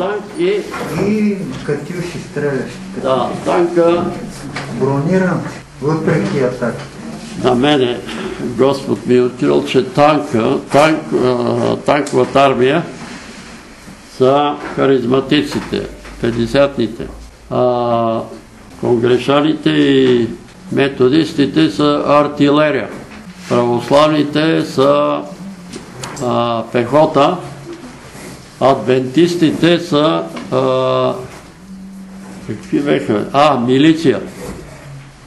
танк и... И катюши стреляш. Да, танка Брониран, въпреки атаки. на мене Господ ми е открил, че танка, танк, танковата армия са харизматиците, 50-ните. А конгрешаните и методистите са артилерия. Православните са а, пехота, адвентистите са какви беха? А, милиция.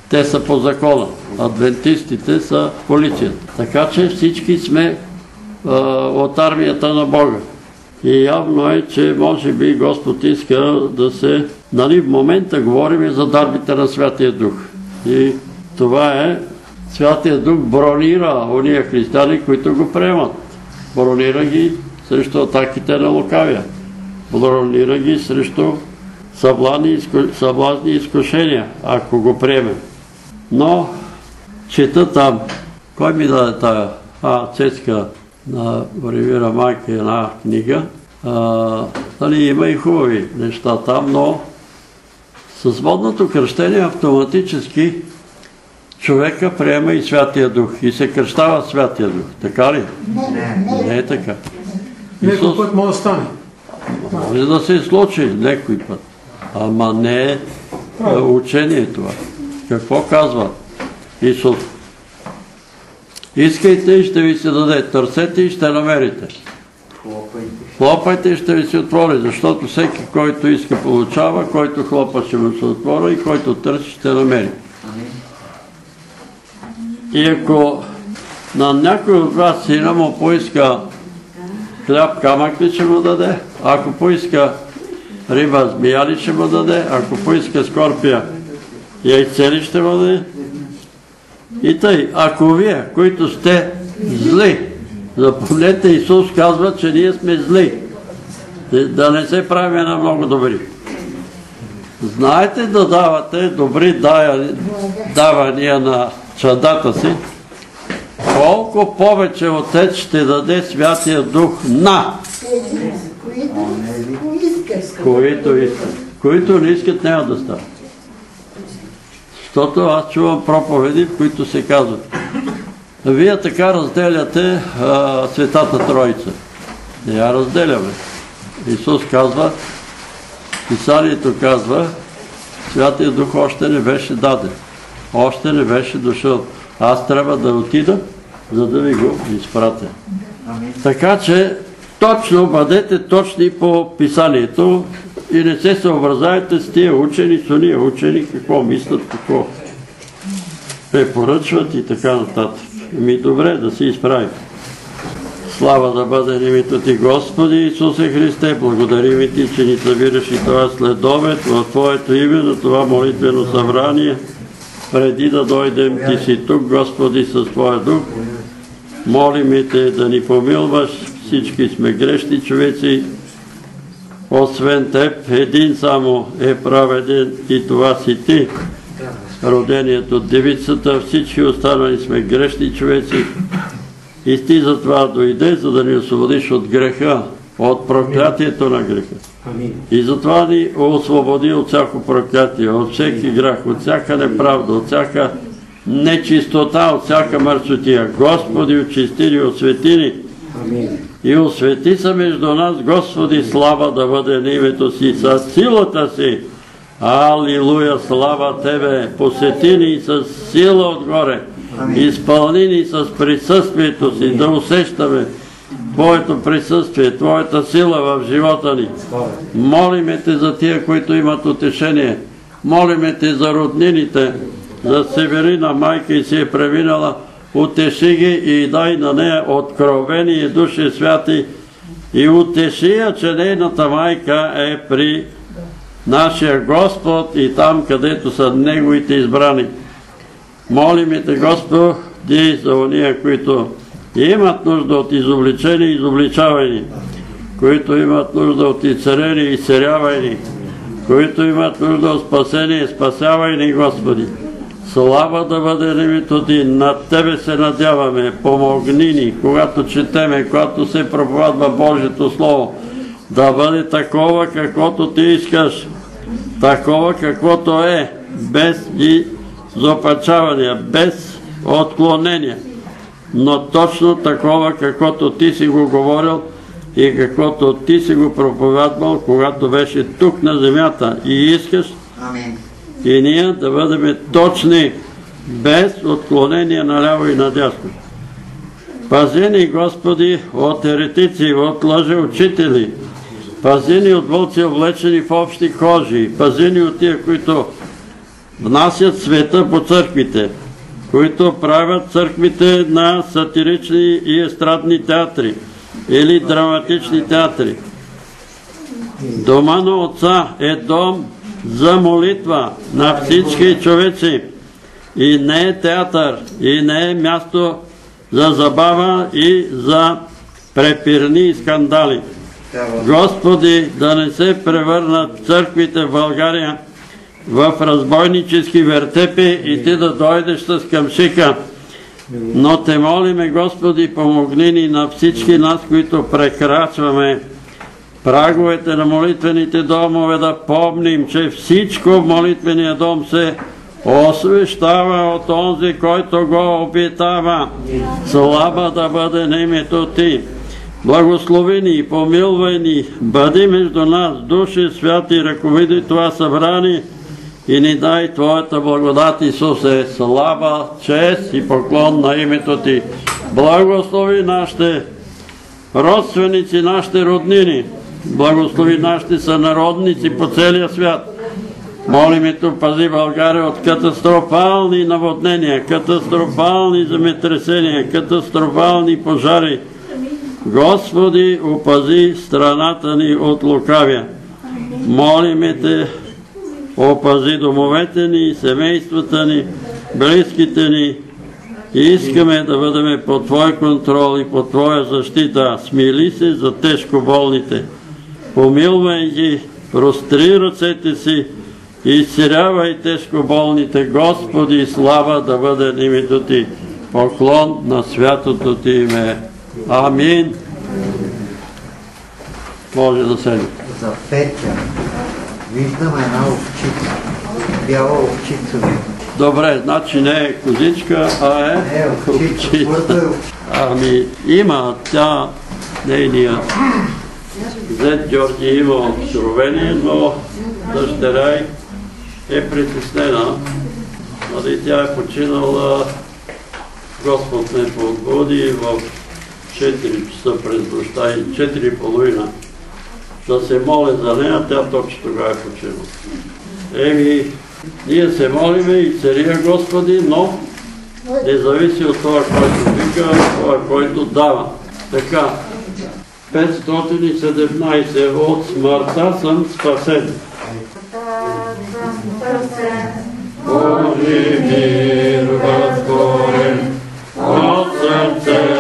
Те са по закона. Адвентистите са полицията. Така че всички сме от армията на Бога. И явно е, че може би Господ иска да се... Нали, в момента говорим за дарбите на Святия Дух. И това е Святия Дух бронира ония християни, които го приемат. Бронира ги срещу атаките на лукавия. Бронира ги срещу съблазни и изкушения, ако го приемем. Но чета там, кой ми даде тая, а, Цецка на Боривира майка една книга, а, нали, има и хубави неща там, но с водното кръщение автоматически човека приема и Святия Дух и се кръщава Святия Дух. Така ли? Не, Не е така. Некой Исус път може да стане. може да се случи някой път, ама не е е учение това. Какво казва Исус? Искайте и ще ви се даде, търсете и ще намерите. хлопайте. Хлопайте и ще ви се отвори, защото всеки, който иска, получава, който хлопа ще му се отвори и който търси, ще намери. И ако на някой от вас сина му поиска хляб, камък ли ще му даде? Ако поиска риба, змия ли ще му даде? Ако поиска скорпия, яйце ли ще му даде? И тъй, ако вие, които сте зли, запомнете, Исус казва, че ние сме зли, да не се правим на много добри. Знаете да давате добри давания на чадата си, колко повече Отец ще даде Святия Дух на които искат. Които не искат, няма да стават. Защото аз чувам проповеди, в които се казват. Вие така разделяте Светата Троица. Не я разделяме. Исус казва, Писанието казва, Святия Дух още не беше даден. Още не беше дошъл. Аз трябва да отида, за да ви го изпратя. Така че точно бъдете точни по писанието и не се съобразявайте с тия учени, с уния учени, какво мислят, какво препоръчват и така нататък. Ми добре да се изправим. Слава да бъде името Ти, Господи Исусе Христе, благодарим и Ти, че ни събираш и това следобед в Твоето име на това молитвено събрание. Преди да дойдем, Ти си тук, Господи, с Твоя дух. Молим и Те да ни помилваш, всички сме грешни човеци, освен Теб, един само е праведен и това си Ти. Роденият от девицата, всички останали сме грешни човеци. И Ти затова дойде, за да ни освободиш от греха, от проклятието на греха. И затова ни освободи от всяко проклятие, от всеки грях, от всяка неправда, от всяка нечистота, от всяка мърсотия. Господи, очисти ни, освети ни. И освети се между нас, Господи, слава да бъде на името си, с силата си. Алилуя, слава Тебе, посети ни с сила отгоре, изпълни ни с присъствието си, да усещаме Твоето присъствие, Твоята сила в живота ни. Молиме Те за тия, които имат утешение. Молиме Те за роднините, за Северина, майка и си е преминала. Утеши ги и дай на нея откровение души святи и утеши я, че нейната майка е при нашия Господ и там, където са Неговите избрани. Молиме Те, Господи, за уния, които имат нужда от изобличение и изобличаване, които имат нужда от изцерение и изцеряване, които имат нужда от спасение и спасявай ни, Господи. Слава да бъде името Ти, на Тебе се надяваме, помогни ни, когато четеме, когато се проповядва Божието Слово, да бъде такова, каквото ти искаш, такова, каквото е, без изопачавания, без отклонения, но точно такова, каквото ти си го говорил и каквото ти си го проповядвал, когато беше тук на земята и искаш Амин. И ние да бъдем точни, без отклонение наляво и надясно. Пази ни, Господи, от еретици, от лъжеучители. Пази ни от вълци, облечени в общи кожи. Пази ни от тия, които внасят света по църквите, които правят църквите на сатирични и естрадни театри или драматични театри. Дома на Отца е дом за молитва на всички човеци и не е театър, и не е място за забава и за препирни и скандали. Господи, да не се превърнат църквите в България в разбойнически вертепи и ти да дойдеш с къмшика. Но те молиме, Господи, помогни ни на всички нас, които прекрачваме праговете на молитвените домове, да помним, че всичко в молитвения дом се освещава от онзи, който го обитава. Слава да бъде на името Ти. Благослови ни и помилвай ни, бъди между нас, души святи, ръковиди това събрание и ни дай Твоята благодат, Исусе, слава, чест и поклон на името Ти. Благослови нашите родственици, нашите роднини, благослови нашите сънародници по целия свят. Молим и пази България от катастрофални наводнения, катастрофални земетресения, катастрофални пожари. Господи, опази страната ни от лукавия. Молиме Те, опази домовете ни, семействата ни, близките ни. Искаме да бъдем под Твой контрол и под Твоя защита. Смили се за тежко болните. Помилвай ги, простри ръцете си, изцерявай тежко болните. Господи, слава да бъде името Ти. Поклон на святото Ти име. Амин. Може да седи. За Петя виждам една овчица. Бяла овчица. виждам. Добре, значи не е козичка, а е Е, овчица. Е овчица. Ами има тя, нейния зет Георги има откровение, но дъщеря е притеснена. Нали, тя е починала, Господ ме подбуди в 4 часа през нощта и 4 и половина. Да се моля за нея, тя точно тогава е починала. Еми, ние се молиме и цария Господи, но не зависи от това, който вика, това, който дава. Така, 517 от смъртта съм спасен. Божи мир възгорен, от сърцето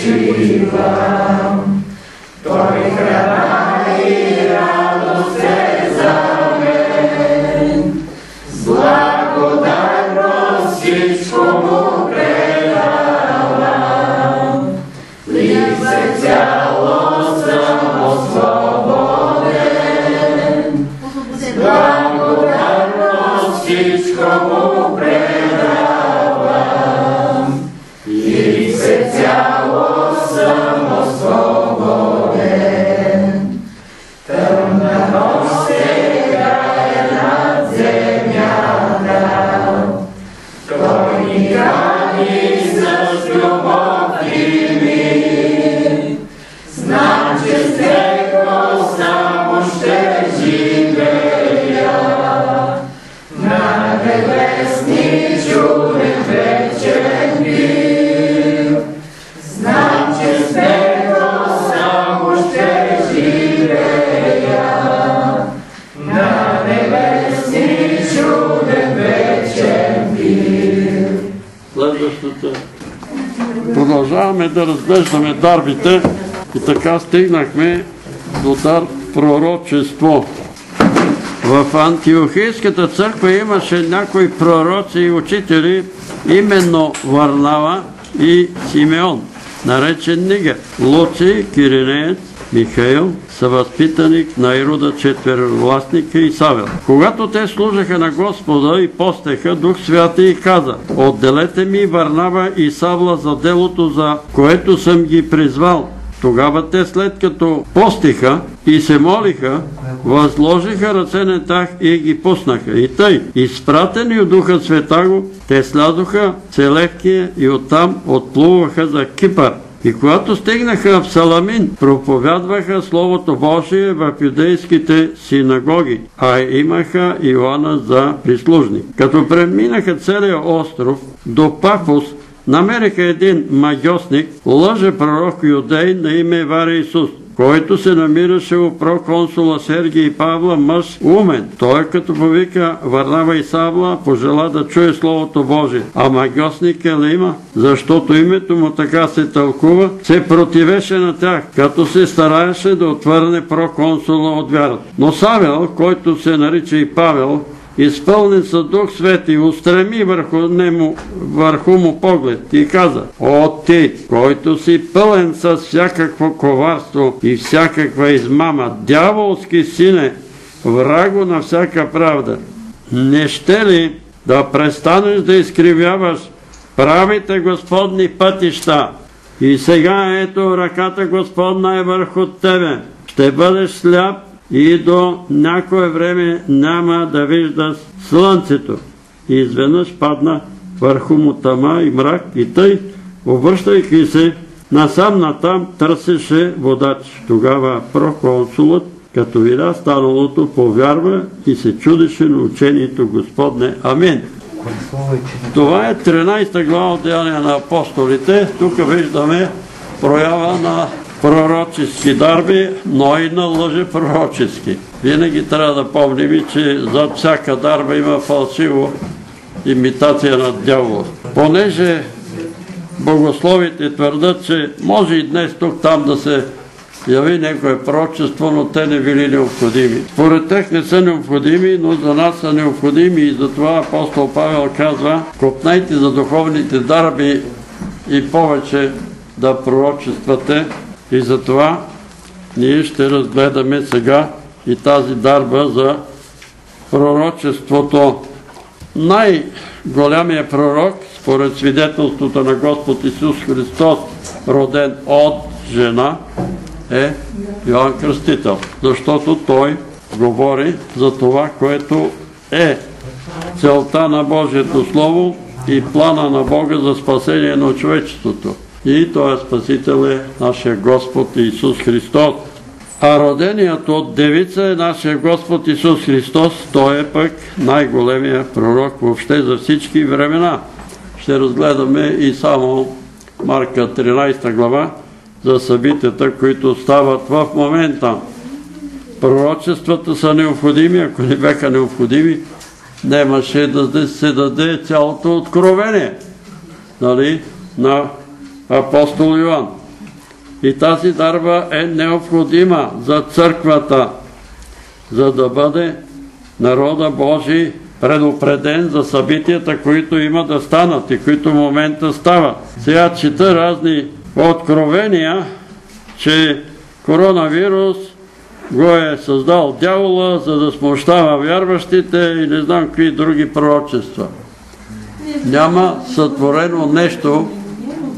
почивам. Той храна и Продължаваме да разглеждаме дарбите и така стигнахме до дар пророчество. В Антиохийската църква имаше някои пророци и учители, именно Варнава и Симеон, наречен Нигер. Луци, Киринеец, Михаил са възпитаник на Ирода четверовластника и Савел. Когато те служаха на Господа и постеха, Дух Святи и каза, отделете ми Варнава и Савла за делото, за което съм ги призвал. Тогава те след като постиха и се молиха, възложиха ръце на тях и ги пуснаха. И тъй, изпратени от Духа Светаго, те слязоха Целевкия и оттам отплуваха за Кипър. И когато стигнаха в Саламин, проповядваха Словото Божие в юдейските синагоги, а имаха Иоанна за прислужник. Като преминаха целия остров до Пафос, намериха един магиосник, лъже пророк юдей на име Варе Исус, който се намираше у проконсула и Павла, мъж умен. Той като повика Варнава и Савла, пожела да чуе Словото Божие. А магиосник Елима, защото името му така се тълкува, се противеше на тях, като се стараеше да отвърне проконсула от вярата. Но Савел, който се нарича и Павел, изпълнен с Дух Свети, устреми върху, нему, върху му поглед и каза, О ти, който си пълен с всякакво коварство и всякаква измама, дяволски сине, враго на всяка правда, не ще ли да престанеш да изкривяваш правите Господни пътища? И сега ето ръката Господна е върху тебе. Ще бъдеш сляп и до някое време няма да вижда слънцето. И изведнъж падна върху му тъма и мрак и тъй, обръщайки се насам натам, търсеше водач. Тогава проконсулът, като видя станалото, повярва и се чудеше на учението Господне. Амин. Това е 13 глава от Деяния на апостолите. Тук виждаме проява на пророчески дарби, но и на лъжепророчески. Винаги трябва да помним, че зад всяка дарба има фалшиво имитация на дявола. Понеже богословите твърдат, че може и днес тук там да се яви някое пророчество, но те не били необходими. Според тях не са необходими, но за нас са необходими и затова апостол Павел казва, копнайте за духовните дарби и повече да пророчествате, и затова ние ще разгледаме сега и тази дарба за пророчеството. Най-голямия пророк, според свидетелството на Господ Исус Христос, роден от жена, е Йоанн Кръстител. Защото той говори за това, което е целта на Божието Слово и плана на Бога за спасение на човечеството и Той Спасител е нашия Господ Исус Христос. А роденият от девица е нашия Господ Исус Христос. Той е пък най-големия пророк въобще за всички времена. Ще разгледаме и само Марка 13 глава за събитията, които стават в момента. Пророчествата са необходими, ако не бяха необходими, нямаше да се даде цялото откровение нали, на апостол Йоан. И тази дарба е необходима за църквата, за да бъде народа Божий предупреден за събитията, които има да станат и които в момента стават. Сега чета разни откровения, че коронавирус го е създал дявола, за да смущава вярващите и не знам какви други пророчества. Няма сътворено нещо,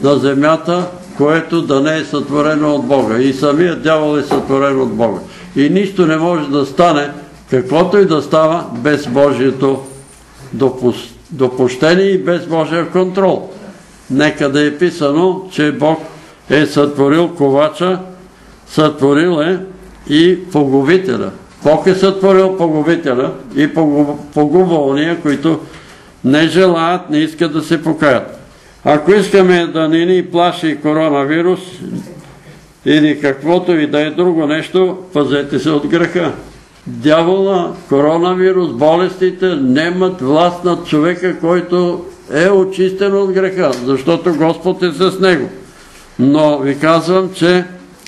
на земята, което да не е сътворено от Бога. И самият дявол е сътворен от Бога. И нищо не може да стане, каквото и да става, без Божието допущение и без Божия контрол. Нека да е писано, че Бог е сътворил ковача, сътворил е и поговителя. Бог е сътворил поговителя и погубва които не желаят, не искат да се покаят. Ако искаме да не ни плаши коронавирус или каквото и да е друго нещо, пазете се от греха. Дявола, коронавирус, болестите немат власт над човека, който е очистен от греха, защото Господ е с него. Но ви казвам, че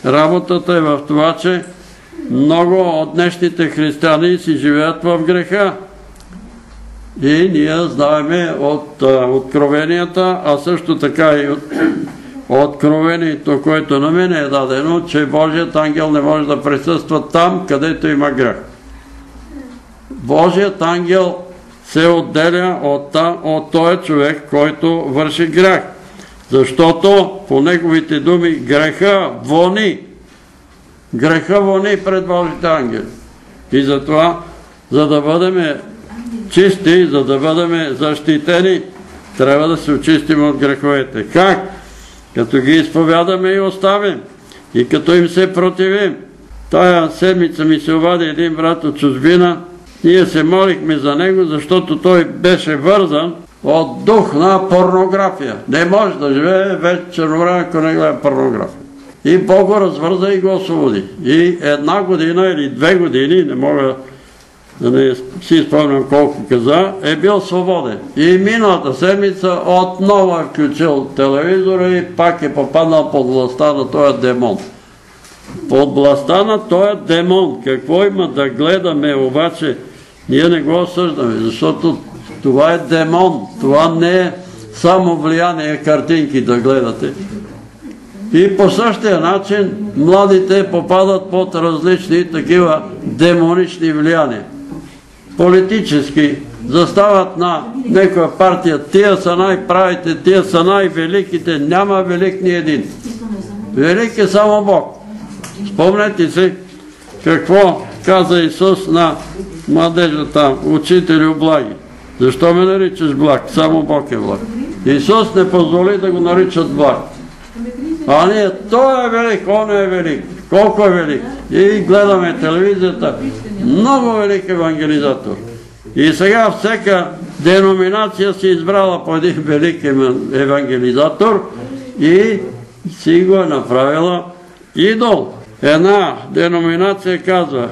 работата е в това, че много от днешните християни си живеят в греха. И ние знаеме от откровенията, а също така и от откровението, което на мен е дадено, че Божият ангел не може да присъства там, където има грех. Божият ангел се отделя от, този човек, който върши грех. Защото, по неговите думи, греха вони. Греха вони пред Божите ангели. И затова, за да бъдем чисти, за да бъдем защитени, трябва да се очистим от греховете. Как? Като ги изповядаме и оставим. И като им се противим. Тая седмица ми се обади един брат от чужбина. Ние се молихме за него, защото той беше вързан от дух на порнография. Не може да живее вече време, ако не гледа порнография. И Бог го развърза и го освободи. И една година или две години, не мога да не си спомням колко каза, е бил свободен. И миналата седмица отново е включил телевизора и пак е попаднал под властта на този демон. Под властта на този демон. Какво има да гледаме, обаче ние не го осъждаме, защото това е демон. Това не е само влияние картинки да гледате. И по същия начин младите попадат под различни такива демонични влияния. Политически застават на някоя партия, тия са най-правите, тия са най-великите, няма велик ни един. Велик е само Бог. Спомнете си какво каза Исус на младежата, учители благи. Защо ме наричаш благ? Само Бог е благ. Исус не позволи да го наричат благ. А ние, той е велик, он е велик. Колко е велик. И гледаме телевизията. Много велик евангелизатор. И сега всека деноминация си избрала по един велик евангелизатор и си го е направила идол. Една деноминация казва,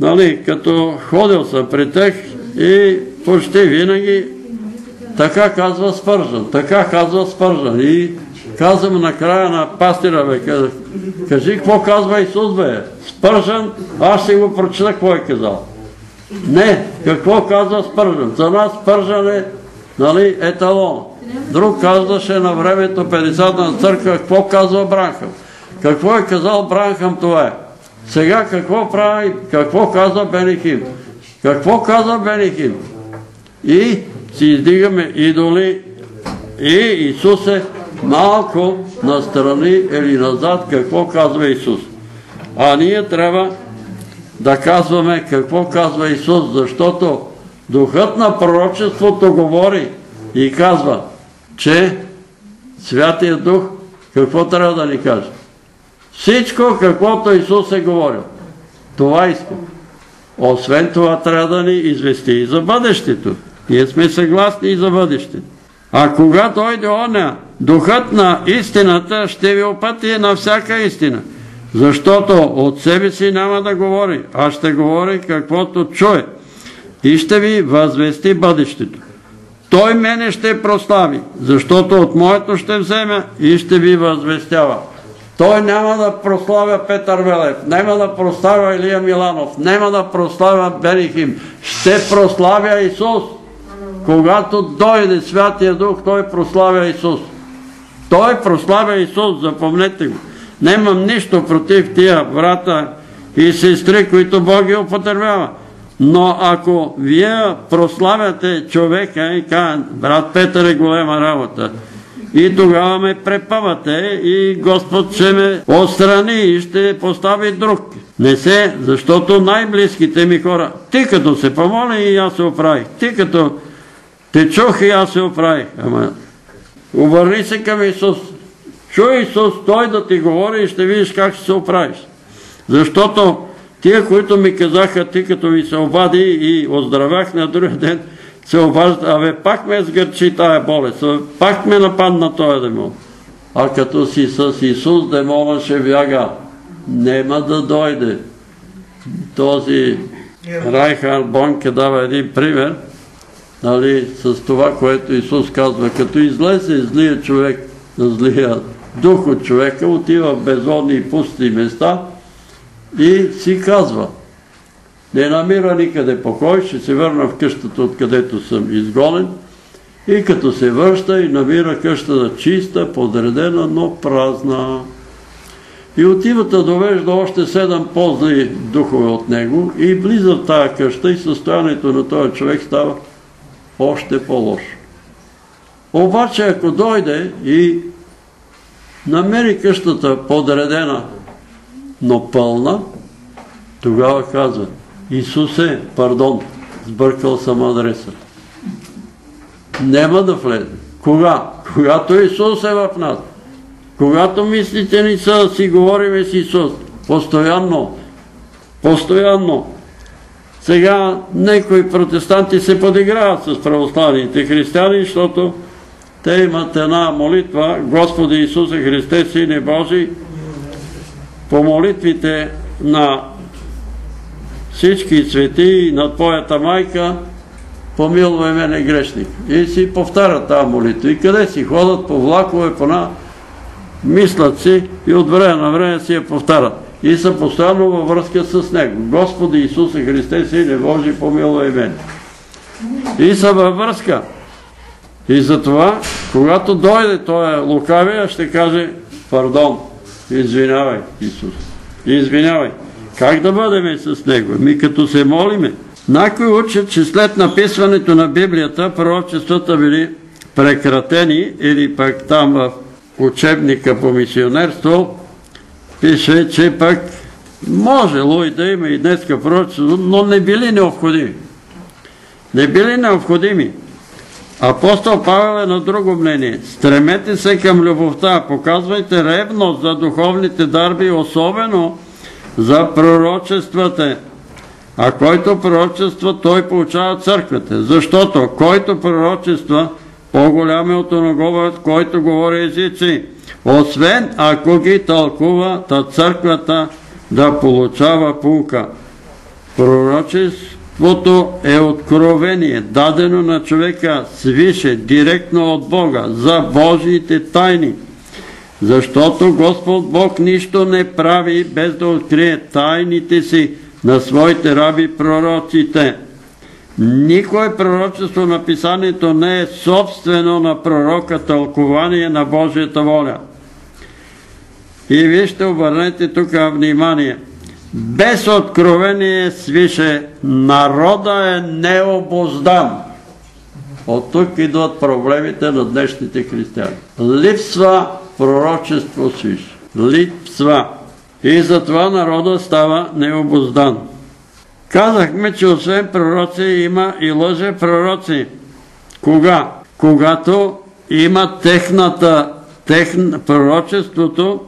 нали, като ходил съм при тях и почти винаги така казва Спържан, така казва Спържан. И казвам накрая на пастира, бе, кажи какво казва Исус, бе. Спържан, аз ще го прочета какво е казал. Не, какво казва Спържан? За нас Спържан е нали, еталон. Друг казваше на времето 50 църква, какво казва Бранхам. Какво е казал Бранхам това е? Сега какво прави, какво казва Бенихим? Какво казва Бенихим? И си издигаме идоли и Исус е малко настрани или назад какво казва Исус. А ние трябва да казваме какво казва Исус, защото духът на пророчеството говори и казва, че Святия Дух какво трябва да ни каже? Всичко, каквото Исус е говорил. Това искам. Освен това трябва да ни извести и за бъдещето. Ние сме съгласни и за бъдещето. А кога дойде оня, духът на истината ще ви опъти на всяка истина. Защото от себе си няма да говори, а ще говори каквото чуе и ще ви възвести бъдещето. Той мене ще прослави, защото от моето ще вземе и ще ви възвестява. Той няма да прославя Петър Велев, няма да прославя Илия Миланов, няма да прославя Бенихим. Ще прославя Исус. Когато дойде Святия Дух, Той прославя Исус. Той прославя Исус, запомнете го. Немам нищо против тия брата и сестри, които Бог ги употребява. Но ако вие прославяте човека и кажа, брат Петър е голема работа, и тогава ме препъвате и Господ ще ме отстрани и ще постави друг. Не се, защото най-близките ми хора, ти като се помоли и аз се оправих, ти като те чух и аз се оправих. Ама, обърни се към Исус. Чуй Исус, той да ти говори и ще видиш как ще се оправиш. Защото тия, които ми казаха, ти като ми се обади и оздравях на другия ден, се обаждат, абе пак ме сгърчи тая болест, пак ме нападна този демон. А като си с Исус, демона ще бяга. Нема да дойде. Този Райхард Бонке дава един пример, нали, с това, което Исус казва. Като излезе злия човек, злия дух от човека, отива в безводни и пусти места и си казва – не намира никъде покой, ще се върна в къщата, откъдето съм изгонен. И като се връща и намира къщата чиста, подредена, но празна. И отивата довежда още седем позли духове от него и влиза в тая къща и състоянието на този човек става още по-лошо. Обаче ако дойде и намери къщата подредена, но пълна, тогава казва, Исусе, пардон, сбъркал съм адреса. Нема да влезе. Кога? Когато Исус е в нас. Когато мислите ни са, си говориме с Исус. Постоянно. Постоянно. Сега некои протестанти се подиграват с православните християни, защото те имат една молитва Господи Исусе Христе, Сине Божий, по молитвите на всички свети и на Твоята майка, помилвай мене грешник. И си повтарят тази молитва. И къде си ходят по влакове, по на... мислят си и от време на време си я повтарят. И са постоянно във връзка с Него. Господи Исусе Христе, Сине Божи, помилвай мене. И са във връзка. И затова, когато дойде той лукавия, ще каже, пардон, извинявай, Исус. Извинявай. Как да бъдем с Него? Ми като се молиме. Някои учат, че след написването на Библията, пророчествата били прекратени или пък там в учебника по мисионерство пише, че пък можело и да има и днеска пророчество, но не били необходими. Не били необходими. Апостол Павел е на друго мнение. Стремете се към любовта, показвайте ревност за духовните дарби, особено за пророчествата. А който пророчества, той получава църквата. Защото който пророчества, по-голям е от оногова, който говори езици. Освен ако ги тълкува, та църквата да получава пулка. Пророчеството е откровение, дадено на човека свише, директно от Бога, за Божиите тайни. Защото Господ Бог нищо не прави без да открие тайните си на своите раби пророците. Никое пророчество на писанието не е собствено на пророка тълкование на Божията воля. И вижте, обърнете тук внимание. Без откровение свише народа е необоздан. От тук идват проблемите на днешните християни. Липсва пророчество свише. Липсва. И затова народа става необоздан. Казахме, че освен пророци има и лъже пророци. Кога? Когато има техната, техн, пророчеството,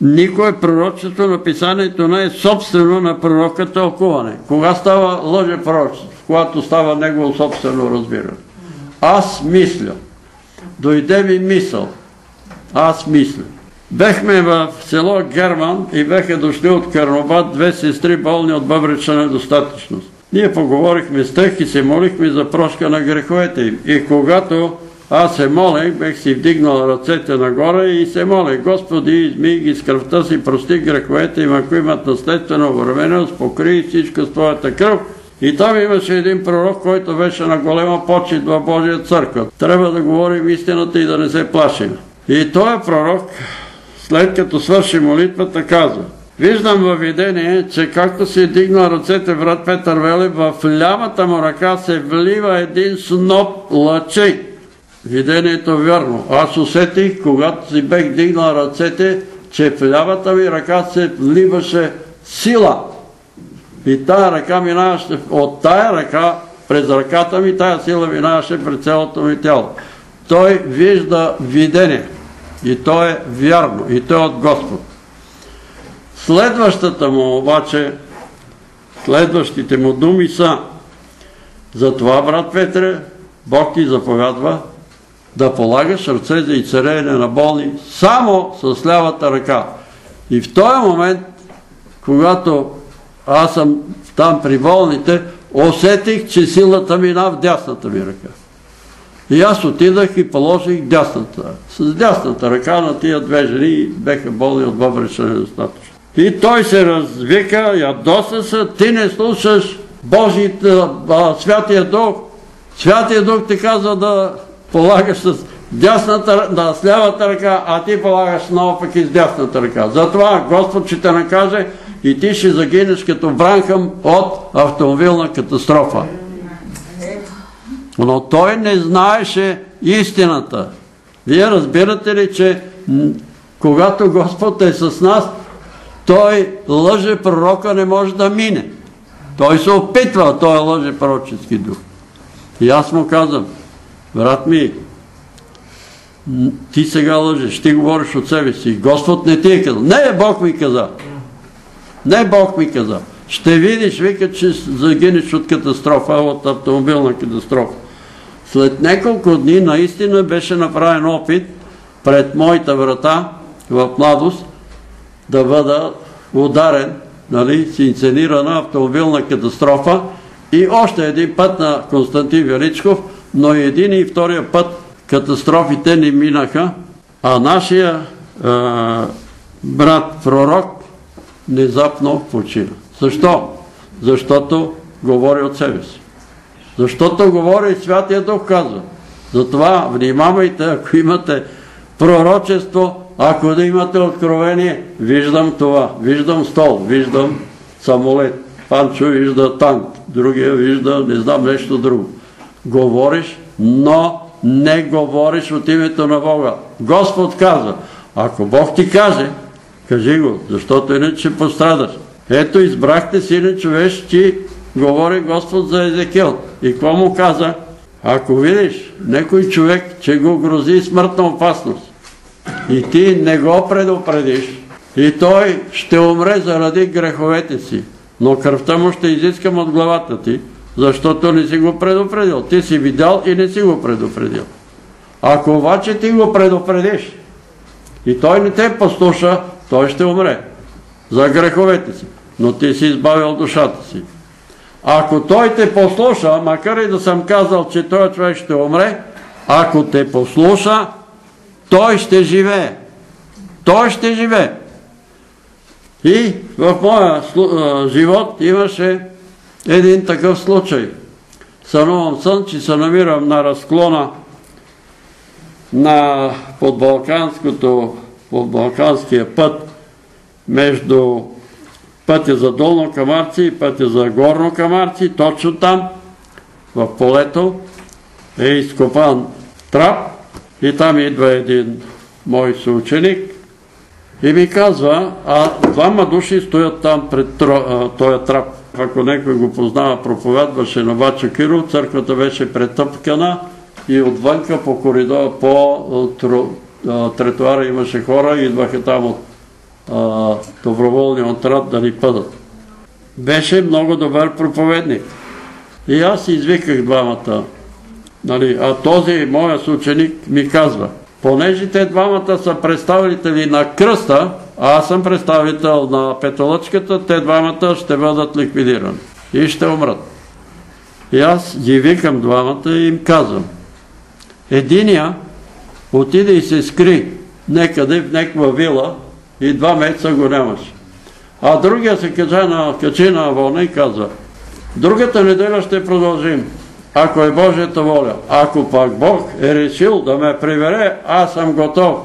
никое пророчество на писанието не е собствено на пророка тълкуване. Кога става лъже пророчество? Когато става негово собствено разбиране. Аз мисля. Дойде ми мисъл. Аз мисля. Бехме в село Герман и беха дошли от Карнобат две сестри болни от бъбречна недостатъчност. Ние поговорихме с тях и се молихме за прошка на греховете им. И когато аз се молех, бех си вдигнал ръцете нагоре и се молех. Господи, изми ги с кръвта си, прости греховете им, ако имат наследствена обремененост, покри всичко с Твоята кръв. И там имаше един пророк, който беше на голема почет в Божия църква. Трябва да говорим истината и да не се плашим. И този пророк след като свърши молитвата, казва Виждам във видение, че както си дигнал ръцете брат Петър Велев, в лявата му ръка се влива един сноп лъчи. Видението е вярно. Аз усетих, когато си бех дигнал ръцете, че в лявата ми ръка се вливаше сила. И тая ръка минаваше, от тая ръка, през ръката ми, тая сила минаваше през цялото ми тяло. Той вижда видение. И то е вярно. И то е от Господ. Следващата му обаче, следващите му думи са Затова, брат Петре, Бог ти заповядва да полагаш ръце за изцеление на болни само с лявата ръка. И в този момент, когато аз съм там при болните, усетих, че силата мина в дясната ми ръка. И аз отидах и положих дясната. С дясната ръка на тия две жени беха болни от бъбречна недостатъчно. И той се развика, ядоса се, ти не слушаш Божиите, Святия Дух. Святия Дух ти казва да полагаш с дясната, да, с ръка, а ти полагаш наопак и с дясната ръка. Затова Господ ще те накаже и ти ще загинеш като Бранхам от автомобилна катастрофа. Но той не знаеше истината. Вие разбирате ли, че когато Господ е с нас, той лъже пророка не може да мине. Той се опитва, той лъже пророчески дух. И аз му казвам, брат ми, ти сега лъжеш, ти говориш от себе си. Господ не ти е казал. Не, Бог ми каза. Не, Бог ми каза. Ще видиш, вика, че загинеш от катастрофа, от автомобилна катастрофа. След няколко дни наистина беше направен опит пред моята врата в младост да бъда ударен, нали, с инценирана автомобилна катастрофа и още един път на Константин Величков, но и един и втория път катастрофите ни минаха, а нашия брат пророк внезапно почина. Защо? Защото говори от себе си. Защото говори и Святия Дух казва. Затова внимавайте, ако имате пророчество, ако да имате откровение, виждам това, виждам стол, виждам самолет. Панчо вижда танк, другия вижда, не знам, нещо друго. Говориш, но не говориш от името на Бога. Господ казва, ако Бог ти каже, кажи го, защото иначе пострадаш. Ето избрахте сине човешки, говори Господ за Езекил. И какво му каза? Ако видиш некой човек, че го грози смъртна опасност и ти не го предупредиш и той ще умре заради греховете си, но кръвта му ще изискам от главата ти, защото не си го предупредил. Ти си видял и не си го предупредил. Ако обаче ти го предупредиш и той не те послуша, той ще умре за греховете си, но ти си избавил душата си. Ако той те послуша, макар и да съм казал, че този човек ще умре, ако те послуша, той ще живее. Той ще живее. И в моя живот имаше един такъв случай. Сънувам сън, че се намирам на разклона на подбалканското, подбалканския път между пътя за Долно Камарци и пътя за Горно Камарци, точно там, в полето, е изкопан трап и там идва един мой съученик и ми казва, а двама души стоят там пред този трап. Ако някой го познава, проповядваше на Бачо Киров, църквата беше претъпкана и отвънка по коридора, по тротуара имаше хора идваха там от доброволния отряд да ни пъдат. Беше много добър проповедник. И аз извиках двамата. Нали, а този моят ученик ми казва, понеже те двамата са представители на кръста, а аз съм представител на петолъчката, те двамата ще бъдат ликвидирани и ще умрат. И аз ги викам двамата и им казвам. Единия отиде и се скри некъде в някаква вила и два месеца го нямаше. А другия се качи на вълна и казва, другата неделя ще продължим, ако е Божията воля. Ако пак Бог е решил да ме привере, аз съм готов.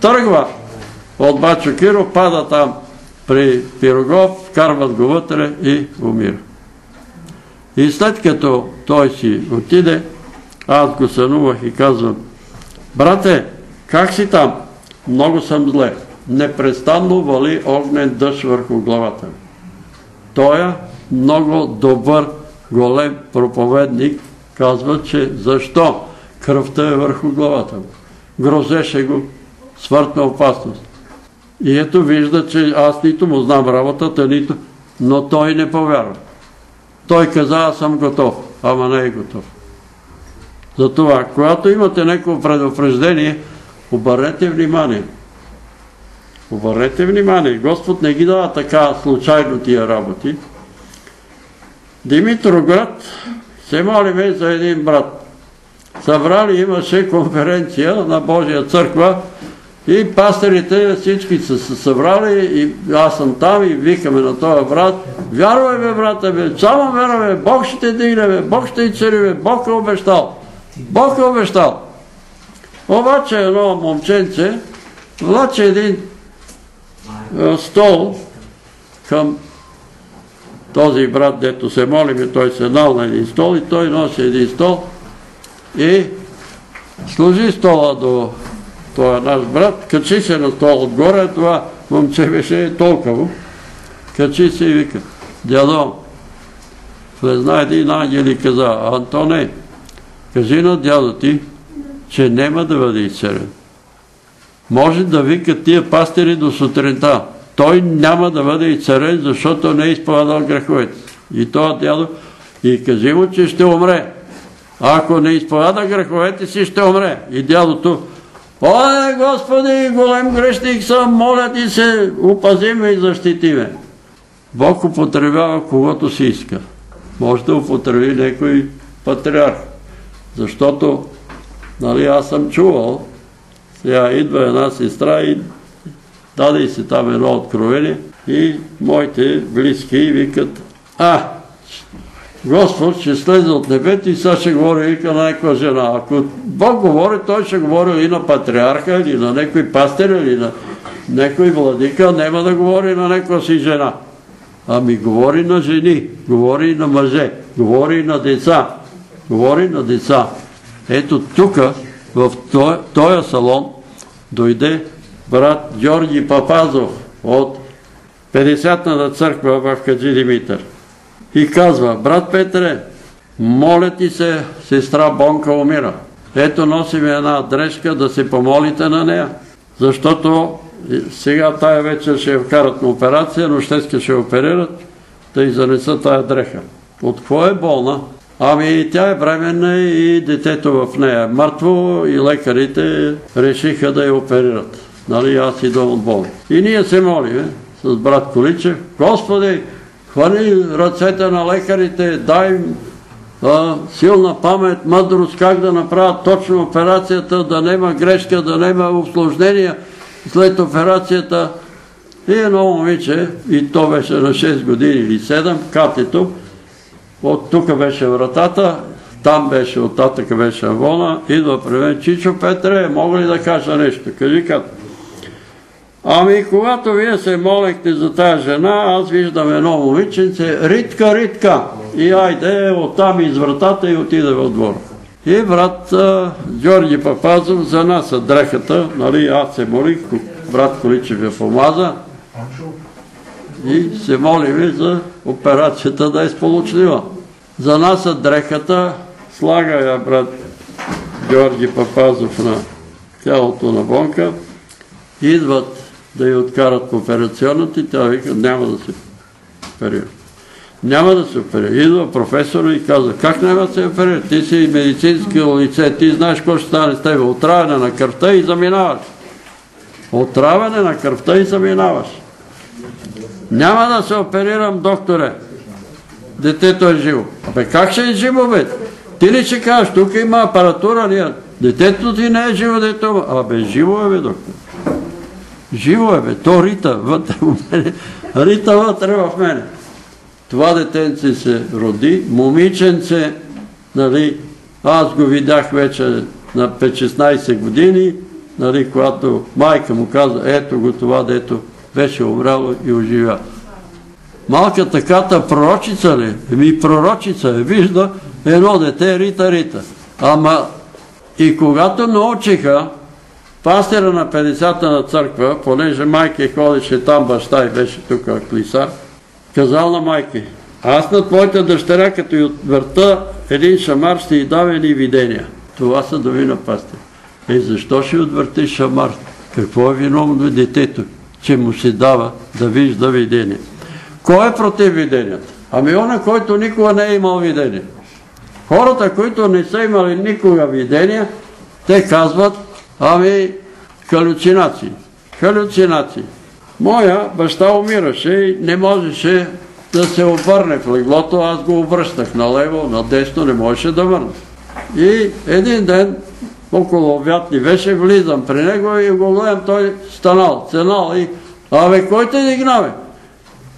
Тръгва от Бачо Киро, пада там при Пирогов, карват го вътре и умира. И след като той си отиде, аз го сънувах и казвам, брате, как си там? Много съм зле непрестанно вали огнен дъжд върху главата ми. Той е много добър, голем проповедник казва, че защо кръвта е върху главата му. Грозеше го смъртна опасност. И ето вижда, че аз нито му знам работата, нито, но той не повярва. Той каза, аз съм готов, ама не е готов. Затова, когато имате някакво предупреждение, обърнете внимание – Обърнете внимание, Господ не ги дава така случайно тия работи. Димитроград се молиме за един брат. Събрали имаше конференция на Божия църква и пастырите всички са се събрали и аз съм там и викаме на този брат. Вярвай бе, брата бе, само вярвай, Бог ще те дигне бе, Бог ще и цари бе, Бог е обещал. Бог е обещал. Обаче едно момченце влаче един стол към този брат, дето се молим той се нал на един стол и той носи един стол и служи стола до този наш брат, качи се на стол отгоре, това момче беше толкова, качи се и вика, дядо, влезна един ангел и каза, Антоне, кажи на дядо ти, че няма да бъде изцелен може да вика тия пастири до сутринта. Той няма да бъде и царен, защото не е изповядал греховете. И това дядо и кажи му, че ще умре. Ако не изповяда греховете си, ще умре. И дядото О, Господи, голем грешник съм, моля ти се, опази ме и защити ме. Бог употребява когото си иска. Може да употреби някой патриарх. Защото, нали, аз съм чувал, сега идва една сестра и даде и си там едно откровение и моите близки викат, а, Господ ще слезе от небето и сега ще говори вика на някаква жена. Ако Бог говори, той ще говори и на патриарха, или на някой пастир, или на някой владика, няма да говори на някаква си жена. Ами говори на жени, говори на мъже, говори на деца, говори на деца. Ето тук, в този салон, дойде брат Георги Папазов от 50-та църква в Каджи Димитър. И казва, брат Петре, моля ти се, сестра Бонка умира. Ето носим една дрежка да се помолите на нея, защото сега тая вечер ще вкарат на операция, но ще ще оперират, да и занесат тая дреха. От какво е болна? Ами тя е бременна и детето в нея е мъртво и лекарите решиха да я оперират. Нали, аз идвам от болни. И ние се молим с брат Количев. Господи, хвани ръцете на лекарите, дай им силна памет, мъдрост как да направят точно операцията, да нема грешка, да нема усложнения след операцията. И едно момиче, и то беше на 6 години или 7, катето, от тук беше вратата, там беше, оттатък беше Авона, идва при мен, Чичо Петре, мога ли да кажа нещо? Кажи като. Ами, когато вие се молехте за тази жена, аз виждам едно момиченце, Ритка, Ритка, и айде оттам из вратата и отиде в двор. И брат Георги Папазов за нас дрехата, нали, аз се молих, брат Количев я помаза и се молим за операцията да е сполучлива. За нас дрехата, слага я брат Георги Папазов на тялото на Бонка, идват да я откарат по операционната и тя вика, няма да се оперира. Няма да се оперира. Идва професора и каза, как няма да се оперира? Ти си медицинско лице, ти знаеш какво ще стане с тебе. Отравяне на кръвта и заминаваш. Отравяне на кръвта и заминаваш. Няма да се оперирам, докторе. Детето е живо. Абе, как ще е живо, бе? Ти ли ще кажеш, тук има апаратура, детето ти не е живо, дето. Абе, живо е, бе, доктор. Живо е, бе, то рита вътре в мене. Рита вътре в мене. Това детенце се роди, момиченце, нали, аз го видях вече на 5-16 години, нали, когато майка му каза, ето го това, дето беше умрало и оживя. Малка таката пророчица ли? Еми пророчица е, вижда едно дете, рита, рита. Ама и когато научиха, пастира на 50-та на църква, понеже майка ходеше там, баща и беше тук клисар, казал на майки, аз на твоята дъщеря, като и отвърта един шамар, ще й дава едни видения. Това са думи на пастир. Е, защо ще отвърти шамар? Какво е виновно детето, че му се дава да вижда видения? Кой е против виденията? Ами она, който никога не е имал видения. Хората, които не са имали никога видения, те казват, ами, халюцинации. Халюцинации. Моя баща умираше и не можеше да се обърне в леглото, аз го обръщах налево, надесно, не можеше да върне. И един ден, около обяд ни беше, влизам при него и го гледам, той станал, ценал и Абе, кой те дигна,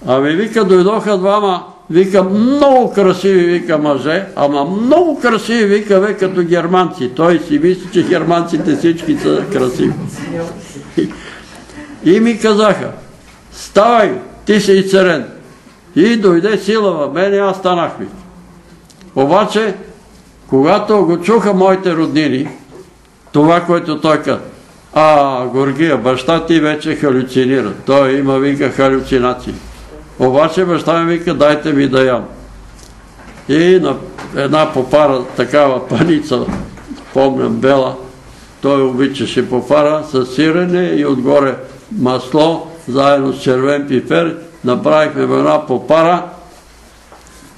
Ами вика, дойдоха двама, вика, много красиви, вика мъже, ама много красиви, вика, бе, като германци. Той си мисли, че германците всички са красиви. И ми казаха, ставай, ти си и царен. И дойде сила в мене, аз станах ми. Обаче, когато го чуха моите роднини, това, което той каза, а, Горгия, баща ти вече халюцинира. Той има, вика, халюцинации. Обаче баща ми вика, дайте ми да ям. И на една попара, такава паница, помням, бела, той обичаше попара с сирене и отгоре масло, заедно с червен пипер. Направихме една попара.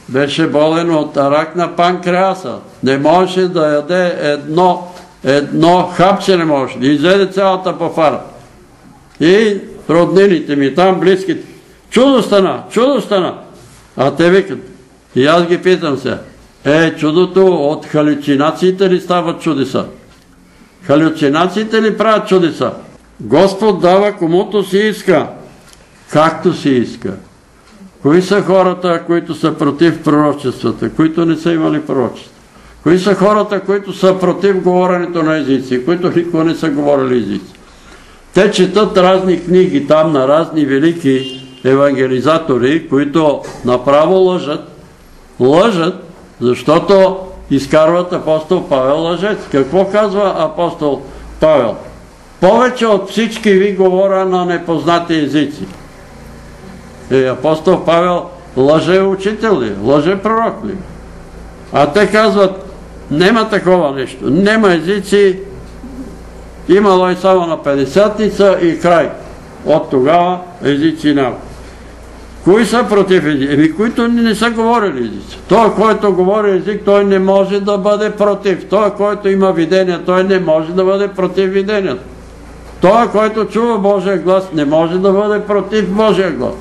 Беше болен от рак на панкреаса. Не можеше да яде едно едно хапче не може да изеде цялата пафара. И роднините ми, там близките, чудо стана, чудо стана. А те викат, и аз ги питам се, е, чудото от халюцинациите ли стават чудеса? Халюцинациите ли правят чудеса? Господ дава комуто си иска, както си иска. Кои са хората, които са против пророчествата, които не са имали пророчество? Кои са хората, които са против говоренето на езици, които никога не са говорили езици? Те четат разни книги там на разни велики евангелизатори, които направо лъжат. Лъжат, защото изкарват апостол Павел лъжец. Какво казва апостол Павел? Повече от всички ви говоря на непознати езици. И е, апостол Павел лъже учител ли? Лъже пророк ли? А те казват, нема такова нещо. Нема езици, имало и само на 50-ница и край. От тогава езици няма. Кои са против език? Еми, които не са говорили езици. Той, който говори език, той не може да бъде против. Той, който има видение, той не може да бъде против видението. Той, който чува Божия глас, не може да бъде против Божия глас.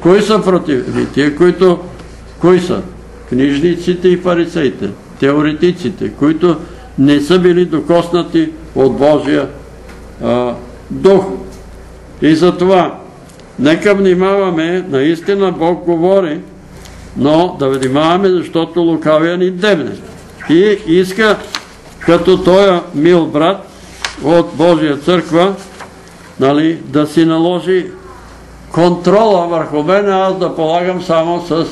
Кои са против? Еми, които... Кои са? Книжниците и фарисеите, теоретиците, които не са били докоснати от Божия дух. И затова Нека внимаваме, наистина Бог говори, но да внимаваме, защото лукавия ни дебне. И иска, като той мил брат от Божия църква, нали, да си наложи контрола върху мен, аз да полагам само с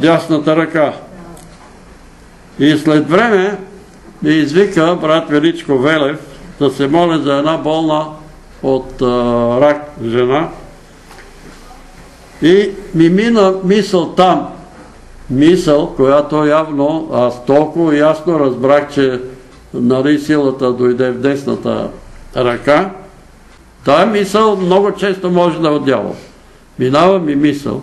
дясната ръка. И след време ми извика брат Величко Велев да се моля за една болна от рак жена. И ми мина мисъл там, мисъл, която явно аз толкова ясно разбрах, че нали силата дойде в десната ръка. Тая мисъл много често може да отдява. Минава ми мисъл.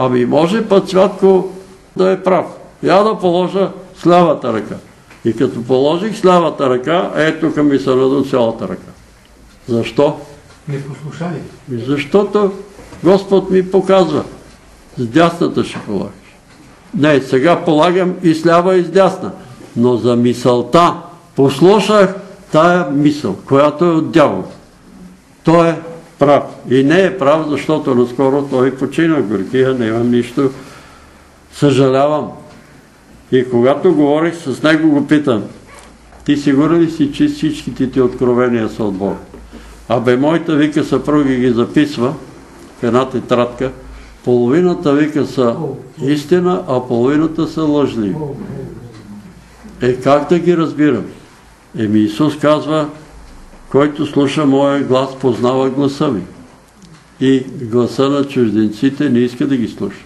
Ами може път Святко да е прав. Я да положа с лявата ръка. И като положих с лявата ръка, ето към ми се надун цялата ръка. Защо? Не послушали. Защото Господ ми показва. С дясната ще полагаш. Не, сега полагам и с лява и с дясна. Но за мисълта послушах тая мисъл, която е от дявол. Той е прав. И не е прав, защото наскоро той почина горкия, имам нищо. Съжалявам. И когато говорих с него, го питам, ти сигурен ли си, че всичките ти откровения са от Бога? Абе, моята вика съпруги ги записва в една тетрадка. Половината вика са истина, а половината са лъжли. Е, как да ги разбирам? Еми Исус казва, който слуша моя глас, познава гласа ми. И гласа на чужденците не иска да ги слуша.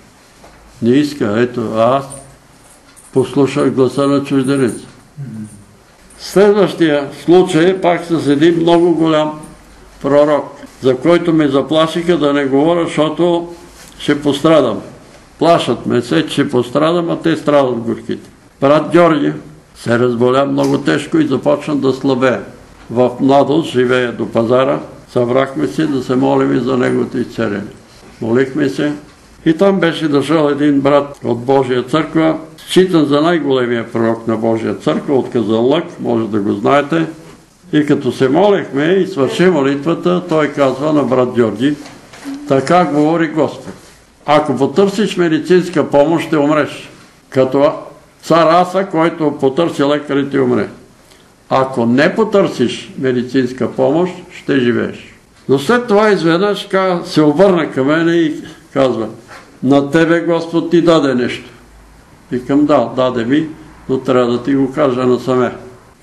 Не иска. Ето, аз послушах гласа на чужденец. Следващия случай пак с един много голям пророк, за който ме заплашиха да не говоря, защото ще пострадам. Плашат ме се, че ще пострадам, а те страдат горките. Брат Георги се разболя много тежко и започна да слабее. В младост живее до пазара, събрахме се да се молим и за неговото изцеление. Молихме се и там беше дошъл един брат от Божия църква, считан за най-големия пророк на Божия църква от Казанлък, може да го знаете, и като се молихме и свърши молитвата, той казва на брат Георги, така говори Господ. Ако потърсиш медицинска помощ, ще умреш. Като цар Аса, който потърси лекарите, умре. Ако не потърсиш медицинска помощ, ще живееш. Но след това изведнъж се обърна към мене и казва, на тебе Господ ти даде нещо. Викам, да, даде ми, но трябва да ти го кажа насаме.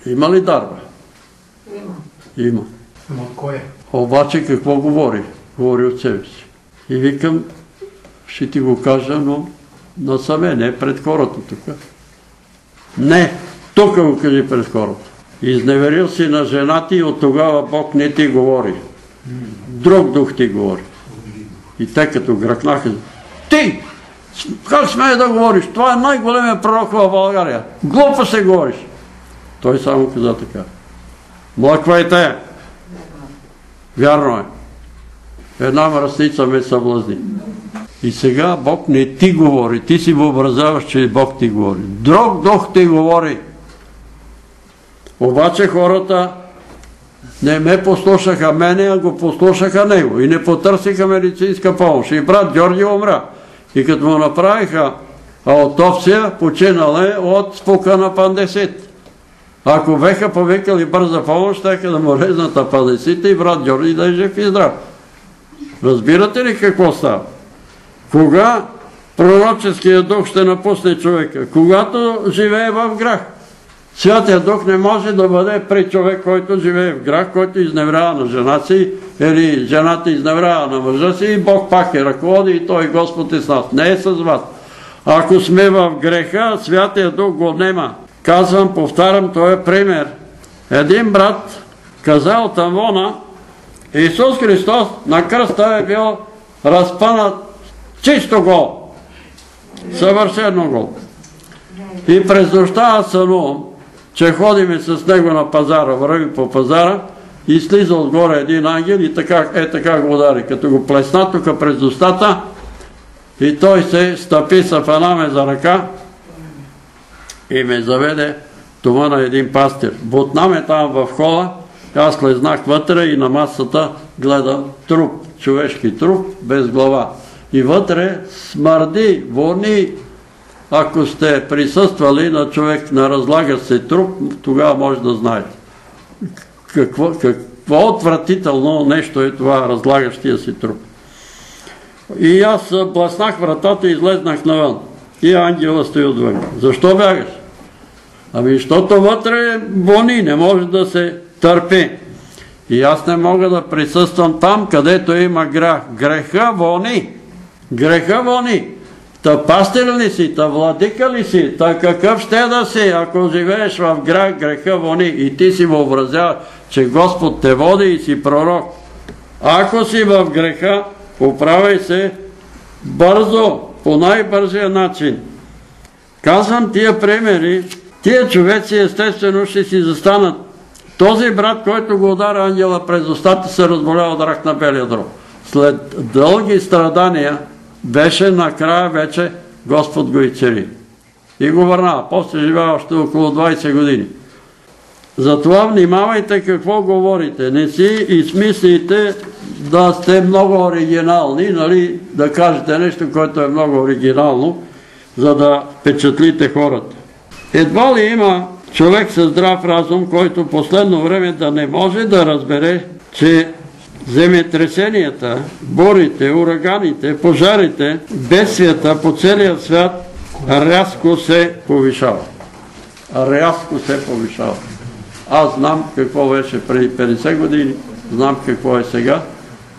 Има ли дарба? Има. Ама от кое? Обаче какво говори? Говори от себе си. И викам, ще ти го кажа, но насаме, не пред хората тук. Не, тук го кажи пред хората. Изневерил си на жена ти и от тогава Бог не ти говори. Друг дух ти говори. И те като гръкнаха, ти Как смея да говориш? Това е най-големия пророк в България. Глупо се говориш. Той само каза така. Млъква и те. Вярно е. Една мръсница ме съблазни. И сега Бог не ти говори. Ти си въобразяваш, че Бог ти говори. Друг дух ти говори. Обаче хората не ме послушаха мене, а го послушаха него и не потърсиха медицинска помощ. И брат Георги умра. И като му направиха аутопсия, починал е от спука на пандесит. Ако беха повикали бърза помощ, ще да му резнат апандесита и брат Георги да е жив и здрав. Разбирате ли какво става? Кога пророческият дух ще напусне човека? Когато живее в грах. Святия Дух не може да бъде при човек, който живее в грах, който изневрява на жена си, или жената изневрява на мъжа си и Бог пак е ръководи и Той Господ е с нас. Не е с вас. Ако сме в греха, Святия Дух го нема. Казвам, повтарям, той е пример. Един брат казал Тамона, Исус Христос на кръста е бил разпънат чисто гол. Съвършено гол. И през нощта аз сънувам, че ходиме с него на пазара, върви по пазара и слиза отгоре един ангел и е така го удари. Като го плесна тук през устата и той се стъпи с фанаме за ръка и ме заведе това на един пастир. Бутна ме там в хола, аз слезнах вътре и на масата гледам труп, човешки труп, без глава. И вътре смърди, вони, ако сте присъствали на човек на разлага се труп, тогава може да знаете. Какво, какво отвратително нещо е това разлагащия си труп. И аз бласнах вратата и излезнах навън. И ангела стои отвън. Защо бягаш? Ами, защото вътре вони, не може да се търпи. И аз не мога да присъствам там, където има грех. Греха вони. Греха вони. Та пастир ли си, та владика ли си, та какъв ще да си, ако живееш в грех, греха вони и ти си въобразява, че Господ те води и си пророк. Ако си в греха, поправяй се бързо, по най-бързия начин. Казвам тия примери, тия човеци естествено ще си застанат. Този брат, който го удара ангела през устата, се разболя от рак на белия дроб. След дълги страдания, беше накрая вече Господ го и цари. И го върнава. После живея още около 20 години. Затова внимавайте какво говорите. Не си измислите да сте много оригинални, нали, да кажете нещо, което е много оригинално, за да впечатлите хората. Едва ли има човек със здрав разум, който последно време да не може да разбере, че земетресенията, борите, ураганите, пожарите, бедствията по целия свят рязко се повишава. Рязко се повишава. Аз знам какво беше преди 50 години, знам какво е сега.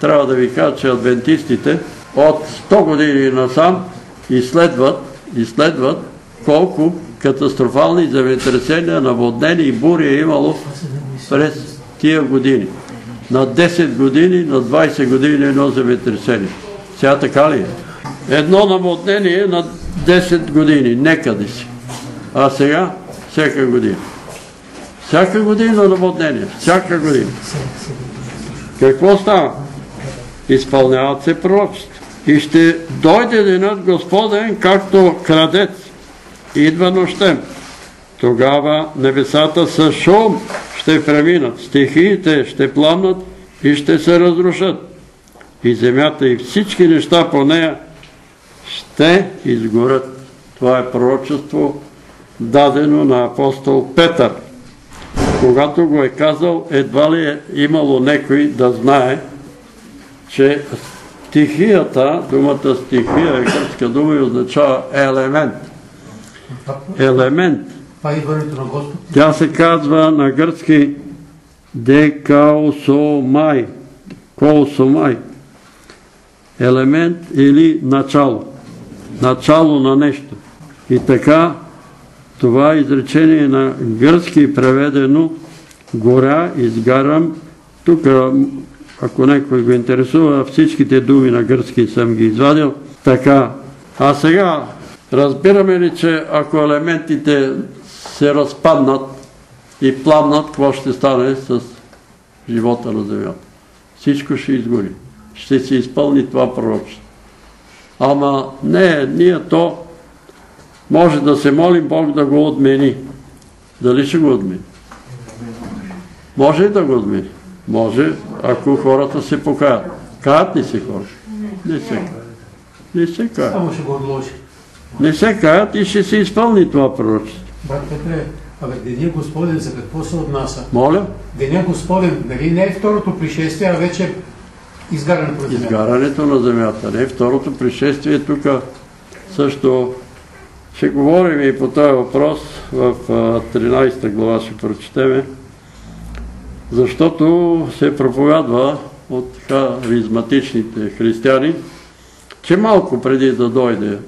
Трябва да ви кажа, че адвентистите от 100 години насам изследват, изследват колко катастрофални земетресения, наводнени и бури е имало през тия години на 10 години, на 20 години едно земетресение. Сега така ли е? Едно наводнение на 10 години, некъде си. А сега всяка година. Всяка година наводнение, всяка година. Какво става? Изпълняват се пророчества. И ще дойде денът Господен, както крадец. Идва нощем. Тогава небесата с шум ще преминат, стихиите ще пламнат и ще се разрушат. И земята и всички неща по нея ще изгорят. Това е пророчество дадено на апостол Петър. Когато го е казал, едва ли е имало некой да знае, че стихията, думата стихия е гръцка дума и означава елемент. Елемент Това е идването на Господ. тя се казва на гръцки декаосомай. Коосомай. Елемент или начало. Начало на нещо. И така, това изречение на гръцки преведено горя, изгарам. Тук, ако някой го интересува, всичките думи на гръцки съм ги извадил. Така, А сега, разбираме ли, че ако елементите се разпаднат и пламнат, какво ще стане с живота на земята? Всичко ще изгори. Ще се изпълни това пророчество. Ама не, ние то може да се молим Бог да го отмени. Дали ще го отмени? Може да го отмени. Може, ако хората се покаят. Каят ли се хора? Не се каят. Не се каят. Не се каят и ще се изпълни това пророчество. Брат Петре, абе, Деня Господен за какво се отнася? Моля? Деня Господен, нали не е второто пришествие, а вече изгарянето на земята? Изгарането на земята. Не, второто пришествие тук също ще говорим и по този въпрос в а, 13 глава ще прочетеме, защото се проповядва от харизматичните християни, че малко преди да дойде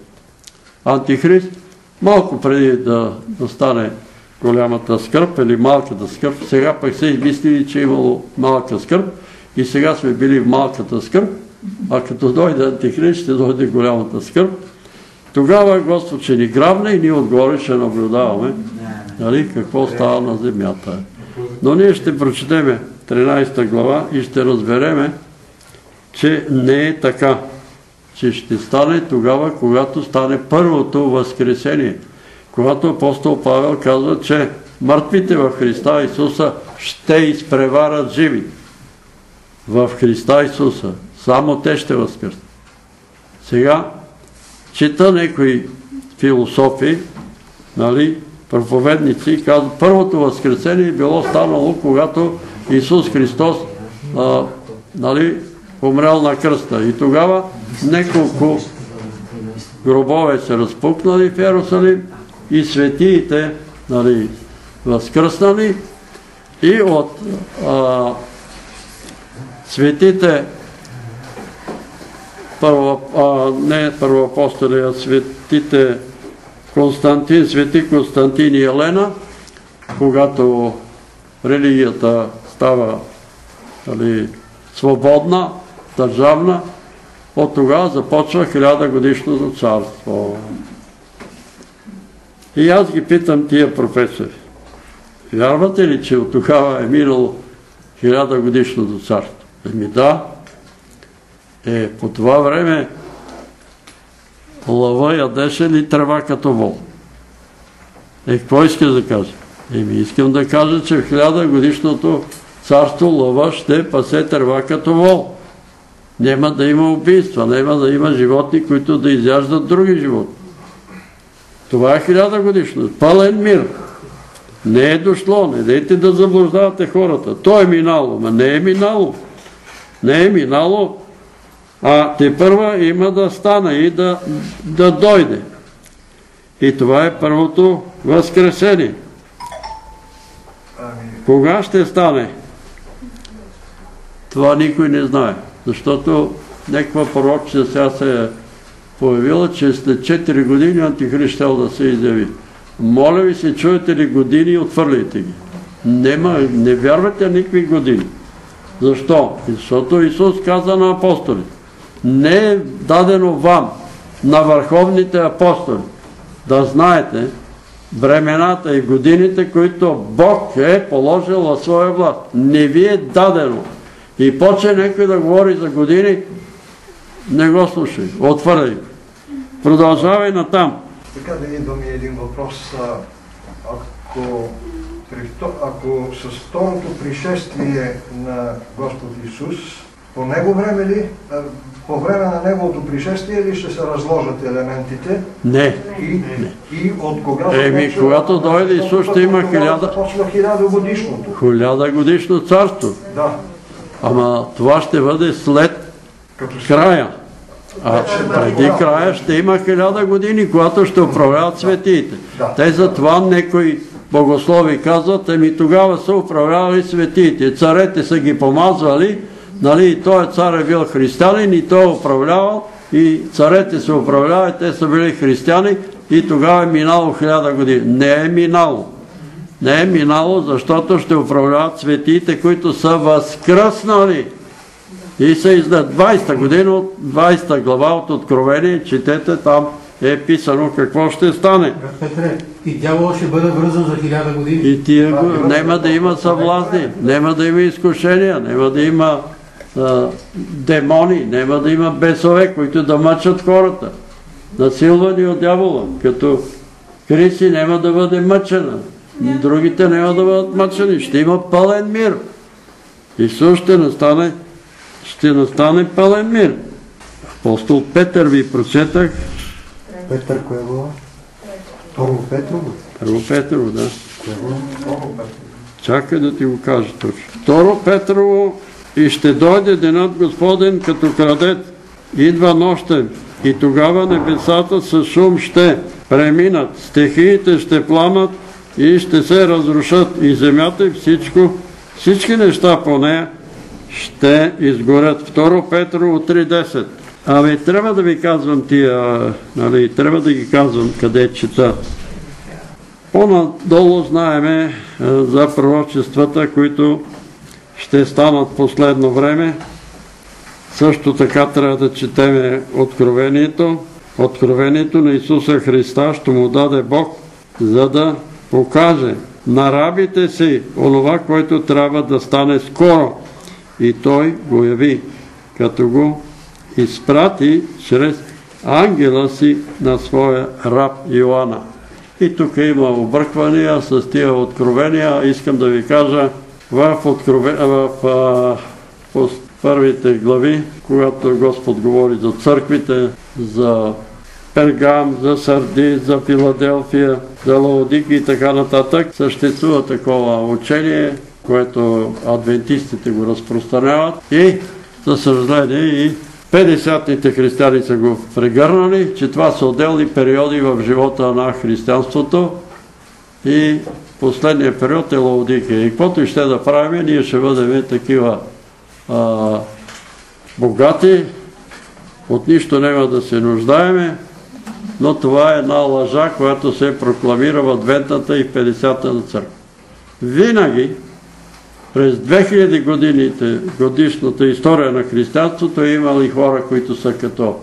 Антихрист, малко преди да настане голямата скърб или малката скърб, сега пък се измислили, че е имало малка скърб и сега сме били в малката скърб, а като дойде Антихрист, ще дойде голямата скърб. Тогава Господ ще ни грабне и ние отгоре ще наблюдаваме нали, какво става на земята. Но ние ще прочетеме 13 глава и ще разбереме, че не е така. Че ще стане тогава, когато стане първото възкресение. Когато апостол Павел казва, че мъртвите в Христа Исуса ще изпреварат живи. В Христа Исуса. Само те ще възкръснат. Сега чета някои философи, нали, проповедници, казват, първото възкресение е било станало, когато Исус Христос нали, умрял на кръста. И тогава неколко гробове се разпукнали в Иерусалим и светиите нали, възкръснали. И от светите първо, а, не първоапостоли, а светите Константин, свети Константин и Елена, когато религията става нали, свободна, държавна, от тогава започва хиляда годишното царство. И аз ги питам тия професори. Вярвате ли, че от тогава е минало хиляда годишното царство? Еми да, е, по това време лъва ядеше ли трева като вол? Е, какво искаш да кажа? Еми, искам да кажа, че в хиляда годишното царство лъва ще пасе трева като вол. Няма да има убийства, няма да има животни, които да изяждат други животни. Това е хиляда годишно. Пълен мир. Не е дошло. Не дайте да заблуждавате хората. То е минало, но не е минало. Не е минало, а те първа има да стане и да, дойде. И това е първото възкресение. Кога ще стане? Това никой не знае. Защото някаква пророчица сега се е появила, че след 4 години Антихрист ще да се изяви. Моля ви се, чуете ли години, отвърляйте ги. Нема, не вярвате никакви години. Защо? Защото Исус каза на апостолите. Не е дадено вам, на върховните апостоли, да знаете времената и годините, които Бог е положил в своя власт. Не ви е дадено. И почне някой да говори за години, не го слушай, отвърляй. Продължавай натам. Така да идва ми един въпрос. Ако, ако с второто пришествие на Господ Исус, по Него време ли, по време на Неговото пришествие ли ще се разложат елементите Не. и, и от кога Еми, започва- когато дойде Исус, ще има хиляда- Започва хиляда годишното. Хиляда годишно царство. Да. Ама това ще бъде след края. А преди края ще има хиляда години, когато ще управляват светиите. Те затова некои богослови казват, еми тогава са управлявали светиите. Царете са ги помазвали, нали, и той цар е бил християнин и той е управлявал, и царете се управлявали, те са били християни, и тогава е минало хиляда години. Не е минало. Не е минало, защото ще управляват светиите, които са възкръснали. И са изда 20 година, от 20 глава от Откровение, четете там е писано какво ще стане. Петре, и дявол ще бъде вързан за хиляда години. И тия го, няма да има съблазни, няма да има изкушения, няма да има а, демони, няма да има бесове, които да мъчат хората. Насилвани от дявола, като Криси няма да бъде мъчена, другите няма да бъдат мъчени, ще има пълен мир. Исус ще настане, ще настане пълен мир. Апостол Петър ви прочетах, Петър, кое било? Първо Петрово? първо Петрово, да. Кое било? Чакай да ти го кажа точно. Второ Петрово и ще дойде денът Господен като крадец. Идва нощен и тогава небесата с шум ще преминат, стихиите ще пламат и ще се разрушат и земята и всичко, всички неща по нея ще изгорят. Второ Петрово 3.10 Ами трябва да ви казвам тия, нали, трябва да ги казвам къде чета. По-надолу знаеме е, за пророчествата, които ще станат последно време. Също така трябва да четеме Откровението. Откровението на Исуса Христа, що му даде Бог, за да покаже на рабите си онова, което трябва да стане скоро. И Той го яви, като го изпрати чрез ангела си на своя раб Йоанна. И тук има обърквания с тия откровения. Искам да ви кажа, в, в първите глави, когато Господ говори за църквите, за Пергам, за Сарди, за Филаделфия, за Лаодики и така нататък, съществува такова учение, което адвентистите го разпространяват. И, за съжаление, и 50-ните християни са го прегърнали, че това са отделни периоди в живота на християнството. И последният период е Лаодикия. И каквото ще да правим, ние ще бъдем такива а, богати, от нищо няма да се нуждаеме, но това е една лъжа, която се прокламира в Адвентната и 50-та на църква. Винаги през 2000 годините, годишната история на християнството е имали хора, които са като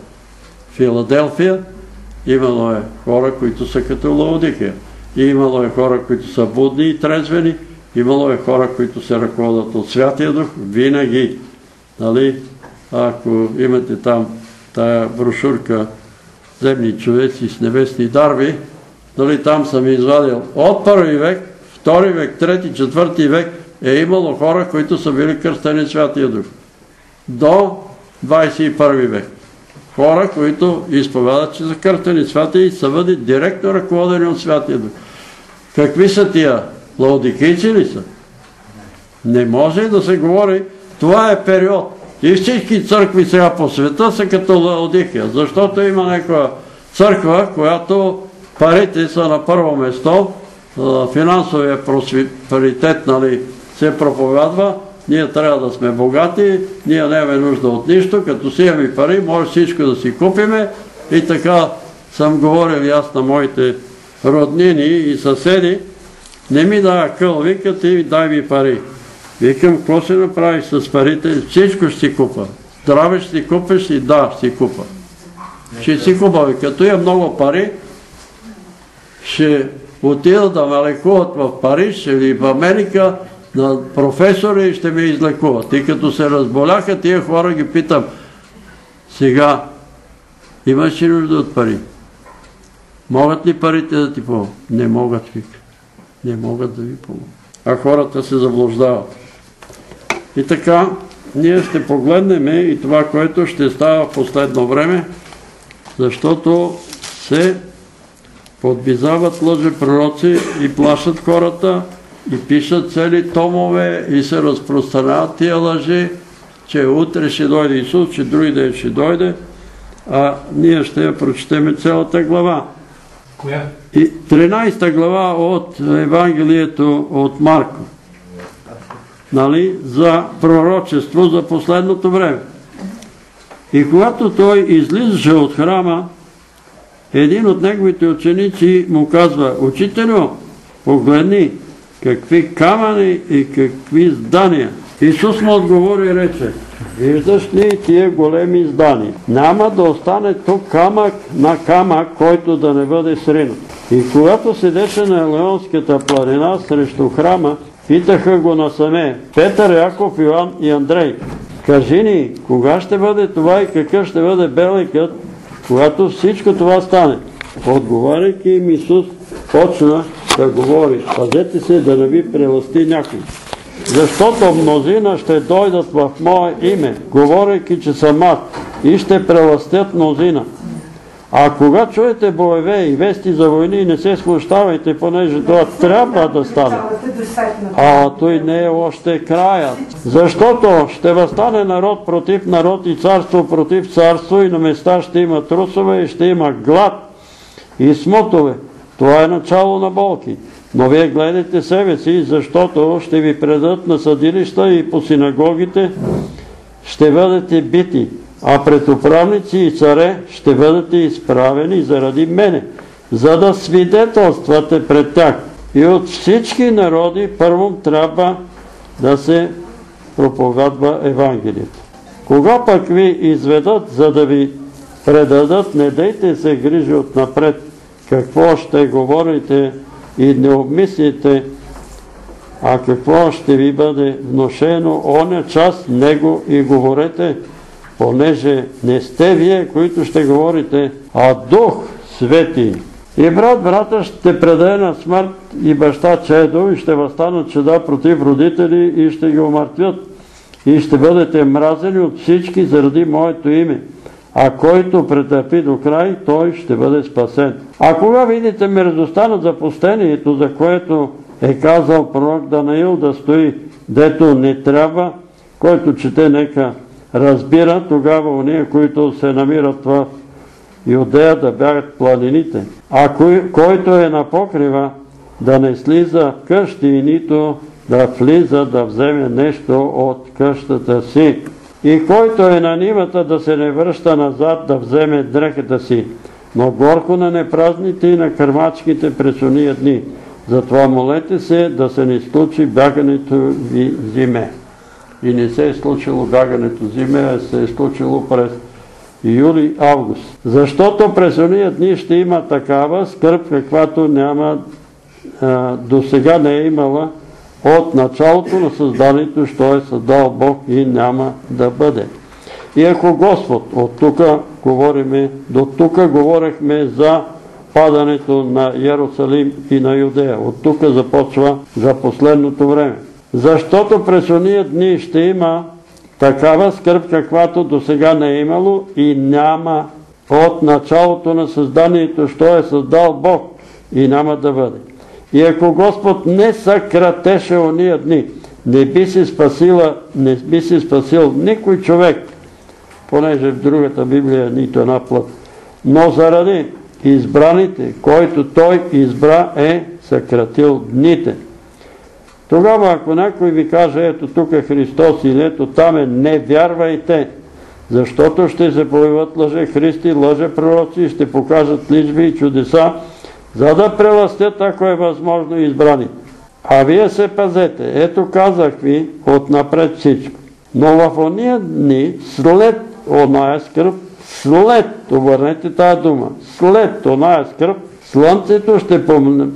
Филаделфия, имало е хора, които са като Лаодикия. И имало е хора, които са будни и трезвени, имало е хора, които се ръководят от Святия Дух, винаги. Нали? Ако имате там тая брошурка Земни човеци с небесни дарби, нали, там съм извадил от първи век, втори век, трети, четвърти век е имало хора, които са били кръстени Святия Дух. До 21 век. Хора, които изповядат, че са кръстени Святия и са бъди директно ръководени от Святия Дух. Какви са тия? Лаодикийци ли са? Не може да се говори, това е период. И всички църкви сега по света са като Лаодикия, защото има някаква църква, която парите са на първо место, финансовия просперитет нали, се проповядва, ние трябва да сме богати, ние нямаме нужда от нищо, като си имаме пари, може всичко да си купиме. И така съм говорил и аз на моите роднини и съседи, не ми дава къл, викат и дай ми пари. Викам, какво ще направиш с парите? Всичко ще си купа. Здраве ще си купиш и да, ще си купа. Ще си купа. Като имам много пари, ще отида да ме лекуват в Париж или в Америка на професори ще ме излекуват. И като се разболяха, тия хора ги питам, сега имаш ли нужда от пари? Могат ли парите да ти помогнат? Не могат, вика. Не могат да ви помогнат. А хората се заблуждават. И така, ние ще погледнем и това, което ще става в последно време, защото се подбизават лъжепророци и плашат хората и пишат цели томове и се разпространяват тия лъжи, че утре ще дойде Исус, че други ден ще дойде, а ние ще я прочетеме цялата глава. Коя? И 13 глава от Евангелието от Марко. Нали? За пророчество за последното време. И когато той излизаше от храма, един от неговите ученици му казва, Учителю, погледни какви камъни и какви здания. Исус му отговори и рече, виждаш ли тия големи здания? Няма да остане тук камък на камък, който да не бъде сринат. И когато седеше на Елеонската планина срещу храма, питаха го насаме Петър, Яков, Йоан и Андрей. Кажи ни, кога ще бъде това и какъв ще бъде беликът, когато всичко това стане? Отговаряйки им Исус, почна да говори, пазете се да не ви преласти някой. Защото мнозина ще дойдат в Мое име, говорейки, че съм аз, и ще преластят мнозина. А кога чуете боеве и вести за войни, не се смущавайте, понеже това трябва да стане. А той не е още краят. Защото ще възстане народ против народ и царство против царство и на места ще има трусове и ще има глад и смотове. Това е начало на болки. Но вие гледайте себе си, защото ще ви предадат на съдилища и по синагогите ще бъдете бити, а пред управници и царе ще бъдете изправени заради мене, за да свидетелствате пред тях. И от всички народи първо трябва да се проповядва Евангелието. Кога пък ви изведат, за да ви предадат, не дейте се грижи от напред, какво ще говорите и не обмислите, а какво ще ви бъде вношено оня час, него и говорете, понеже не сте вие, които ще говорите, а Дух Свети. И брат, брата ще предаде на смърт и баща чедо и ще възстанат чеда против родители и ще ги омъртвят. И ще бъдете мразени от всички заради моето име а който претърпи до край, той ще бъде спасен. А кога видите мерзостта на запустението, за което е казал пророк Данаил да стои, дето не трябва, който чете нека разбира, тогава уния, които се намират в Юдея да бягат планините. А който е на покрива, да не слиза в къщи и нито да влиза да вземе нещо от къщата си. И който е на нивата да се не връща назад да вземе дрехата си, но горко на непразните и на кърмачките през уния дни. Затова молете се да се не случи бягането ви зиме. И не се е случило бягането зиме, а се е случило през юли-август. Защото през уния дни ще има такава скърб, каквато няма до сега не е имала от началото на създанието, що е създал Бог и няма да бъде. И ако Господ, от тук говориме, до тук говорихме за падането на Иерусалим и на Юдея. От тук започва за последното време. Защото през ония дни ще има такава скърб, каквато до сега не е имало и няма от началото на създанието, що е създал Бог и няма да бъде. И ако Господ не съкратеше ония дни, не би се спасила, не би се спасил никой човек, понеже в другата Библия нито една плът. Но заради избраните, който той избра, е съкратил дните. Тогава, ако някой ви каже, ето тук е Христос или ето там е, не вярвайте, защото ще се появят лъже Христи, лъже пророци и ще покажат личби и чудеса, за да преластят, ако е възможно, избрани. А вие се пазете. Ето казах ви отнапред всичко. Но в ония дни, след оная скръп, след, обърнете тази дума, след оная скръп, слънцето ще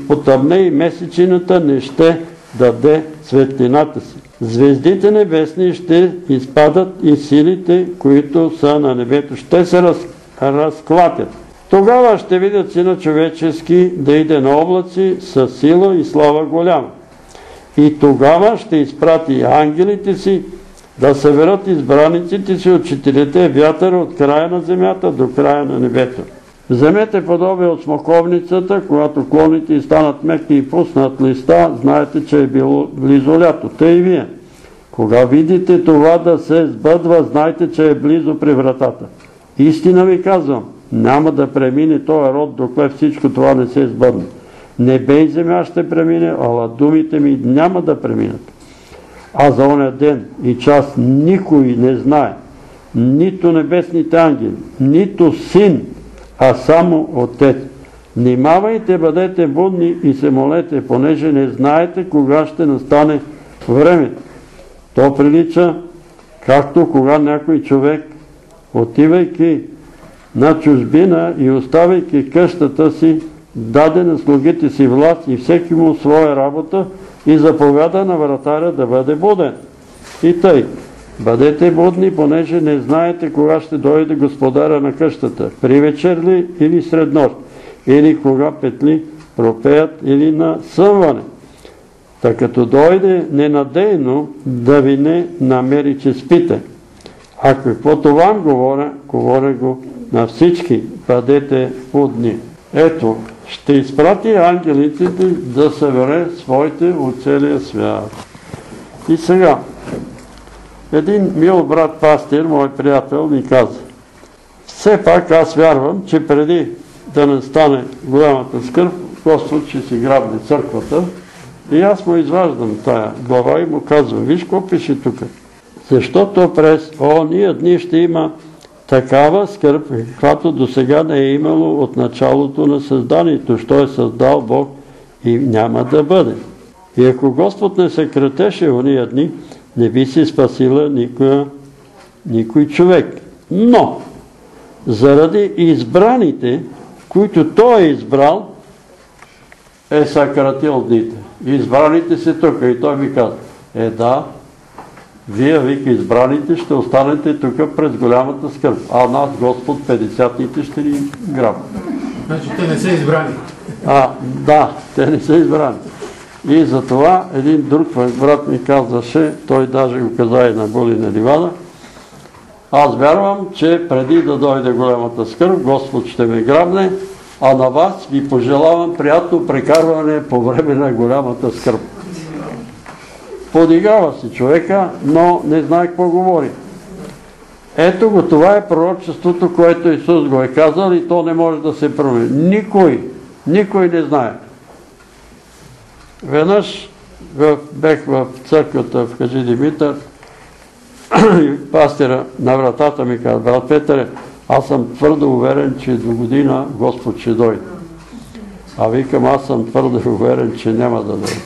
потъмне и месечината не ще даде светлината си. Звездите небесни ще изпадат и силите, които са на небето, ще се раз, разклатят. Тогава ще видят Сина човечески да иде на облаци с сила и слава голяма. И тогава ще изпрати ангелите си да съберат избраниците си от четирите вятъра от края на земята до края на небето. Вземете подобие от смоковницата, когато клоните и станат мекни и пуснат листа, знаете, че е било близо лято. Те и вие. Кога видите това да се сбъдва, знайте, че е близо при вратата. Истина ви казвам, няма да премине този род, докле всичко това не се избърне. Небе и земя ще премине, ала думите ми няма да преминат. А за оня ден и час никой не знае, нито небесните ангели, нито син, а само отец. Внимавайте, бъдете будни и се молете, понеже не знаете кога ще настане времето. То прилича както кога някой човек, отивайки на чужбина и оставайки къщата си, даде на слугите си власт и всеки му своя работа и заповяда на вратаря да бъде буден. И тъй, бъдете будни, понеже не знаете кога ще дойде господаря на къщата, при вечер ли или сред нощ, или кога петли пропеят или на съмване. Та като дойде ненадейно да ви не намери, че спите. А каквото вам говоря, говоря го на всички, бъдете будни. Ето, ще изпрати ангелите да събере своите от целия свят. И сега, един мил брат пастир, мой приятел, ни каза, все пак аз вярвам, че преди да настане голямата скърб, Господ ще си грабне църквата и аз му изваждам тая глава и му казвам, виж какво пише тук. Защото през ония дни ще има такава скърб, каквато до сега не е имало от началото на създанието, що е създал Бог и няма да бъде. И ако Господ не се кратеше ония дни, не би се спасила никоя, никой човек. Но, заради избраните, които Той е избрал, е съкратил дните. Избраните си тук. И той ми каза, е да, вие, вика, избраните ще останете тук през голямата скърб, а нас Господ 50-ните ще ни граб. Значи те не са избрани. А, да, те не са избрани. И затова един друг брат ми казваше, той даже го каза и на Булина Ливада, аз вярвам, че преди да дойде голямата скърб, Господ ще ме грабне, а на вас ви пожелавам приятно прекарване по време на голямата скърб. Подигава си човека, но не знае какво говори. Ето го, това е пророчеството, което Исус го е казал и то не може да се промени. Никой, никой не знае. Веднъж бех в църквата в Кажи Димитър и пастира на вратата ми каза, брат Петъре, аз съм твърдо уверен, че до година Господ ще дойде. А викам, аз съм твърдо уверен, че няма да дойде.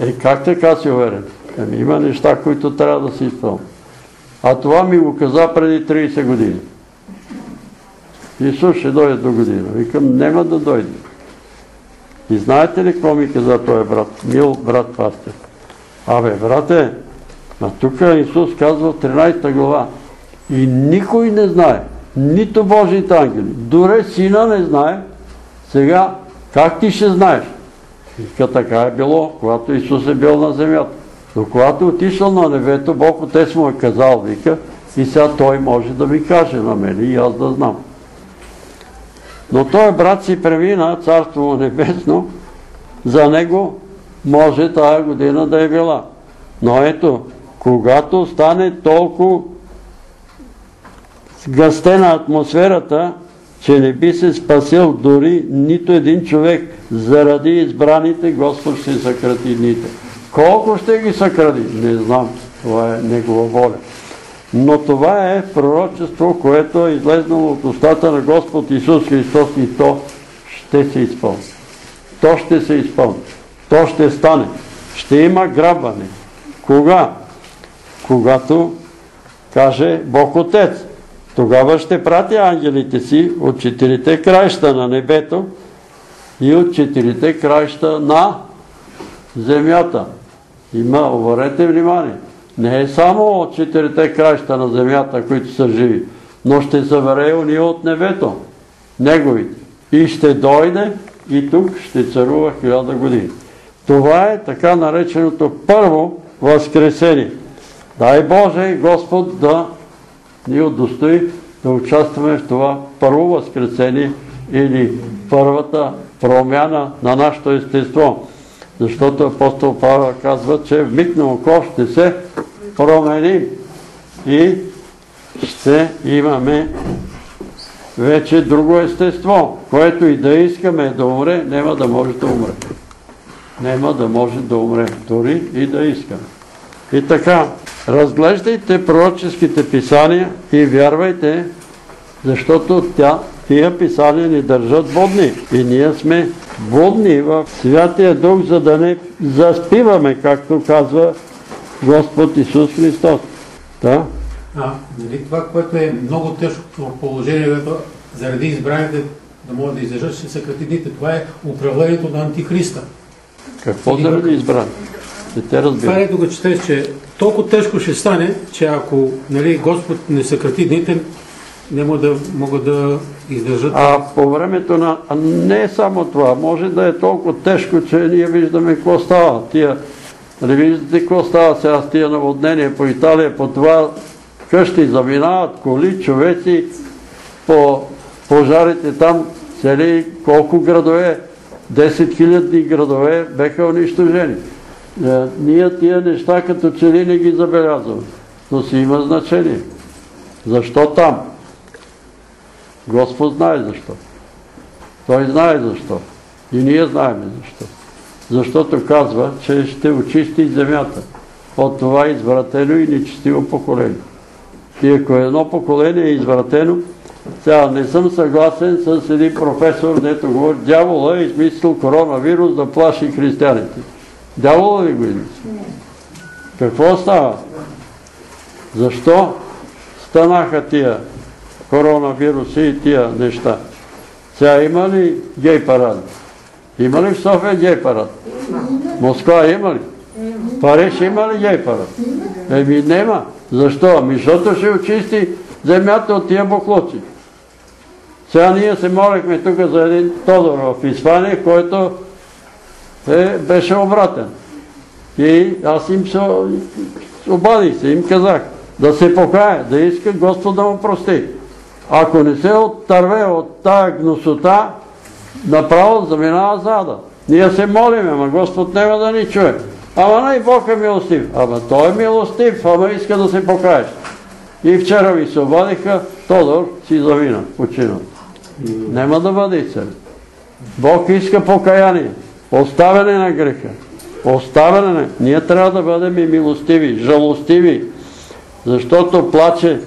Е, как така си уверен? Еми, има неща, които трябва да се изпълнят. А това ми го каза преди 30 години. Исус ще дойде до година. Викам, няма да дойде. И знаете ли какво ми каза този брат? Мил брат пастир. Абе, брате, а тук Исус казва в 13 глава. И никой не знае, нито Божиите ангели, дори сина не знае, сега как ти ще знаеш? И така е било, когато Исус е бил на земята. Но когато отишъл на небето, Бог Отец му е казал, вика, и сега той може да ми каже на мен и аз да знам. Но той брат си премина Царство Небесно, за него може тая година да е била. Но ето, когато стане толкова сгъстена атмосферата, че не би се спасил дори нито един човек. Заради избраните Господ ще съкрати дните. Колко ще ги съкрати? Не знам. Това е Негова воля. Но това е пророчество, което е излезнало от устата на Господ Исус Христос и то ще се изпълни. То ще се изпълни. То ще стане. Ще има грабване. Кога? Когато каже Бог Отец. Тогава ще пратя ангелите си от четирите краища на небето и от четирите краища на земята. Има, обърнете внимание, не е само от четирите краища на земята, които са живи, но ще събере уния от небето, неговите. И ще дойде и тук ще царува хиляда години. Това е така нареченото първо възкресение. Дай Боже Господ да ни удостои да участваме в това първо възкресение или първата промяна на нашето естество. Защото апостол Павел казва, че в миг на око ще се променим и ще имаме вече друго естество, което и да искаме да умре, няма да може да умре. Няма да може да умре, дори и да искаме. И така, разглеждайте пророческите писания и вярвайте, защото тия писания ни държат водни. И ние сме водни в Святия Дух, за да не заспиваме, както казва Господ Исус Христос. Да? А, нали, това, което е много тежко положение, което заради избраните да могат да издържат, ще съкрати дните. Това е управлението на Антихриста. Какво заради избран? Не те Това е тук четеш, че толкова тежко ще стане, че ако нали, Господ не съкрати дните, няма да могат да издържат. А по времето на... а не е само това, може да е толкова тежко, че ние виждаме какво става. Тия, нали виждате какво става сега с тия наводнения по Италия, по това къщи заминават, коли, човеци, по пожарите там, цели колко градове, 10 000 градове беха унищожени. Е, Ние тия неща като че не ги забелязваме, но си има значение. Защо там? Господ знае защо. Той знае защо. И ние знаем защо. Защото казва, че ще очисти земята от това извратено и нечестиво поколение. И ако едно поколение е извратено, сега не съм съгласен с един професор, дето говори, дявола е измислил коронавирус да плаши християните. Дявола ли го измислил? Какво става? Защо станаха тия коронавируси и тия неща? Сега има ли гей парад? Има ли в София гей парад? Москва има ли? Париж има ли гей парад? Еми нема. Защо? Ами защото ще очисти земята от тия буклуци. Сега ние се молихме тук за един Тодор в Испания, който е, беше обратен. И аз им се обадих се, им казах да се покая, да иска Господ да му прости. Ако не се оттърве от тая гносота, направо заминава зада. Ние се молиме, ама Господ няма да ни чуе. Ама най Бог е милостив. Ама Той е милостив, ама иска да се покаеш. И вчера ми се обадиха, Тодор си завина, почина. Нема да бъде изцелен. Бог иска покаяние, оставяне на греха. Оставяне на... Ние трябва да бъдем и милостиви, жалостиви, защото плаче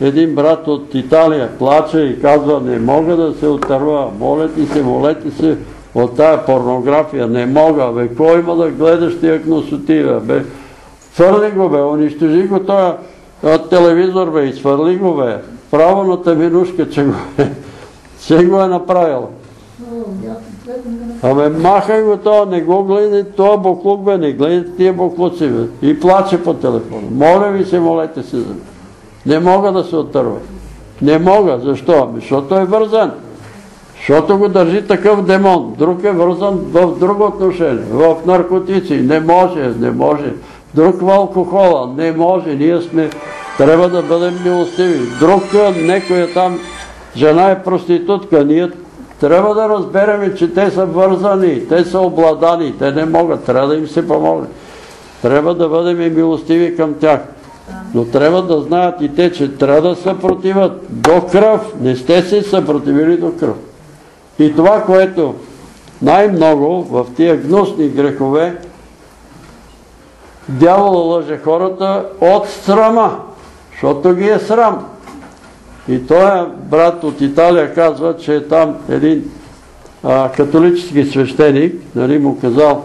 един брат от Италия, плаче и казва, не мога да се отърва, молете се, молете се от тая порнография, не мога, бе, кой има да гледаш тия гносоти, бе, свърли го, бе, унищожи го този телевизор, бе, изхвърли го, бе, право на таминушка, че го е, че го е направил. Абе, махай го това, не го гледай това буклук, бе, не гледайте тия буклуци, бе. И плаче по телефона. Моля ви се, молете се за мен. Не мога да се отърва. Не мога. Защо? Ами, защото е вързан. Защото го държи такъв демон. Друг е вързан в друго отношение. В наркотици. Не може, не може. Друг в алкохола. Не може. Ние сме... Трябва да бъдем милостиви. Друг некоя там жена е проститутка. Ние трябва да разберем, че те са вързани, те са обладани, те не могат, трябва да им се помогне. Трябва да бъдем и милостиви към тях. Но трябва да знаят и те, че трябва да съпротиват до кръв. Не сте се съпротивили до кръв. И това, което най-много в тия гнусни грехове, дявола лъже хората от срама, защото ги е срам. И той брат от Италия казва, че е там един католически свещеник, нали, му казал,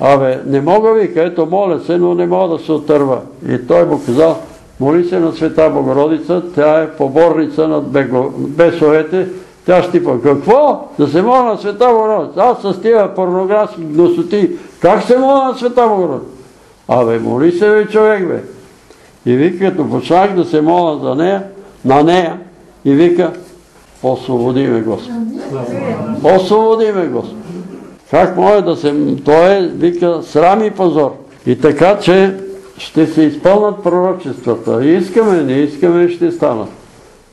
абе, не мога ви, ето моля се, но не мога да се отърва. И той му казал, моли се на Света Богородица, тя е поборница над бесовете, тя ще ти Какво? Да се моля на Света Богородица. Аз с тия порнографски гносоти, как се моля на Света Богородица? Абе, моли се ви човек, бе. И вика, като почнах да се моля за нея, на нея и вика, освободи ме Господ. Освободи ме Господ. Как може да се... Той вика, срам и позор. И така, че ще се изпълнат пророчествата. Искаме, не искаме, ще станат.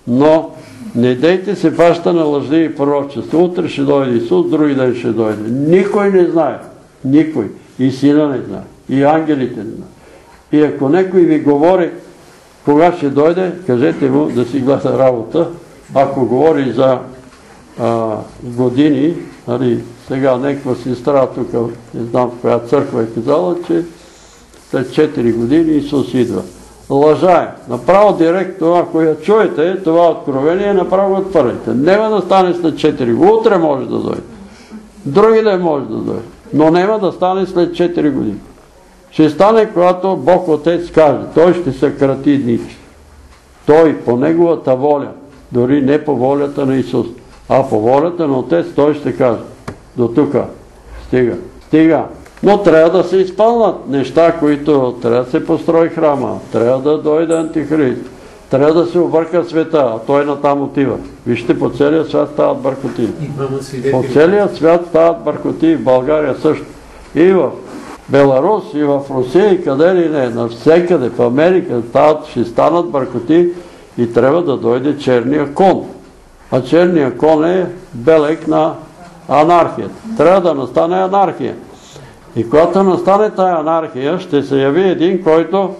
Но не дейте се фаща на лъжливи пророчества. Утре ще дойде Исус, други ден ще дойде. Никой не знае. Никой. И сина не знае. И ангелите не знаят. И ако някой ви говори кога ще дойде, кажете му да си гледа работа. Ако говори за години, нали, сега някаква сестра тук, не знам в коя църква е казала, че след 4 години Исус идва. Лъжа е. Направо директ това, което чуете, това откровение, направо отвърнете. Нема да стане след 4 години. Утре може да дойде. Други ден може да дойде. Но няма да стане след 4 години. ще стане, когато Бог Отец каже. Той ще съкрати дните. Той по Неговата воля, дори не по волята на Исус, а по волята на Отец, Той ще каже. До тук. Стига. Стига. Но трябва да се изпълнат неща, които трябва да се построи храма, трябва да дойде антихрист, трябва да се обърка света, а той натам отива. Вижте, по целия свят стават бъркоти. По целия свят стават бъркоти, в България също. И в Беларус, и в Русия, и къде ли не, навсекъде, в Америка стават, ще станат бъркоти и трябва да дойде черния кон. А черния кон е белек на анархията. Трябва да настане анархия. И когато настане тая анархия, ще се яви един, който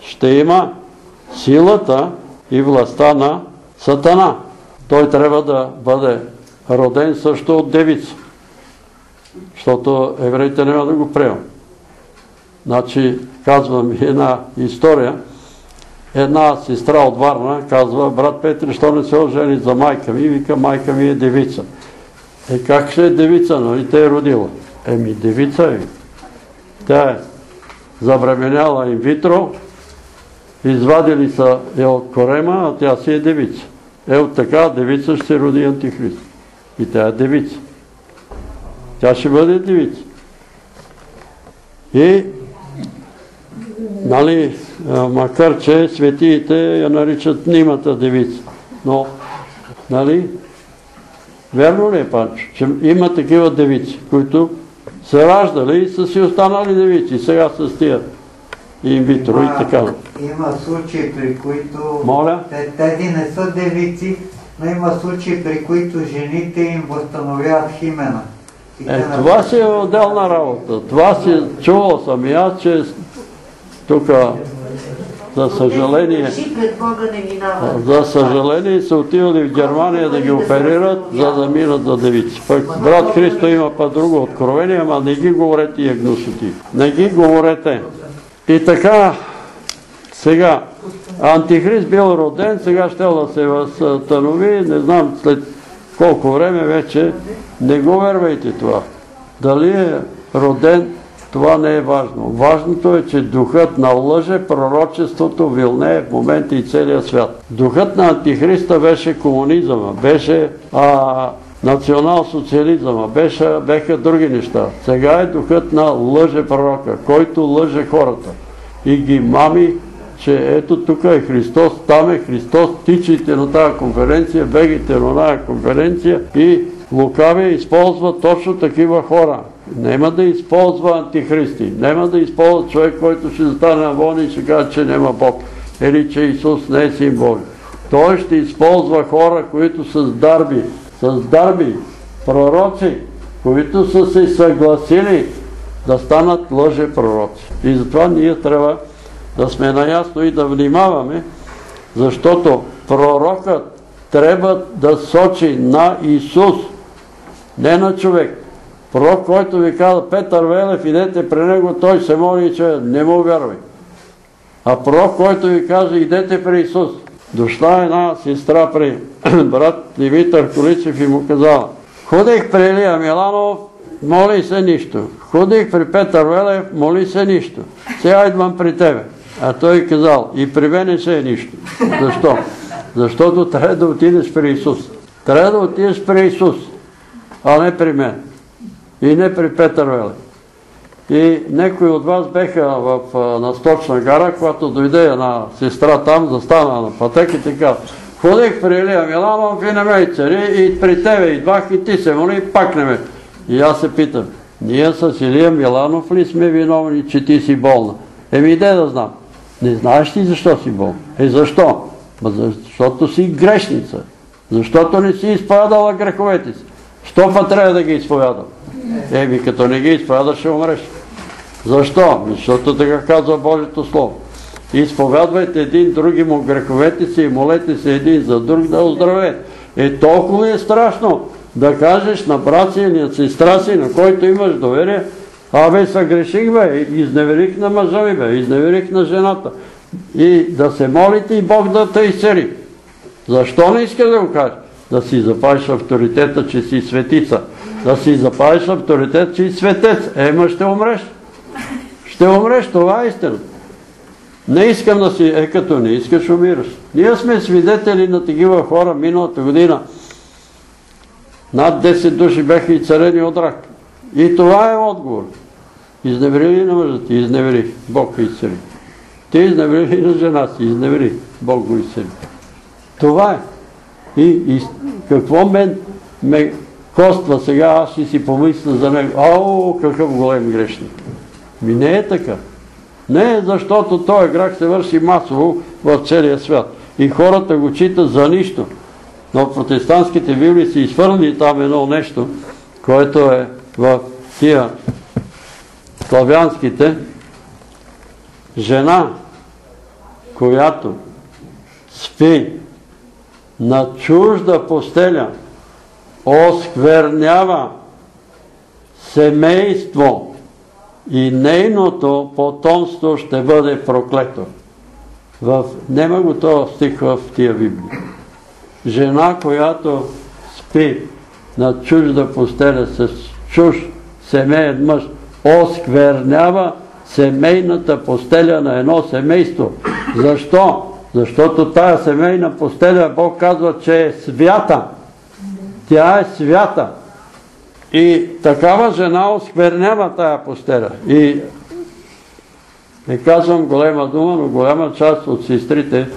ще има силата и властта на Сатана. Той трябва да бъде роден също от девица. Защото евреите няма да го приемат. Значи, казвам една история. Една сестра от Варна казва, брат Петри, що не се ожени за майка ми? Вика, майка ми е девица. Е, как ще е девица, нали те е родила? Еми, девица е. Тя е забременяла инвитро, извадили са я от корема, а тя си е девица. Е, от така девица ще се роди антихрист. И тя е девица. Тя ще бъде девица. И, нали, макар че светиите я наричат нимата девица. Но, нали, верно ли е, Панчо, че има такива девици, които са раждали и са си останали девици. Сега с тия инвитро и така. Има случаи, при които Моля? те, тези не са девици, но има случаи, при които жените им възстановяват химена. И Е, това си е отделна работа. Това си чувал съм и аз, че тук, за съжаление, за съжаление са отивали в Германия да ги оперират, за да минат за девици. Пък брат Христо има па друго откровение, ама не ги говорете тия гнусоти. Не ги говорете. И така, сега, Антихрист бил роден, сега ще да се възстанови, не знам след колко време вече, не го вервайте това. Дали е роден, това не е важно. Важното е, че духът на лъже пророчеството вилнее в момента и целия свят. Духът на Антихриста беше комунизъма, беше а, национал-социализъма, беше, беха други неща. Сега е духът на лъже пророка, който лъже хората и ги мами, че ето тук е Христос, там е Христос, тичайте на тази конференция, бегайте на тази конференция и лукавия използва точно такива хора. Нема да използва антихристи, нема да използва човек, който ще застане на вълни и ще каже, че няма Бог, или че Исус не е син Бог. Той ще използва хора, които с дарби, с дарби, пророци, които са се съгласили да станат лъже пророци. И затова ние трябва да сме наясно и да внимаваме, защото пророкът трябва да сочи на Исус, не на човек. Пророк, който ви каза Петър Велев, идете при него, той се моли, че не му вярвай. А пророк, който ви каже, идете при Исус. Дошла една сестра при брат Димитър Количев и му казала, ходих при Илия Миланов, моли се нищо. Ходих при Петър Велев, моли се нищо. Сега идвам при тебе. А той казал, и при мене се е нищо. Защо? Защото трябва да отидеш при Исус. Трябва да отидеш при Исус, а не при мен. И не при Петър Велев. И някои от вас беха в, на Сточна гара, когато дойде една сестра там, застана на пътек и така. Ходих при Илия Миланов и не ме цари, и при тебе идвах и ти се моли, и пак не ме. И аз се питам, ние с Илия Миланов ли сме виновни, че ти си болна? Еми, иде да знам. Не знаеш ли защо си болна? Е, защо? Защото си грешница. Защото не си изповядала греховете си. Що па трябва да ги изповядам? Еми, като не ги изповядаш, ще умреш. Защо? Защото така казва Божието Слово. Изповядвайте един други му греховете си и молете се един за друг да оздраве. Е, толкова е страшно да кажеш на брат си на сестра си, на който имаш доверие, абе, съгреших бе, изневерих на мъжа ми бе, изневерих на жената. И да се молите и Бог да те изцели. Защо не иска да го кажеш? Да си запазиш авторитета, че си светица. Да си запазиш авторитет, че си светец. Ема ще умреш. Ще умреш, това е истината. Не искам да си, е като не искаш, умираш. Ние сме свидетели на такива хора миналата година. Над 10 души бяха и царени от рак. И това е отговор. Изневери ли на мъжа ти? Изневери. Бог го изцели. Ти изневери ли на жена си? Изневери. Бог го изцели. Това е. И, и какво мен ме коства сега, аз ще си помисля за него. Ау, какъв голем грешник. Ми не е така. Не е защото този грах се върши масово в целия свят. И хората го читат за нищо. Но протестантските библии са изхвърли там едно нещо, което е в тия славянските жена, която спи на чужда постеля, осквернява семейство и нейното потомство ще бъде проклето. В... Нема го този стих в тия Библия. Жена, която спи на чужда постеля с чуж семейен мъж, осквернява семейната постеля на едно семейство. Защо? Защото тая семейна постеля, Бог казва, че е свята. Тя е свята. И такава жена осквернява тая постеля. И не казвам голема дума, но голяма част от сестрите,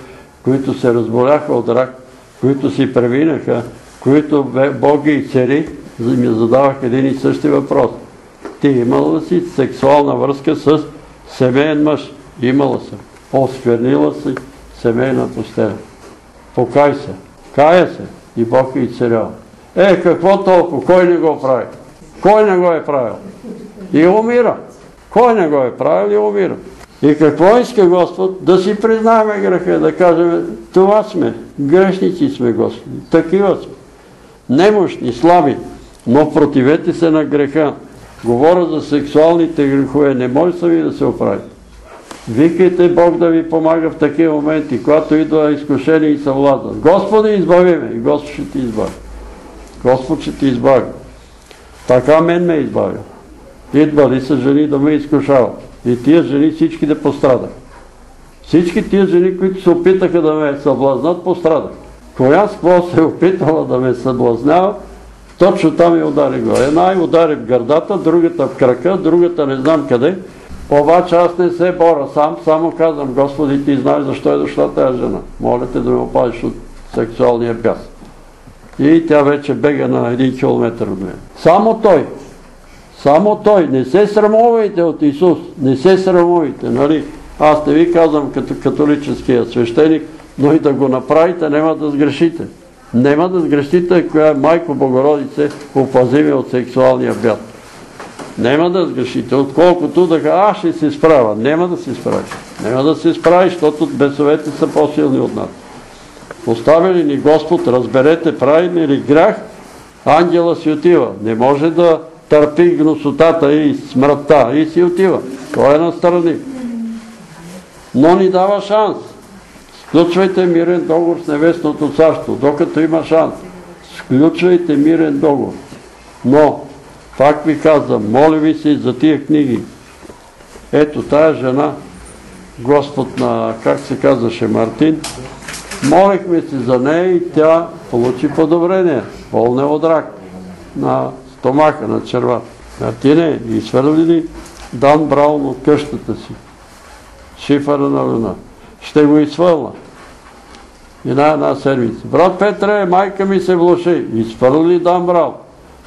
които се разболяха от рак, които си превинаха, които Бог ги цери, ми задавах един и същи въпрос. Ти имала си сексуална връзка с семейен мъж? Имала съм. Осквернила си семейна постеля. Покай се. Кая се. И Бог и царява. Е, какво толкова? Кой не го прави? Кой не го е правил? И умира. Кой не го е правил и умира. И какво иска Господ? Да си признаеме греха, да кажем, това сме, грешници сме Господи, такива сме. Немощни, слаби, но противете се на греха. Говоря за сексуалните грехове, не може сами да се оправи. Викайте Бог да ви помага в такива моменти, когато идва изкушение и съвлада. Господи, избави ме и Господ ще ти избави. Господ ще ти избави. Така мен ме избавя. Идвали са жени да ме изкушават. И тия жени всички да пострадат. Всички тия жени, които се опитаха да ме съблазнат, пострадат. Коя с се е опитала да ме съблазнява, точно там я удари го. Една я удари в гърдата, другата в крака, другата не знам къде. Обаче аз не се боря сам, само казвам, Господи, ти знаеш защо е дошла тази жена. Моля те да ме опазиш от сексуалния бяс. И тя вече бега на един километр от мен. Само той. Само той. Не се срамувайте от Исус. Не се срамувайте, нали? Аз не ви казвам като католическия свещеник, но и да го направите, няма да сгрешите. Нема да сгрешите, коя е Майко Богородице, опазиме от сексуалния бяд. Нема да сгрешите, отколкото да кажа, аз ще се справя. Нема да се справиш. Нема да се справиш, защото бесовете са по-силни от нас. Остави ли ни Господ, разберете, прави ли грях, ангела си отива. Не може да търпи гносотата и смъртта и си отива. Той е настрани. Но ни дава шанс. Сключвайте мирен договор с Небесното царство, докато има шанс. Сключвайте мирен договор. Но, пак ви казвам, моля ви се за тия книги. Ето тая жена, Господ на, как се казваше, Мартин, молихме се за нея и тя получи подобрение. Болна е от рак на стомаха, на червата. Мартине, изхвърли Дан Браун от къщата си? Шифъра на луна. Ще го изхвърля. Мина една седмица. Брат Петре, майка ми се влоши. Изхвърли Дан Браун.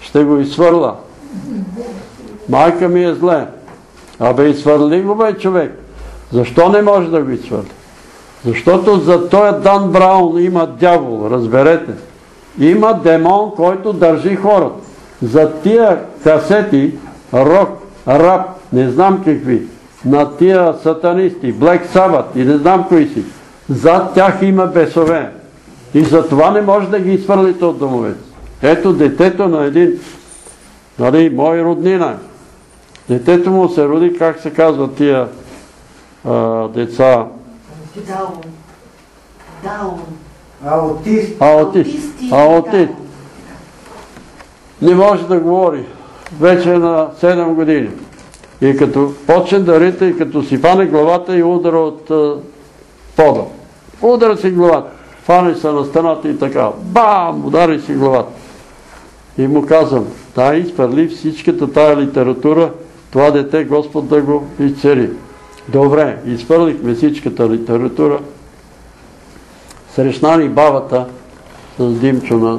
Ще го изхвърля. Майка ми е зле. Абе, изхвърли го бе човек. Защо не може да го изхвърли? Защото за този Дан Браун има дявол, разберете. Има демон, който държи хората. За тия касети, рок, рап, не знам какви, на тия сатанисти, Black Sabbath и не знам кои си, зад тях има бесове. И за това не може да ги изхвърлите от домовете. Ето детето на един, нали, мой роднина. Детето му се роди, как се казва тия а, деца? Даун. Даун. Аутист. Аутист. Аутист. Не може да говори. Вече е на 7 години. И като почне да рита и като си фане главата и удара от пода. Удара си главата. Фане се на стената и така. Бам! Удари си главата. И му казвам, дай изпърли всичката тая литература, това дете Господ да го изцери. Добре, изпърлихме всичката литература. Срещна ни бабата с Димчо на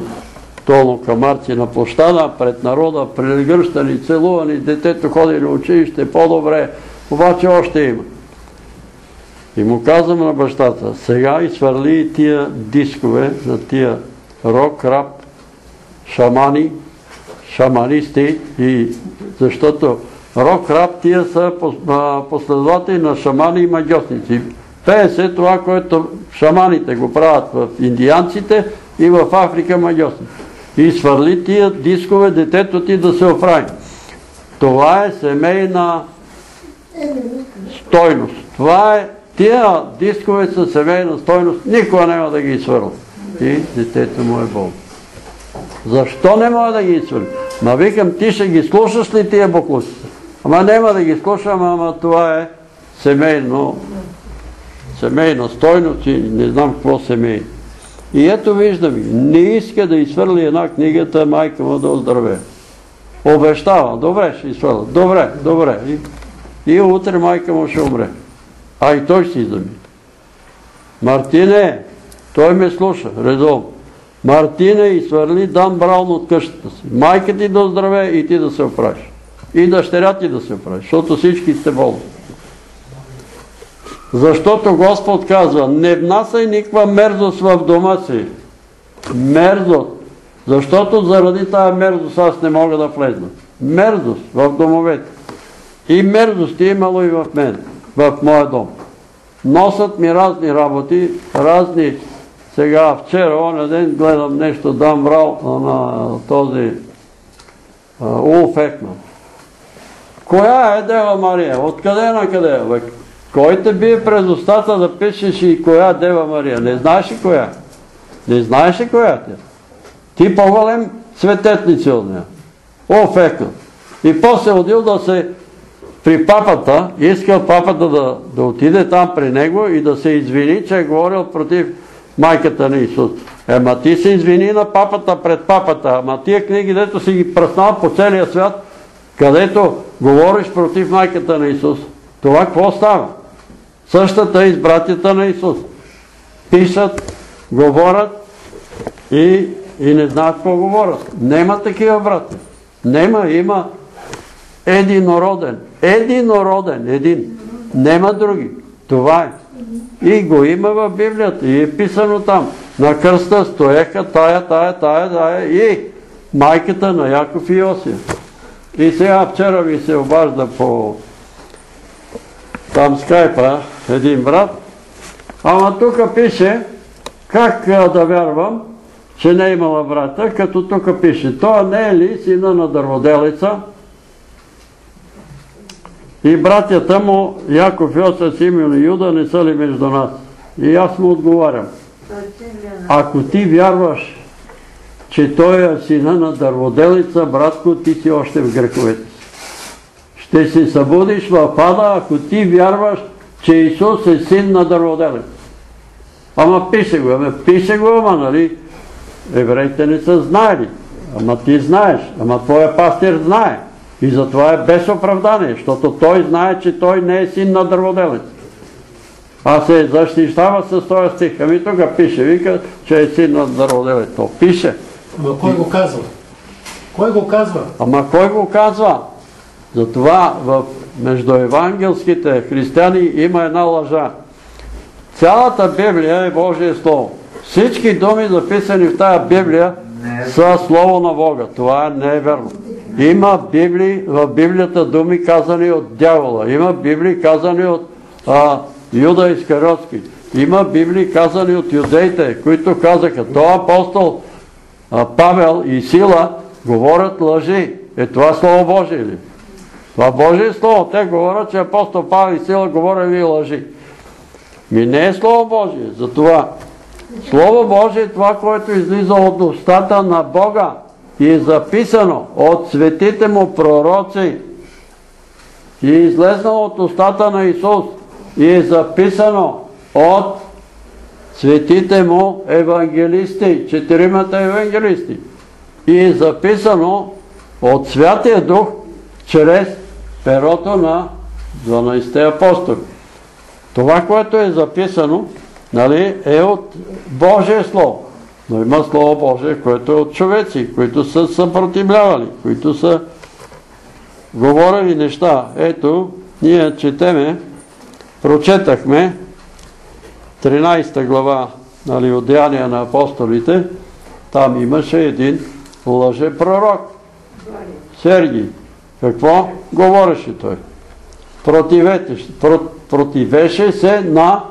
долу камарци на площада, пред народа, прегръщани, целувани, детето ходи на училище, по-добре, обаче още има. И му казвам на бащата, сега изхвърли тия дискове на тия рок, рап, шамани, шаманисти, и защото рок, рап тия са последователи на шамани и магиосници. Пее се това, което шаманите го правят в индианците и в Африка магиосници. И свърли тия дискове детето ти да се оправи. Това е семейна стойност. Това е Тия дискове са семейна стойност, никога няма да ги изсвърля. И детето му е болно. Защо не мога да ги изсвърля? Ма викам, ти ще ги слушаш ли тия буклуци? Ама няма да ги слушам, ама това е семейно, семейна стойност и не знам какво семейно. И ето виждам, не иска да изсвърли една книгата, майка му да оздраве. Обещава, добре ще изсвърля, добре, добре. И, утре майка му ще умре. А и той ще излъми. Мартине, той ме слуша редовно. Мартине, изхвърли Дан Браун от къщата си. Майка ти да оздраве и ти да се оправиш. И дъщеря ти да се оправиш, защото всички сте болни. Защото Господ казва, не внасяй никаква мерзост в дома си. Мерзост. Защото заради тази мерзост аз не мога да влезна. Мерзост в домовете. И мерзост е имало и в мен в моя дом. Носят ми разни работи, разни... Сега, вчера, оня ден, гледам нещо, дам брал на този Улф Екман. Коя е Дева Мария? Откъде на къде? Бе? Кой те бие през устата да пишеш и коя Дева Мария? Не знаеш ли коя? Не знаеш ли коя тя? Ти по-голем свететници от нея. Улф Екман. И после отил да се при папата, искал папата да, да отиде там при него и да се извини, че е говорил против майката на Исус. Ема ти се извини на папата пред папата, ама тия книги, дето си ги пръснал по целия свят, където говориш против майката на Исус, това какво става? Същата е избратята на Исус. Пишат, говорят и, и не знаят какво говорят. Нема такива брати. Нема, има единороден. Единороден, един. Нема други. Това е. И го има в Библията. И е писано там. На кръста стоеха тая, тая, тая, тая и майката на Яков и Йосия. И сега вчера ми се обажда по там скайпа един брат. Ама тук пише как да вярвам, че не е имала брата, като тук пише. Това не е ли сина на дърводелица? И братята му, Яков, Йосиф, Симеон и Юда, не са ли между нас? И аз му отговарям. Ако ти вярваш, че той е сина на дърводелица, братко, ти си още в греховете Ще се събудиш в ада, ако ти вярваш, че Исус е син на дърводелица. Ама пише го, ама пише го, ама нали, евреите не са знаели. Ама ти знаеш, ама твоя пастир знае. И затова е без оправдание, защото той знае, че той не е син на дърводелец. А се защищава с този стих. Ами тук пише, вика, че е син на дърводелец. То пише. Ама кой го казва? Кой го казва? Ама кой го казва? Затова в между евангелските християни има една лъжа. Цялата Библия е Божие Слово. Всички думи записани в тая Библия са Слово на Бога. Това не е верно. Има Библии, в Библията думи казани от дявола. Има Библии казани от а, Юда Искариотски. Има Библии казани от юдеите, които казаха, то апостол Павел и Сила говорят лъжи. Е това Слово Божие ли? Това Божие Слово. Те говорят, че апостол Павел и Сила говорили лъжи. Ми не е Слово Божие. Затова Слово Божие е това, което излиза от устата на Бога и е записано от светите му пророци. и е излезнало от устата на Исус и е записано от светите му евангелисти, четиримата евангелисти. И е записано от Святия Дух чрез перото на 12-те апостоли. Това, което е записано, нали, е от Божие Слово. Но има Слово Божие, което е от човеци, които са съпротивлявали, които са говорили неща. Ето, ние четеме, прочетахме 13 глава нали, от Деяния на апостолите, там имаше един лъже пророк. Сергий. Какво говореше той? Противеше се на,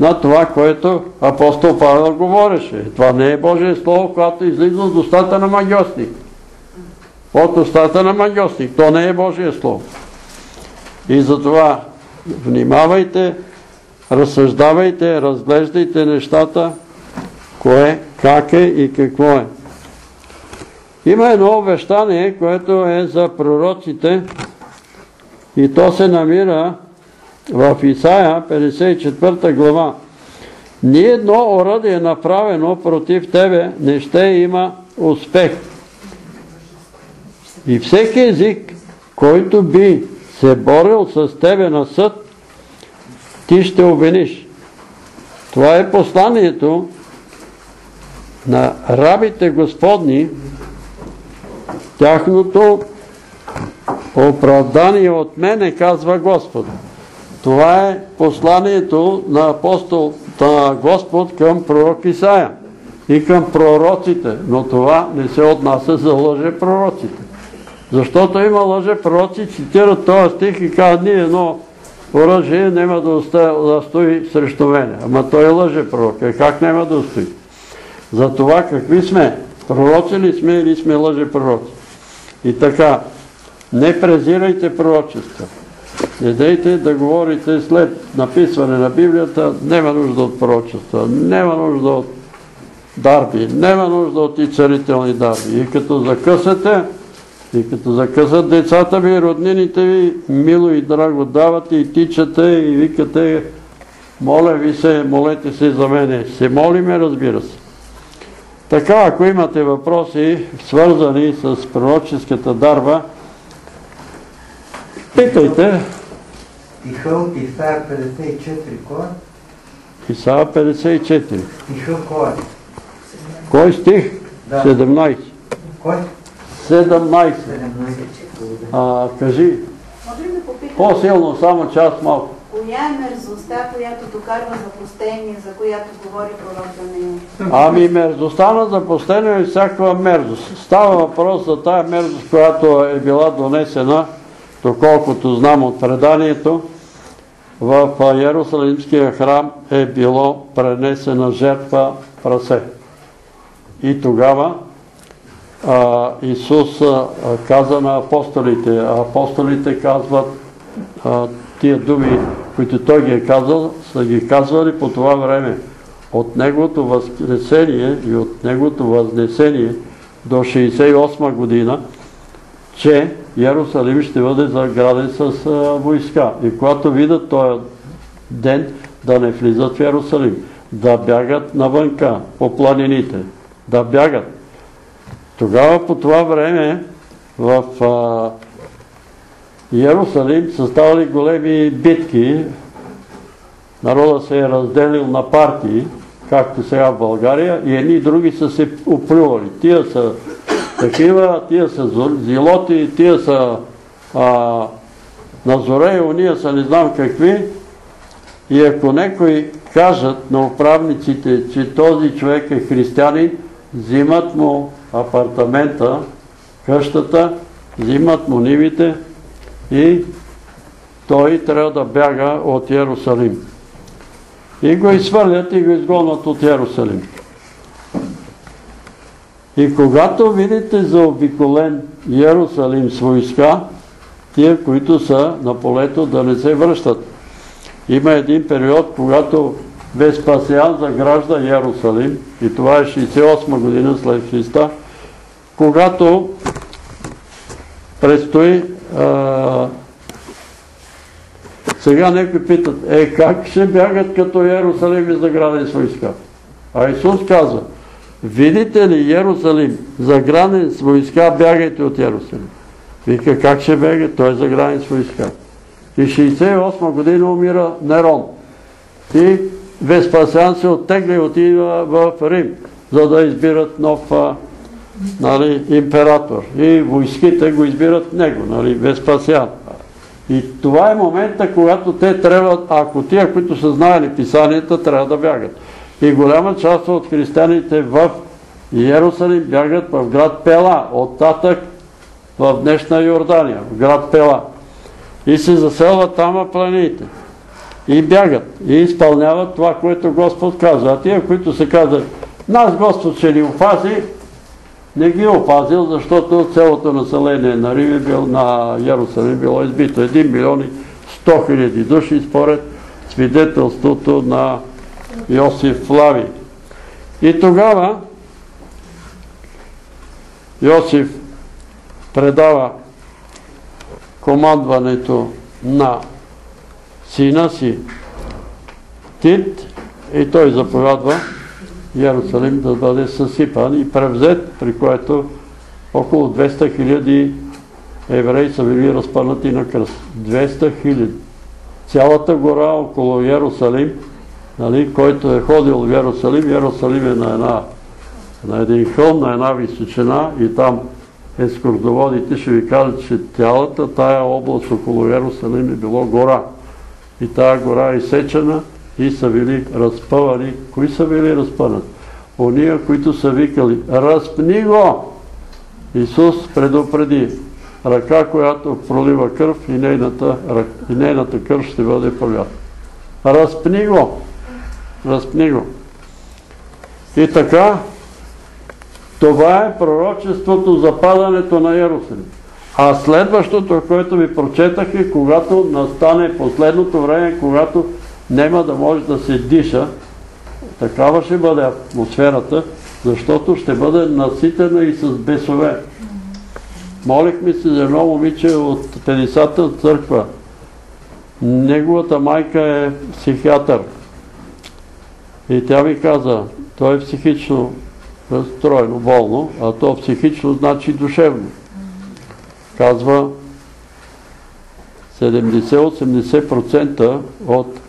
на това, което апостол Павел говореше. Това не е Божие Слово, когато излиза от устата на магиосник. От устата на магиосник. То не е Божие Слово. И затова внимавайте, разсъждавайте, разглеждайте нещата, кое, как е и какво е. Има едно обещание, което е за пророците и то се намира в Исаия 54 глава. Ни едно оръдие направено против тебе не ще има успех. И всеки език, който би се борил с тебе на съд, ти ще обвиниш. Това е посланието на рабите Господни, тяхното оправдание от мене, казва Господ. Това е посланието на апостол Господ към пророк Исаия и към пророците, но това не се отнася за лъже пророците. Защото има лъже пророци, цитират този стих и казват, ние едно оръжие няма да стои срещу мене. Ама той е лъже пророк. Е, как няма да стои? За това какви сме? Пророци ли сме или сме лъже пророци? И така, не презирайте пророчества. Не дейте да говорите след написване на Библията, няма нужда от пророчества, няма нужда от дарби, няма нужда от и царителни дарби. И като закъсате, и като закъсат децата ви, роднините ви, мило и драго давате и тичате и викате, моля ви се, молете се за мене. Се молиме, разбира се. Така, ако имате въпроси, свързани с пророческата дарба, питайте. Тиха от Исаия 54, кой? Исаия 54. Тиха кой? Кой стих? Да. 17. Кой? 17. 17. А, кажи, по-силно, само част малко. коя е мерзостта, която докарва запустение, за която говори пророк Даниил? Ами мерзостта на запустение е всякаква мерзост. Става въпрос за тая мерзост, която е била донесена, доколкото знам от преданието, в Иерусалимския храм е било пренесена жертва прасе. И тогава Исус каза на апостолите, а апостолите казват тия думи, които той ги е казал, са ги казвали по това време. От неговото възкресение и от неговото възнесение до 68 година, че Иерусалим ще бъде заграден с войска. И когато видят този ден, да не влизат в Иерусалим, да бягат навънка по планините, да бягат. Тогава по това време в а, Иерусалим са ставали големи битки, народа се е разделил на партии, както сега в България, и едни и други са се оплювали. Тия са такива, тия са зилоти, тия са а, назореи, уния са не знам какви. И ако некои кажат на управниците, че този човек е християнин, взимат му апартамента, къщата, взимат му нивите и той трябва да бяга от Иерусалим. И го изхвърлят и го изгонят от Иерусалим. И когато видите заобиколен Иерусалим с войска, тия, които са на полето, да не се връщат. Има един период, когато Веспасиан загражда Иерусалим, и това е 68 година след Христа, когато предстои Сега някои питат, е как ще бягат като Иерусалим и заграден с войска? А Исус казва, видите ли Иерусалим заграден с войска, бягайте от Иерусалим. Вика, как ще бега? Той е заграден с войска. И 68 година умира Нерон. И Веспасиан се оттегля и отива в Рим, за да избират нов нали, император. И войските го избират него, нали, Веспасиан. И това е момента, когато те трябва, ако тия, които са знаели писанията, трябва да бягат. И голяма част от християните в Иерусалим бягат в град Пела, оттатък в днешна Йордания, в град Пела. И се заселват там планините. И бягат. И изпълняват това, което Господ казва. А тия, които се казват, нас Господ ще ни опази, не ги е опазил, защото цялото население на Рим е на Ярусалим било избито. 1 милион и 100 хиляди души според свидетелството на Йосиф Флави. И тогава Йосиф предава командването на сина си Тит и той заповядва Иерусалим да бъде съсипан и превзет, при което около 200 хиляди евреи са били разпънати на кръст. 200 хиляди. Цялата гора около Иерусалим, нали, който е ходил в Иерусалим, Иерусалим е на, един хълм, на една височина и там ескордоводите ще ви кажат, че цялата тая област около Иерусалим е било гора. И тая гора е изсечена и са били разпъвани. Кои са били разпънати? Ония, които са викали, разпни го! Исус предупреди, ръка, която пролива кръв и нейната, кръв ще бъде пролята. Разпни го! Разпни го! И така, това е пророчеството за падането на Иерусалим. А следващото, което ви прочетах е, когато настане последното време, когато няма да може да се диша. Такава ще бъде атмосферата, защото ще бъде наситена и с бесове. Молихме се за едно момиче от 50-та църква. Неговата майка е психиатър. И тя ми каза, той е психично разстроено, болно, а то психично значи душевно. Казва, 70-80% от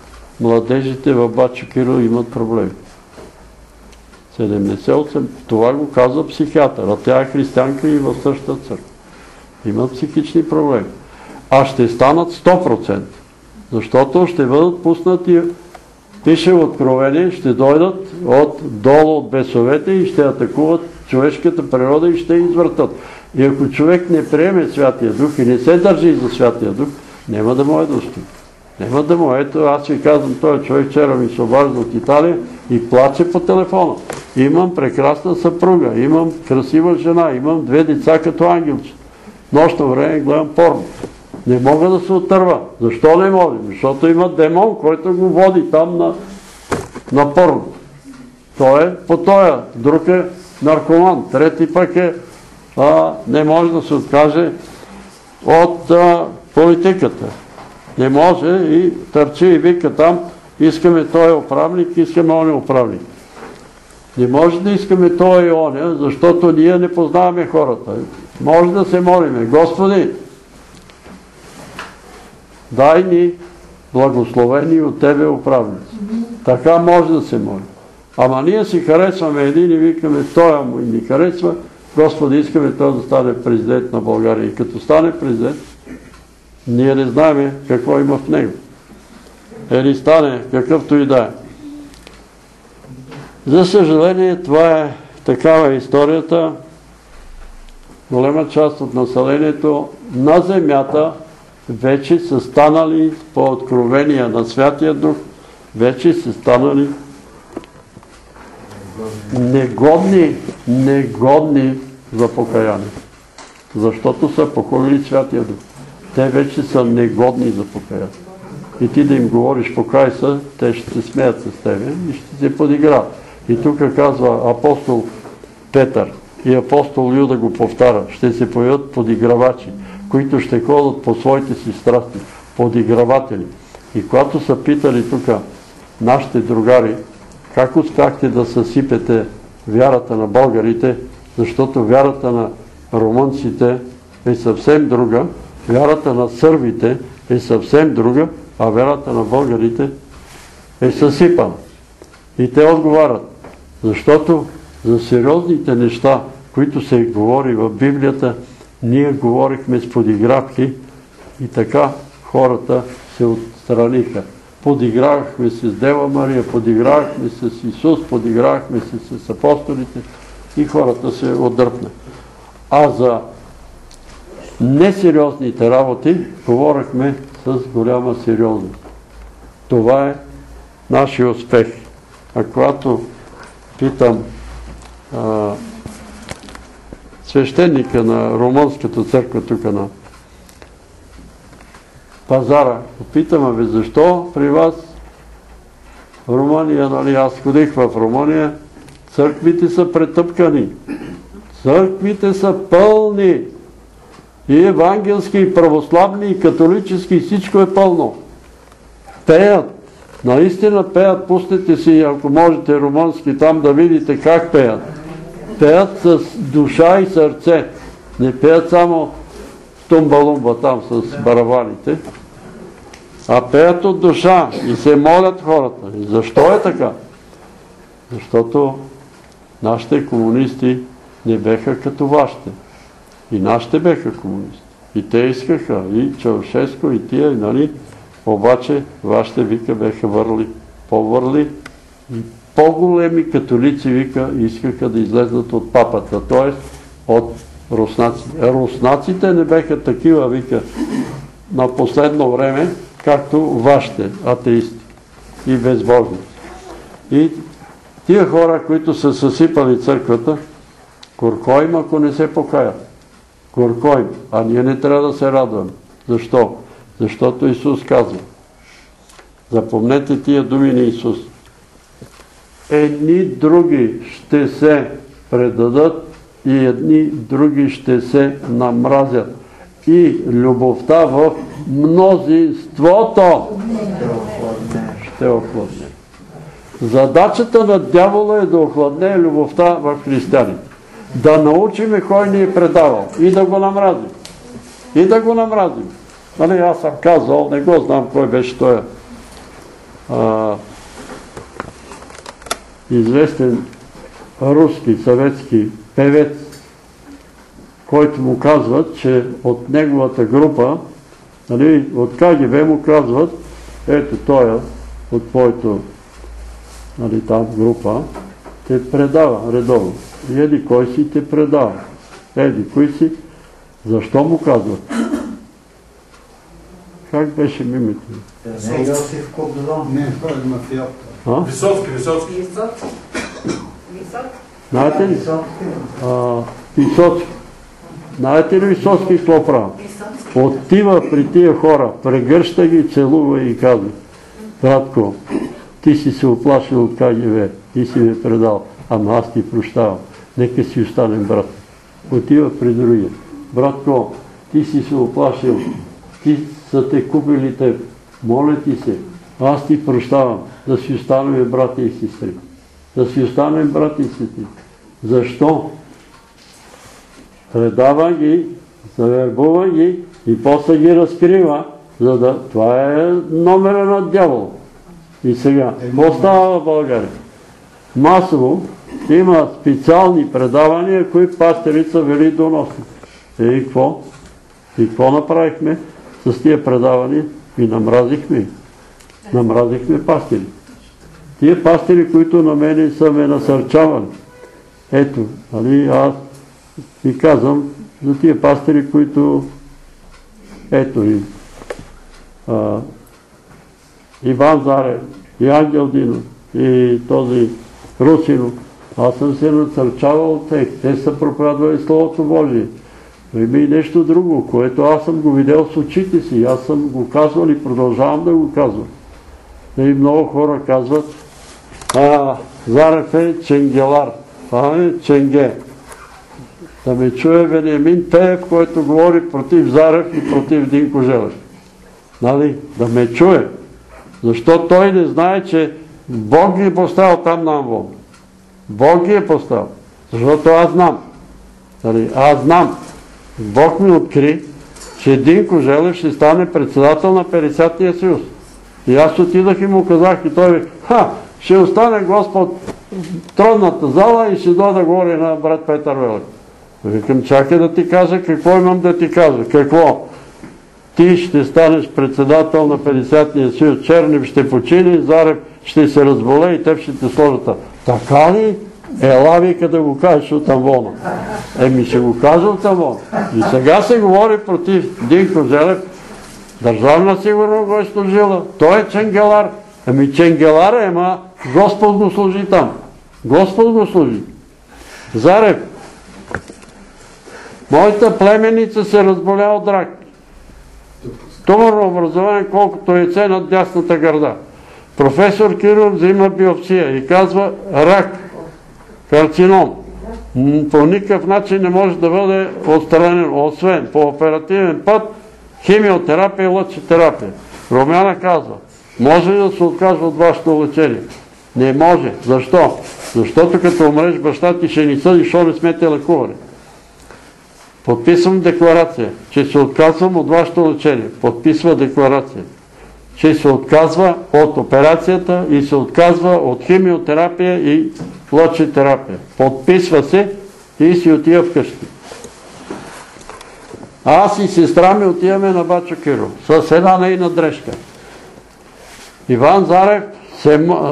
младежите в Бачакиро имат проблеми. 78. Това го казва психиатър, а тя е християнка и в същата църква. Имат психични проблеми. А ще станат 100%, защото ще бъдат пуснати, пише Откровение, ще дойдат от долу от бесовете и ще атакуват човешката природа и ще извъртат. И ако човек не приеме Святия Дух и не се държи за Святия Дух, няма да му е достиг. Няма да му. Ето, аз ви казвам, този човек вчера ми се обажда от Италия и плаче по телефона. Имам прекрасна съпруга, имам красива жена, имам две деца като ангелче. Нощно време гледам порно. Не мога да се отърва. Защо не може? Защото има демон, който го води там на, на порно. Той е по тоя. Друг е наркоман. Трети пък е не може да се откаже от политиката. Не може и търчи и вика там, искаме той управник, искаме он управник. Не може да искаме той и оня, защото ние не познаваме хората. Може да се молиме. Господи, дай ни благословени от Тебе управници. Така може да се моли. Ама ние си харесваме един и викаме, той му и ни харесва, Господи, искаме той да стане президент на България. И като стане президент, ние не знаем какво има в него. Или стане какъвто и да е. За съжаление, това е такава историята. Голема част от населението на земята вече са станали по откровения на Святия Дух, вече са станали негодни, негодни за покаяние. Защото са похвалили Святия Дух те вече са негодни за покаяние. И ти да им говориш покай се, те ще се смеят с тебе и ще се подиграват. И тук казва апостол Петър и апостол Юда го повтаря, ще се появят подигравачи, които ще ходят по своите си страсти, подиграватели, И когато са питали тук нашите другари, как успяхте да съсипете вярата на българите, защото вярата на румънците е съвсем друга, вярата на сърбите е съвсем друга, а вярата на българите е съсипана. И те отговарят, защото за сериозните неща, които се говори в Библията, ние говорихме с подигравки и така хората се отстраниха. Подигравахме се с Дева Мария, подигравахме се с Исус, подигравахме се с апостолите и хората се отдръпна. А за несериозните работи говорихме с голяма сериозност. Това е нашия успех. А когато питам свещеника на Румънската църква тук на пазара, попитам, бе, защо при вас в Румъния, нали, аз ходих в Румъния, църквите са претъпкани. Църквите са пълни. И евангелски, и православни, и католически, всичко е пълно. Пеят. Наистина пеят, пустете си, ако можете румънски там да видите как пеят. Пеят с душа и сърце. Не пеят само тумбалумба там с барабаните, а пеят от душа и се молят хората. И защо е така? Защото нашите комунисти не беха като вашите. И нашите беха комунисти. И те искаха, и Чаушеско, и тия, нали? Обаче вашите вика беха върли, по-върли и по-големи католици вика искаха да излезнат от папата, т.е. от руснаците. Руснаците не беха такива, вика, на последно време, както вашите атеисти и безбожници. И тия хора, които са съсипали църквата, горко им, ако не се покаят. Горко им. А ние не трябва да се радваме. Защо? Защото Исус казва. Запомнете тия думи на Исус. Едни други ще се предадат и едни други ще се намразят. И любовта в мнозинството ще охладне. Задачата на дявола е да охладне любовта в християните. Да научиме кой ни е предавал и да го намразим. И да го намразим. Нали, аз съм казал, не го знам кой беше той известен руски, съветски певец, който му казват, че от неговата група, нали, от КГБ му казват, ето той от твоето нали, там група, те предава редовно. И еди кой си те предава. Еди кой си. Защо му казват? Как беше мимето? Не Йосиф Кобзон. Не, той е мафията. Висоцки, Висоцки. Висоцки. Знаете ли? Висоцки. Знаете ли Висоцки какво прави? Отива при тия хора, прегръща ги, целува и казва, братко, ти си се оплашил от КГВ, ти си ме предал, ама аз ти прощавам, нека си останем брат. Отива при другия, братко, ти си се оплашил, ти са те купили теб, моля ти се, аз ти прощавам, да си останем брати и сестри. Да си останем брати и сестри. Защо? Предава ги, завербува ги и после ги разкрива, за да... Това е номера на дявол. И сега, какво става в България? Масово има специални предавания, които пастери са вели доносни. Е, и какво? И какво направихме с тия предавания? И намразихме. Намразихме пастери. Тия пастери, които на мене са ме насърчавали. Ето, аз ви казвам за тия пастери, които ето и а, Иван Зарев, и Ангел Динов, и този Русинов. Аз съм се насърчавал от тях. Те са проповядвали Словото Божие. Но има и нещо друго, което аз съм го видел с очите си. Аз съм го казвал и продължавам да го казвам. И много хора казват, Зарев е ченгелар, а е ченге. Да ме чуе Вениамин Пеев, който говори против Зарев и против Динко Желев. Нали? Да ме чуе. Защо той не знае, че Бог е поставил там на Амвон? Бог ги е поставил. Защото аз знам. Нали, аз знам. Бог ми откри, че Динко Желев ще стане председател на 50-тия съюз. И аз отидах и му казах и той ми, ха, ще остане Господ в тронната зала и ще дойда да говори на брат Петър Велик. Викам, чакай да ти кажа какво имам да ти кажа. Какво? Ти ще станеш председател на 50-ния съюз. Чернев ще почини, Зарев ще се разболе и те ще те сложат. Така ли? Ела вика да го кажеш от Амвона. Еми ще го кажа от Амвона. И сега се говори против Динко Зелев. Държавна сигурно го е служила. Той е ченгелар. Ами ченгелар е, ама Господ го служи там. Господ го служи. Зарев, моята племеница се разболя от рак. Туморно образование, колкото яйце над дясната гърда. Професор Киров взима биопсия и казва рак, карцином. По никакъв начин не може да бъде отстранен, освен по оперативен път, химиотерапия и лъчетерапия. Румяна казва, може ли да се откажа от вашето лечение? Не може. Защо? Защото като умреш баща ти ще ни съди, що не сме те лекували. Подписвам декларация, че се отказвам от вашето лечение. Подписва декларация, че се отказва от операцията и се отказва от химиотерапия и лъчетерапия. Подписва се и си отива вкъщи. Аз и сестра ми отиваме на Бачо Киро с една нейна дрежка. Иван Зарев,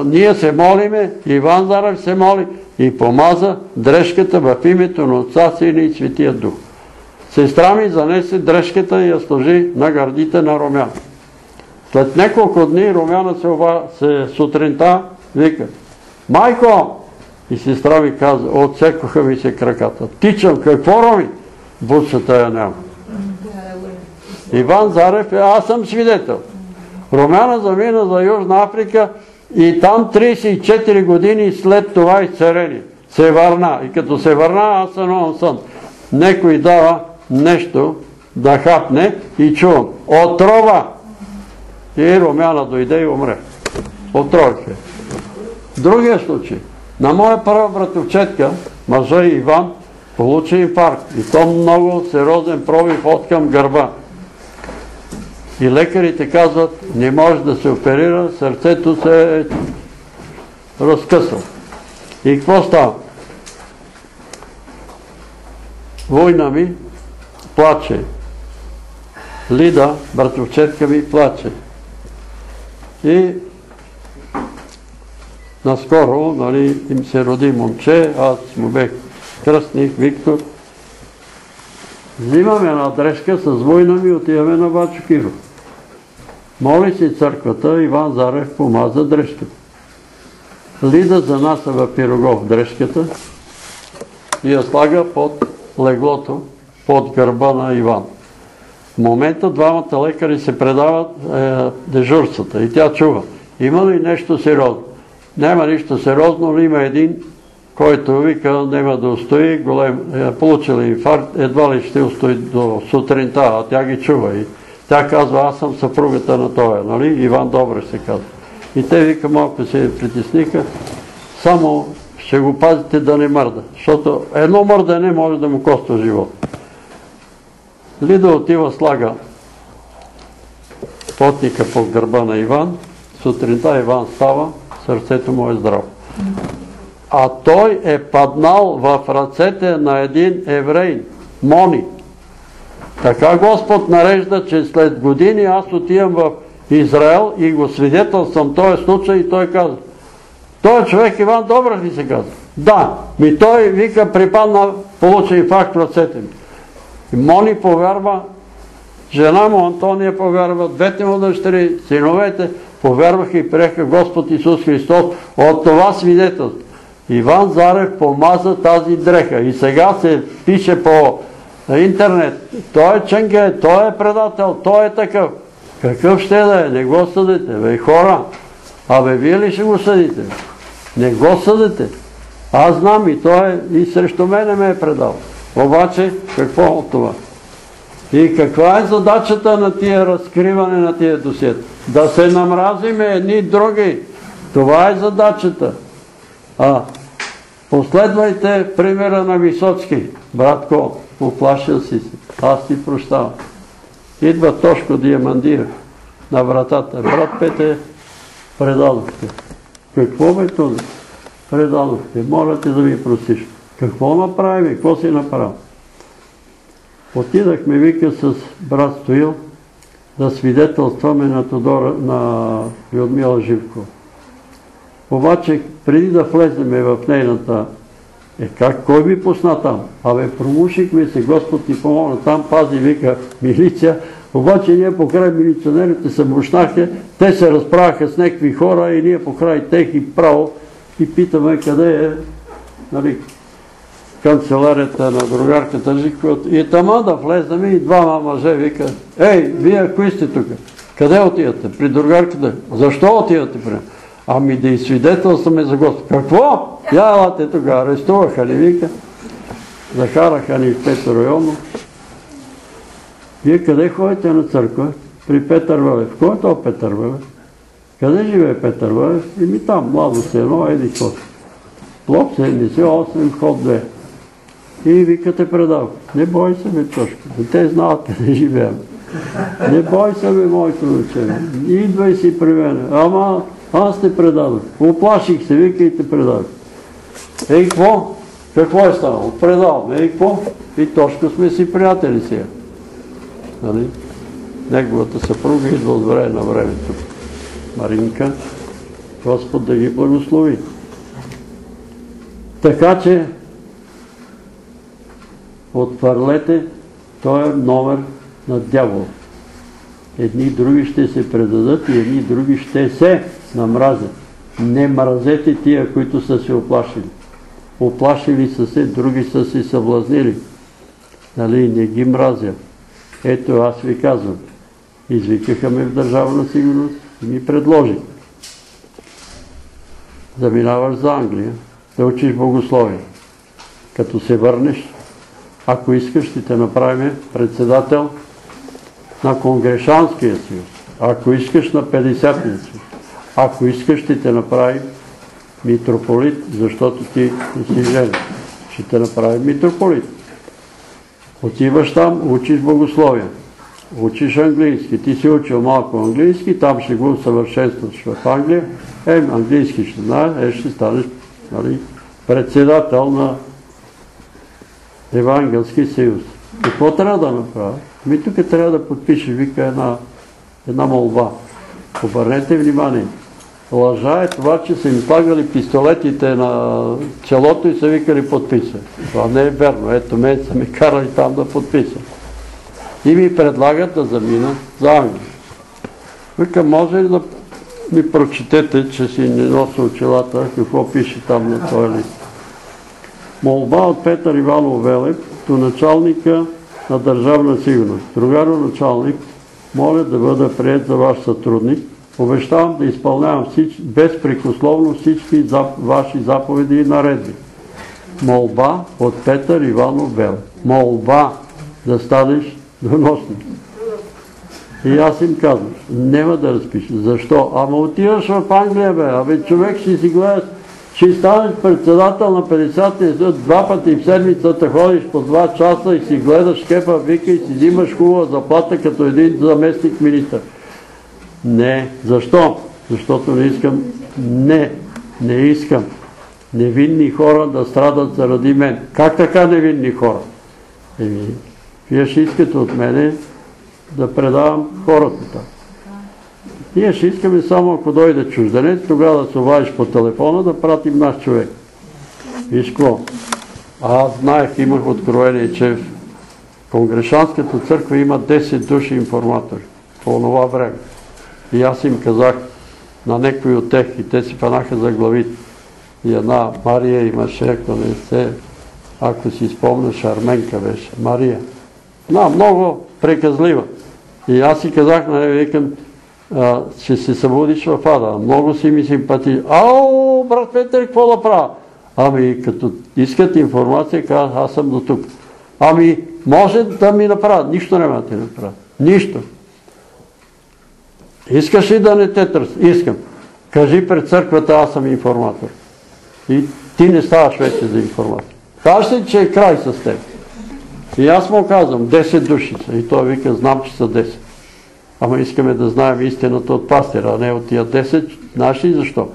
ние се молиме, Иван Зарев се моли и помаза дрежката в името на Отца, Сина и Светия Дух. Сестра ми занесе дрежката и я сложи на гърдите на Румяна. След няколко дни Румяна се, оба, се сутринта вика Майко! И сестра ми каза, отсекоха ми се краката. Тичам, какво роми? Бусата я няма. Иван Зарев, аз съм свидетел. Румяна замина за Южна Африка и там 34 години след това изцарени. Се върна. И като се върна, аз съм сън. Некой дава нещо да хапне и чувам. Отрова! И Румяна дойде и умре. Отрових се. Другия случай. На моя първа братовчетка, мъжа Иван, получи инфаркт. И то много сериозен пробив от към гърба. И лекарите казват, не може да се оперира, сърцето се е разкъсало. И какво става? Война ми плаче. Лида, братовчетка ми, плаче. И наскоро нали, им се роди момче, аз му бех кръстник, Виктор. Взимаме една дрежка с война ми, отиваме на Бачо Киров. Моли си църквата, Иван Зарев помаза дрежката. Лида занася в пирогов дрежката и я слага под леглото, под гърба на Иван. Момента двамата лекари се предават е, дежурствата и тя чува. Има ли нещо сериозно? Няма нищо сериозно, но има един, който вика, няма да устои, е, получил инфаркт, едва ли ще устои до сутринта, а тя ги чува. Тя казва, аз съм съпругата на това, нали? Иван Добре се казва. И те вика, малко се притесниха, само ще го пазите да не мърда, защото едно мърдане може да му коства живот. Лида отива слага потника по гърба на Иван, сутринта Иван става, сърцето му е здраво. А той е паднал в ръцете на един еврей, Мони. Така Господ нарежда, че след години аз отивам в Израел и го свидетелствам този случай и той казва, той човек Иван Добрев ли се казва? Да, ми той вика припадна, получи инфаркт в ръцете ми. И Мони повярва, жена му Антония повярва, двете му дъщери, синовете повярваха и приеха Господ Исус Христос от това свидетелство. Иван Зарев помаза тази дреха и сега се пише по интернет. Той е ченге, той е предател, той е такъв. Какъв ще да е? Не го съдите, бе хора. Абе, вие ли ще го съдите? Не го съдите. Аз знам и той и срещу мене ме е предал. Обаче, какво от това? И каква е задачата на тия разкриване на тия досиета? Да се намразиме едни други. Това е задачата. А, последвайте примера на Висоцки. Братко, оплашил си се. Аз ти прощавам. Идва Тошко Диамандиев на вратата. Брат Пете, предадохте. Какво бе това? Предадохте. Моля те да ми простиш. Какво направи? Какво си направил? Отидахме, вика, с брат Стоил да свидетелстваме на, на Людмила Живко. Обаче, преди да влеземе в нейната е как, кой ми пусна там? Абе, промушихме се, Господ ни помогна. Там пази, вика, милиция. Обаче ние покрай милиционерите се мощнахте, те се разправяха с някакви хора и ние покрай тех и право и питаме къде е нали, канцеларията на другарката Жикова. И тама да влезнем и двама мъже вика, ей, вие кои сте тук? Къде отивате? При другарката. Защо отивате при Ами да изсвидетелстваме за Господ. Какво? Я тук, арестуваха ли, вика. Захараха ни в Петър районно. Вие къде ходите на църква? При Петър Вълев. Кой е то Петър Вълев? Къде живее Петър Вълев? И ми там, младо се едно, еди какво. Блок 78, вход 2. И викате предал. Не бой се, бе, Тошко. Те знаят къде живеем. Не бой се, бе, моето дете. Идвай си при мене. Ама аз те предадох. Оплаших се, вика и те предадох. Ей, какво? Какво е станало? Предал Ей, какво? И Тошко сме си приятели сега. Нали? Неговата съпруга идва от време на времето. Маринка, Господ да ги благослови. Така че отвърлете, той е номер на дявол. Едни други ще се предадат и едни други ще се намразят. Не мразете тия, които са се оплашили. Оплашили са се, други са се съблазнили. Нали, не ги мразят. Ето аз ви казвам. Извикаха ме в държавна сигурност и ми предложи. Заминаваш за Англия, да учиш богословие. Като се върнеш, ако искаш, ще те направим председател на Конгрешанския съюз. Ако искаш на 50-ния съюз. Ако искаш, ще те направим митрополит, защото ти не си жен. Ще те направим митрополит. Отиваш там, учиш богословие. Учиш английски. Ти си учил малко английски, там ще го усъвършенстваш в Англия. Е, английски ще знаеш, е, ще станеш нали, председател на Евангелски съюз. Какво трябва да направя? Ми тук трябва да подпишеш, вика една, молба. Обърнете внимание. Лъжа е това, че са им слагали пистолетите на челото и са викали подписвай. Това не е верно. Ето мен са ми карали там да подписвам. И ми предлагат да замина за Англия. Вика, може ли да ми прочетете, че си не нося очилата, какво пише там на този лист? Молба от Петър Иванов Велев до началника на Държавна сигурност. Другаро началник, моля да бъда прият за ваш сътрудник. Обещавам да изпълнявам безпрекословно всички ваши заповеди и наредби. Молба от Петър Иванов Велев. Молба да станеш доносник. И аз им казвам, няма да разпиша. Защо? Ама отиваш в Англия, бе. Абе, човек ще си гледаш ще станеш председател на 50-ти съд, два пъти в седмицата ходиш по два часа и си гледаш кепа, вика и си взимаш хубава заплата като един заместник министър. Не. Защо? Защото не искам. Не. Не искам. Невинни хора да страдат заради мен. Как така невинни хора? Еми, вие ще искате от мене да предавам хората. Ние ще искаме само ако дойде чужденец, тогава да се обадиш по телефона да пратим наш човек. Виж какво? Аз знаех, имах откровение, че в Конгрешанската църква има 10 души информатори по това време. И аз им казах на някои от тях и те си панаха за главите. И една Мария имаше, ако не се, ако си спомняш, Арменка беше. Мария. На, много преказлива. И аз си казах на нея, викам, ще се събудиш в ада. Много си ми симпати. Ау, брат Петър, какво да правя? Ами, като искат информация, казах, аз съм до тук. Ами, може да ми направят. Нищо няма да ти направят. Нищо. Искаш ли да не те търси? Искам. Кажи пред църквата, аз съм информатор. И ти не ставаш вече за информатор. Кажеш ли, че е край с теб? И аз му казвам, 10 души са. И той вика, знам, че са 10. Ама искаме да знаем истината от пастира, а не от тия 10. Знаеш ли защо?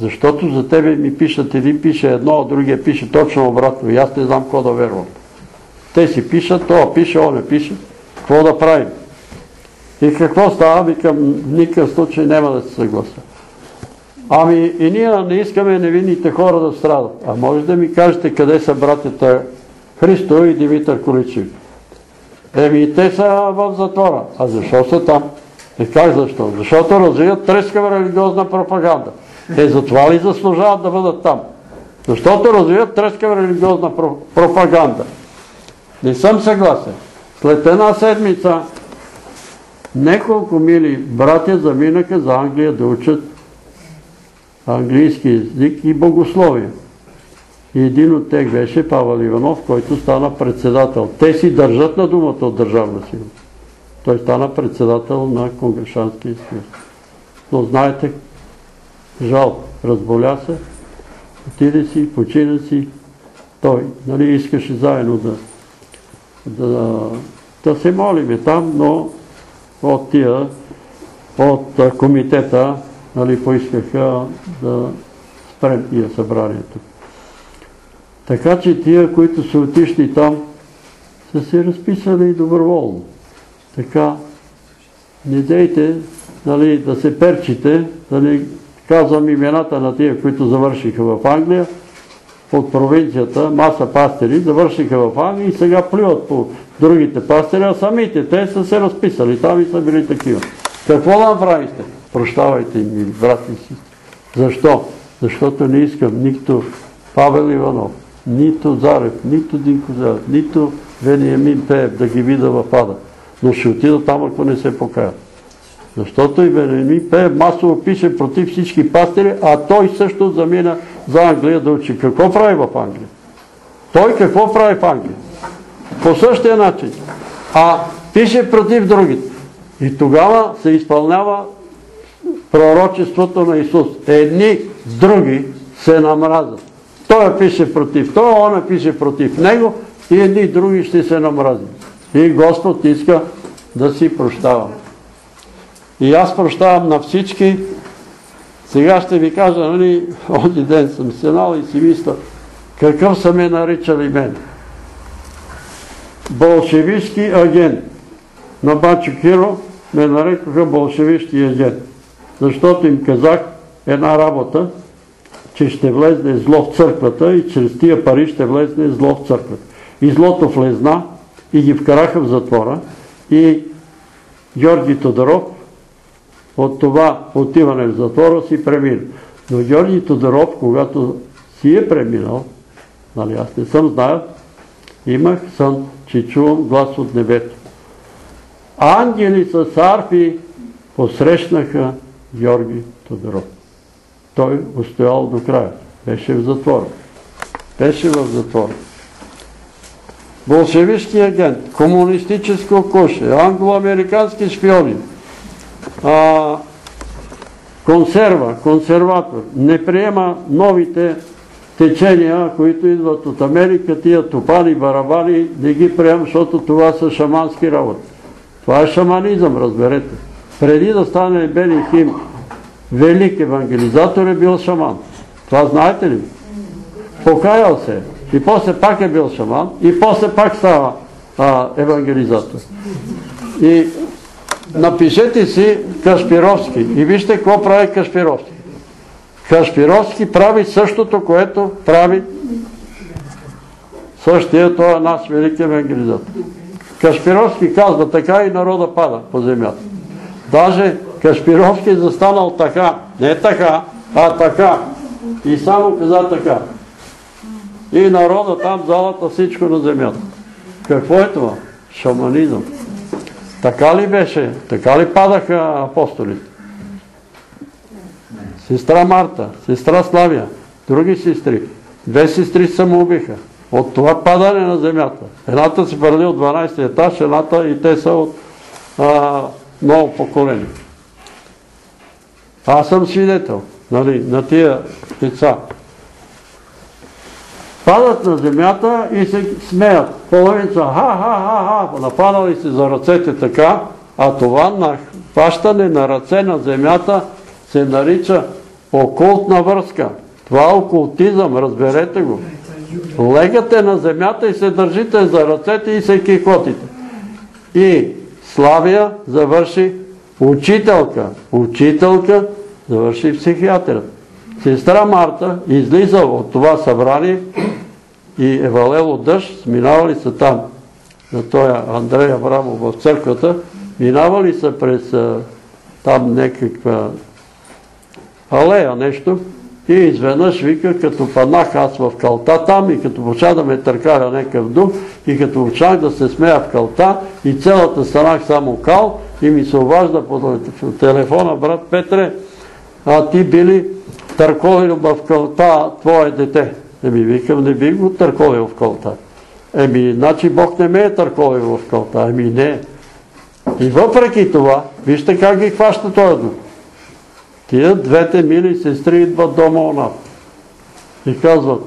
Защото за тебе ми пишат, един пише едно, а другия пише точно обратно. И аз не знам какво да вервам. Те си пишат, то пише, о не пише. Какво да правим? И какво става? Викам, никакъв случай няма да се съгласа. Ами и ние не искаме невинните хора да страдат. А може да ми кажете къде са братята Христо и Димитър Количев? Еми те са в затвора. А защо са там? Е как защо? Защото развият трескава религиозна пропаганда. Е затова ли заслужават да бъдат там? Защото развият трескава религиозна пропаганда. Не съм съгласен. След една седмица неколко мили братя заминаха за Англия да учат английски язик и богословие. И един от тях беше Павел Иванов, който стана председател. Те си държат на думата от държавна сила. Той стана председател на Конгрешанския съюз. Но знаете, жал, разболя се, отиде си, почина си. Той, нали, искаше заедно да, да, да се молиме там, но от тия, от комитета, нали, поискаха да спрем тия събранието. Така че тия, които са отишли там, са се разписали доброволно. Така, не дейте нали, да се перчите, нали, казвам имената на тия, които завършиха в Англия, от провинцията, маса пастери, завършиха в Англия и сега плюват по другите пастери, а самите те са се разписали, там и са били такива. Какво да направите? Прощавайте ми, брати си. Защо? Защото не искам нито Павел Иванов, нито Зарев, нито Динко Зарев, нито Вениамин Пеев да ги вида в ада. Но ще отида там, ако не се покаят. Защото и Вениамин Пеев масово пише против всички пастери, а той също замина за Англия да учи. Какво прави в Англия? Той какво прави в Англия? По същия начин. А пише против другите. И тогава се изпълнява пророчеството на Исус. Едни други се намразят. Той пише против той, он пише против него и едни други ще се намразят. И Господ иска да си прощава. И аз прощавам на всички. Сега ще ви кажа, нали, онзи ден съм сенал и си мисля, какъв са ме наричали мен. Болшевишки агент. На Бачо Киро ме нарекоха болшевишки агент защото им казах една работа, че ще влезне зло в църквата и чрез тия пари ще влезне зло в църквата. И злото влезна и ги вкараха в затвора и Георги Тодоров от това отиване в затвора си премина. Но Георги Тодоров, когато си е преминал, нали аз не съм знаел, имах сън, че чувам глас от небето. Ангели с арфи посрещнаха Георги Тодоров. Той устоял до края. Беше в затвора. Беше в затвора. Болшевишки агент, комунистическо коше, англо-американски шпиони, а, консерва, консерватор, не приема новите течения, които идват от Америка, тия топани, барабани, не ги приема, защото това са шамански работи. Това е шаманизъм, разберете преди да стане Бели велик евангелизатор е бил шаман. Това знаете ли? Покаял се. И после пак е бил шаман. И после пак става евангелизатор. И напишете си Кашпировски. И вижте какво прави Кашпировски. Кашпировски прави същото, което прави същия това наш велик евангелизатор. Кашпировски казва така и народа пада по земята. Даже Кашпировски застанал така, не така, а така. И само каза така. И народа там, залата, всичко на земята. Какво е това? Шаманизъм. Така ли беше? Така ли падаха апостолите? Сестра Марта, сестра Славия, други сестри. Две сестри самоубиха. от това падане на земята. Едната се парали от 12 етаж, едната и те са от а, много поколения. Аз съм свидетел нали, на тия деца. Падат на земята и се смеят. Половица, ха-ха-ха-ха, нападали се за ръцете така, а това на хващане на ръце на земята се нарича окултна връзка. Това е окултизъм, разберете го. Легате на земята и се държите за ръцете и се кикотите. И Славия завърши учителка. Учителка завърши психиатрът. Сестра Марта излиза от това събрание и е валело дъжд, минавали са там, на този Андрей Аврамов в църквата, минавали са през там някаква алея нещо и изведнъж вика, като паднах аз в калта там и като почна да ме търкаля някакъв дух и като почнах да се смея в калта и цялата станах само кал и ми се обажда по телефона, брат Петре, а ти били търковил в кълта твое дете. Еми, викам, не би го търковил в кълта. Еми, значи Бог не ме е търковил в кълта. Еми, не. И въпреки това, вижте как ги хваща този дух. Тия двете мили сестри идват дома у нас. И казват,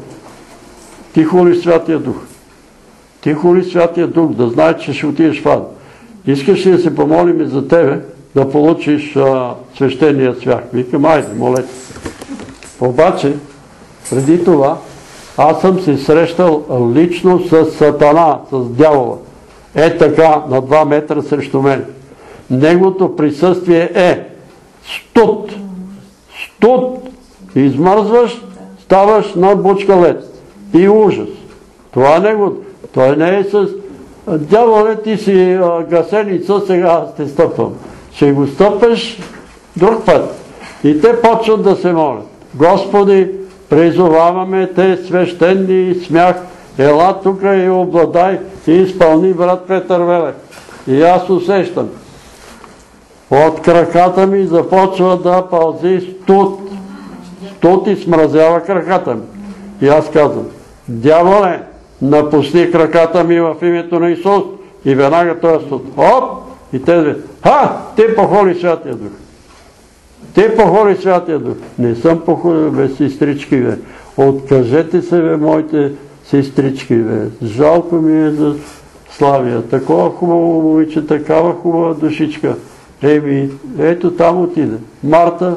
тихо ли Святия Дух? Тихо ли Святия Дух, да знае, че ще отидеш в ад. Искаш ли да се помолим за тебе, да получиш свещения свях? Викам, айде, молете. Обаче, преди това, аз съм се срещал лично с сатана, с дявола. Е така, на 2 метра срещу мен. Неговото присъствие е студ. Студ. Измързваш, ставаш на бучка лед. И ужас. Това е него. Той не е с... Дяволе, ти си гасеница, сега аз те стъпвам. Ще го стъпеш друг път. И те почват да се молят. Господи, призоваваме те свещени смях, ела тук и обладай и изпълни брат Петър Велев. И аз усещам. От краката ми започва да пълзи студ. Студ и смразява краката ми. И аз казвам, дяволе, напусни краката ми в името на Исус. И веднага той студ. Оп! И те ха, те похоли Святия Дух. Те похоли Святия Дух. Не съм похолил, бе, сестрички, бе. Откажете се, бе, моите сестрички, бе. Жалко ми е за Славия. Такова хубаво момиче, такава хубава душичка. Еми, ето там отиде. Марта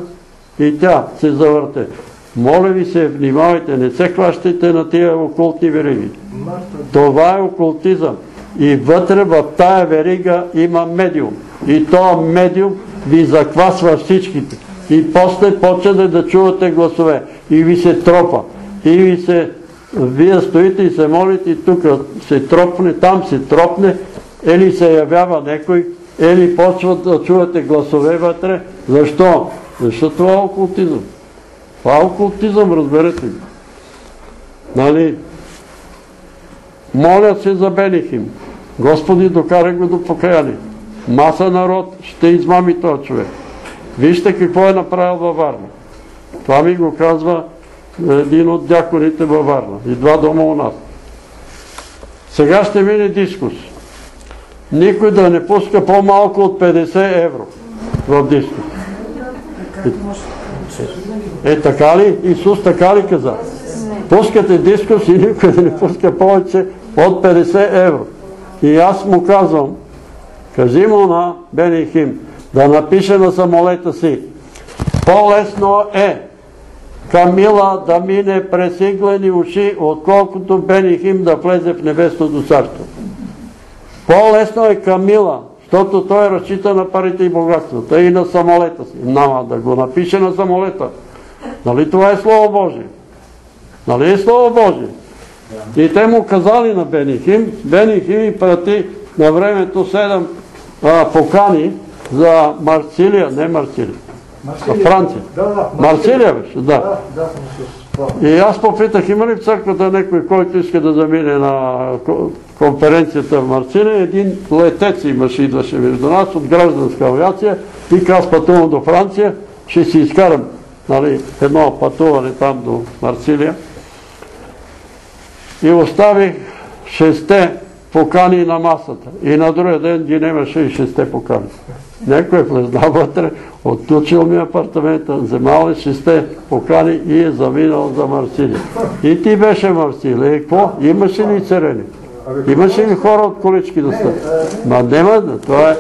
и тя се завърте. Моля ви се, внимавайте, не се хващайте на тия окултни вериги. Това е окултизъм. И вътре в тая верига има медиум. И този медиум ви заквасва всичките. И после почнете да чувате гласове. И ви се тропа. И ви се... Вие стоите и се молите и тук се тропне, там се тропне. Или се явява некой, или почват да чувате гласове вътре. Защо? Защо това е окултизъм. Това е окултизъм, разберете го. Нали? Моля се за Бенихим. Господи, докарай го до покаяние. Маса народ ще измами този човек. Вижте какво е направил във Варна. Това ми го казва един от дяконите във Варна. И два дома у нас. Сега ще мине дискус. Никой да не пуска по-малко от 50 евро в дискус. Е, така ли? Исус така ли каза? Пускате дискус и никой да не пуска повече от 50 евро. И аз му казвам, кажи му на Бенихим, да напише на самолета си. По-лесно е Камила да мине през иглени уши, отколкото Бенихим да влезе в небесното царство. По-лесно е Камила, защото той разчита на парите и богатствата и на самолета си. Нама да го напише на самолета. Нали това е Слово Божие? Нали е Слово Божие? И те му казали на Бенихим, Бенихим и прати на времето седем покани за Марсилия, не Марсилия, а Франция. Марсилия беше, да. И аз попитах, има ли в църквата някой, който иска да замине на конференцията в Марсилия? Един летец имаше, идваше между нас от гражданска авиация. И аз пътувам до Франция, ще си изкарам нали, едно пътуване там до Марсилия. и оставих шесте покани на масата. И на другия ден ги немаше и шесте покани. Некој е влезнал вътре, отключил ми апартамента, вземал е шесте покани и е заминал за Марсилия. И ти беше Марсилия. И какво? Имаше ли царени? Имаше ли хора от колички да стъпят? Ма нема да, това е...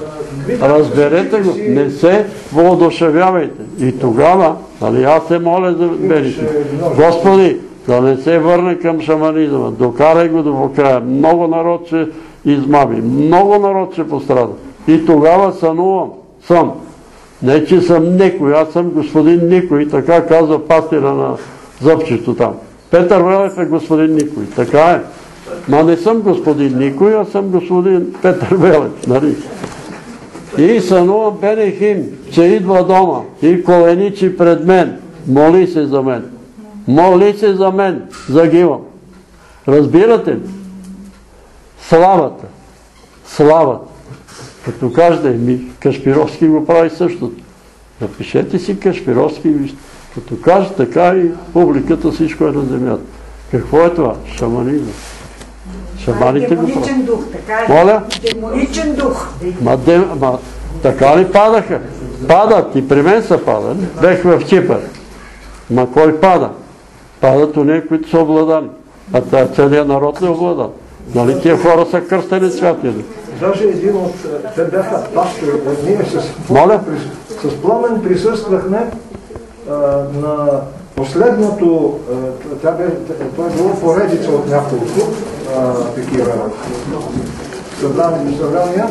Разберете го, не се воодушевявайте. И тогава, нали, аз се моля за берите. Господи, да не се върне към шаманизма, докарай го до края. Много народ ще измами, много народ ще пострада. И тогава сънувам, съм. Не, че съм никой, аз съм господин Никой, така казва пастира на зъбчето там. Петър Велев е господин Никой, така е. Ма не съм господин Никой, аз съм господин Петър Велев, нали? И сънувам Бенехим, че идва дома и коленичи пред мен, моли се за мен. Моли се за мен, загивам. Разбирате ли? Славата. Славата. Като кажете, ми Кашпировски го прави същото. Напишете си Кашпировски вижте. Като каже така и публиката всичко е на земята. Какво е това? Шаманизъм. Шаманите го правят. Демоничен дух, така е. Моля? Демоничен дух. Ма, така ли падаха? Падат и при мен са падали. Бех в Кипър. Ма кой пада? Падат у нея, които са обладани. А целият народ не е обладан. Нали тия хора са кръстени святи? Даже един от е, те бяха пастори, ние с, Моля? с Пламен присъствахме а, на последното, а, тя бе, това е било поредица от няколко а, такива събрания,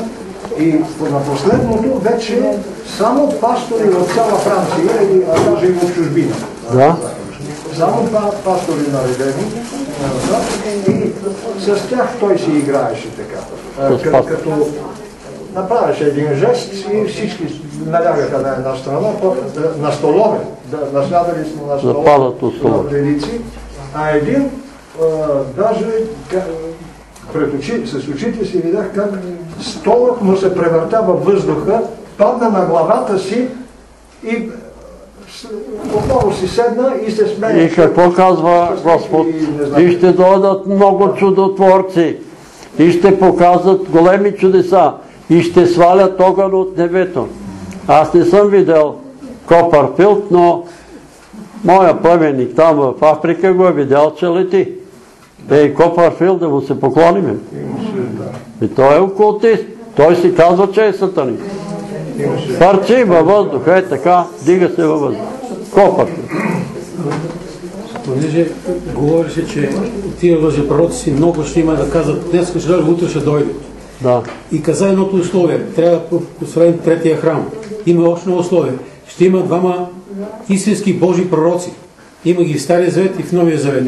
и на последното вече само пастори от цяла Франция, и, а даже и от чужбина. Да. Само па- пастори наредени. а, да, И с тях той си играеше така. Като направеше един жест и всички налягаха на една страна, на столове. Да, наслядали сме на столове. редици. А един а, даже пред очи, с очите си видях как столът му се превъртя във въздуха, падна на главата си и отново си седна и се смее. И какво казва Господ? И ще дойдат много чудотворци. И ще показват големи чудеса. И ще свалят огън от небето. Аз не съм видел Копърфилд, но моя племенник там в Африка го е видял, че лети. Ей, Копърфилд да му се поклоним. И той е окултист. Той си казва, че е сатанист. Парчи във въздуха, е така, дига се във въздух. Копърфилд. Понеже говореше, че тия лъжепророци много ще има да казват, днес ще дойде, утре ще дойде. Да. И каза едното условие, трябва да построим третия храм. Има още условие. Ще има двама истински Божи пророци. Има ги в Стария завет и в Новия завет.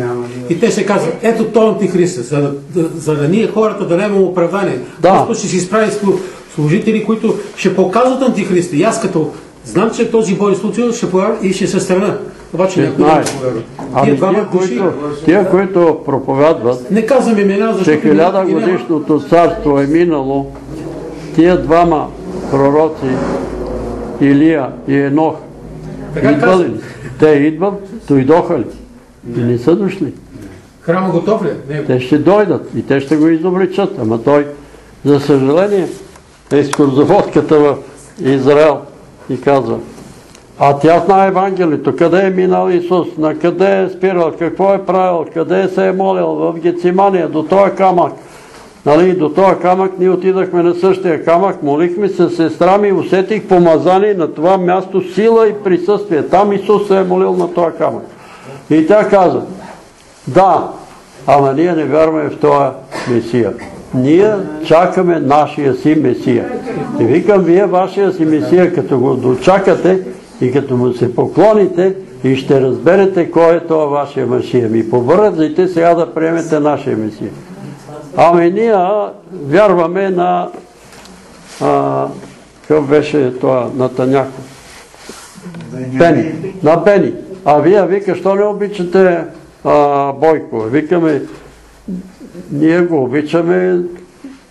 И те ще казват, ето той антихрист, за да, за да ние хората да нямаме оправдание. Да. Просто ще си изправи слу- служители, които ще показват антихриста. И аз като знам, че този Божи случай ще повярвам и ще се страна. Обаче някой не знае. повярва. Ами Тия които, тия, които проповядват, не казвам имена, защото... че хиляда годишното царство е минало, тия двама пророци, Илия и Енох, идвали ли? Те идват, дойдоха ли? И не са дошли. Храма готов ли? е? Не. Те ще дойдат и те ще го изобличат. Ама той, за съжаление, е екскурзоводката в Израел и казва, а тя знае Евангелието, къде е минал Исус, на къде е спирал, какво е правил, къде се е молил, в Гецимания, до този камък. Нали, до този камък ние отидахме на същия камък, молихме се с сестра ми, усетих помазание на това място, сила и присъствие. Там Исус се е молил на този камък. И тя каза, да, ама ние не вярваме в този Месия. Ние чакаме нашия си Месия. И викам, вие вашия си Месия, като го дочакате и като му се поклоните, и ще разберете кой е това вашия Месия. Ми побързайте сега да приемете нашия Месия. Ами ние вярваме на а, какъв беше това, на Таняко. Бени. На Бени. А вие вика, що не обичате а, Бойко? Викаме, ние го обичаме,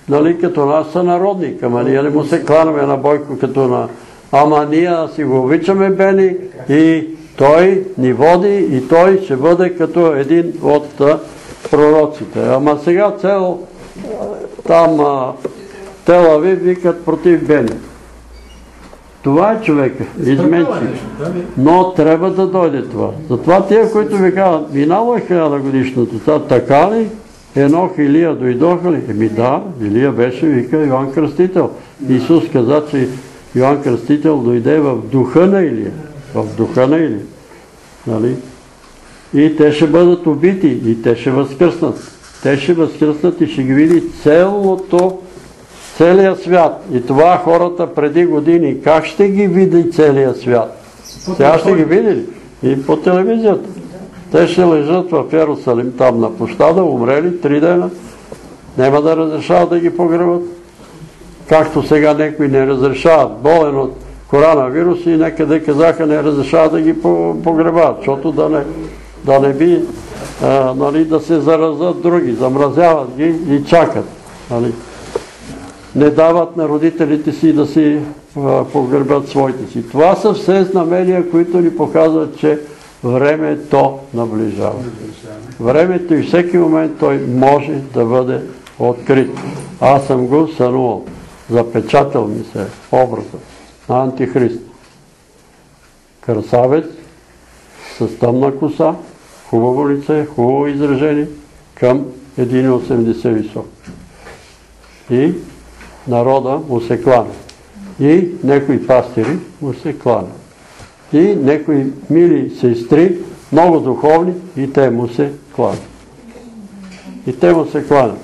нали, като нас сънародник, ама ние не му се кланаме на Бойко като на... Ама ние си го обичаме Бени и той ни води и той ще бъде като един от пророците. Ама сега цел там Телави викат против Бени. Това е човека. Изменчив. Но трябва да дойде това. Затова тия, които ви казват, минало е хиляда годишната, така ли? Енох и Илия дойдоха ли? Еми да, Илия беше, вика Йоанн Кръстител. Исус каза, че Йоанн Кръстител дойде в духа на Илия. В духа на Илия. Нали? И те ще бъдат убити, и те ще възкръснат. Те ще възкръснат и ще ги види целото, целият свят. И това хората преди години, как ще ги види целият свят? Сега ще ги види и по телевизията. Те ще лежат в Ярусалим, там на площада, умрели три дена. Няма да разрешават да ги погребат. Както сега някои не разрешават. Болен от коронавирус и некъде казаха не разрешават да ги погребат, защото да не, да би нали, да се заразат други. Замразяват ги и чакат. Нали. Не дават на родителите си да си а, погребат своите си. Това са все знамения, които ни показват, че времето наближава. Времето и всеки момент той може да бъде открит. Аз съм го сънувал. Запечатал ми се образа на Антихрист. Красавец с тъмна коса, хубаво лице, хубаво изражение към 1,80 висок. И народа му се кланя. И некои пастири му се кланят и некои мили сестри, много духовни, и те му се кланят. И те му се кланят.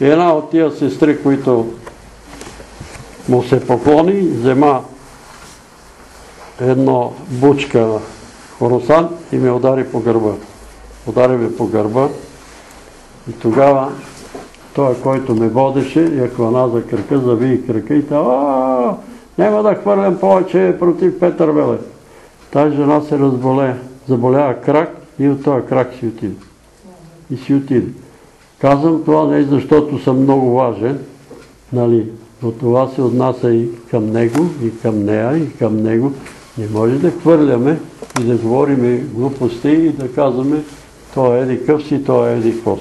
И една от тия сестри, които му се поклони, взема едно бучка хоросан и ме удари по гърба. Удари ме по гърба и тогава той, който ме водеше, я хвана за кръка, зави кръка и това няма да хвърлям повече против Петър Велев. Тази жена се разболе, заболява крак и от този крак си отиде. И си отиде. Казвам това не защото съм много важен, нали, но това се отнася и към него, и към нея, и към него. Не може да хвърляме и да говорим глупости и да казваме той е еди къв си, той е еди кос.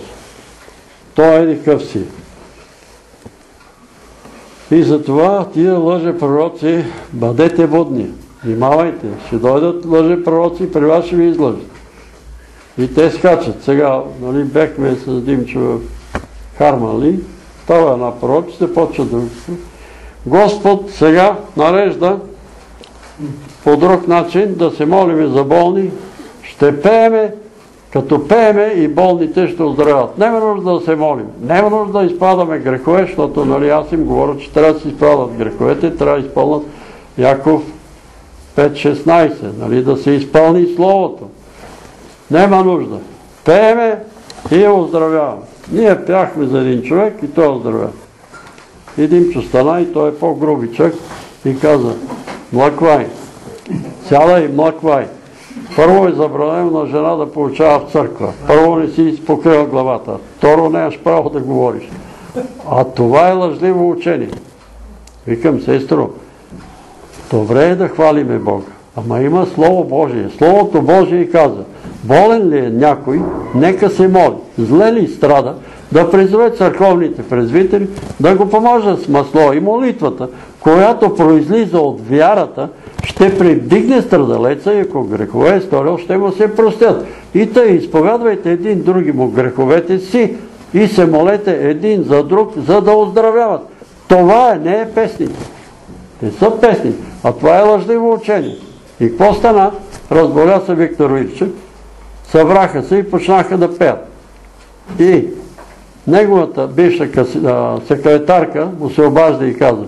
Той е еди къв си. И затова тия лъже пророци, бъдете водни, внимавайте, ще дойдат лъже пророци, при вас ще ви излъжат. И те скачат. Сега, нали, бехме с Димчо в Хармали, е една пророчица, почва да... Господ сега нарежда по друг начин да се молиме за болни, ще пееме като пееме и болните ще оздравят. Нема нужда да се молим. Нема нужда да изпадаме грехове, защото нали, аз им говоря, че трябва да се изпадат греховете, трябва да изпълнат Яков 5.16, нали, да се изпълни Словото. Нема нужда. Пееме и оздравяваме. Ние пяхме за един човек и той оздравя. Един стана и той е по-грубичък и каза, млъквай, сядай млъквай. Първо е забранено на жена да получава в църква. Първо не си изпокрива главата. Второ нямаш право да говориш. А това е лъжливо учение. Викам, сестро, добре е да хвалиме Бога. Ама има Слово Божие. Словото Божие каза, болен ли е някой, нека се моли. Зле ли страда, да призове църковните презвитери да го помажат с масло и молитвата, която произлиза от вярата, ще придигне страдалеца и ако грехове е сторил, ще му се простят. И тъй, изповядвайте един други му греховете си и се молете един за друг, за да оздравяват. Това е, не е песни. Не са песни, а това е лъжливо учение. И какво стана? Разболя се Виктор Вирчев, събраха се и почнаха да пеят. И неговата бивша секретарка му се обажда и каза,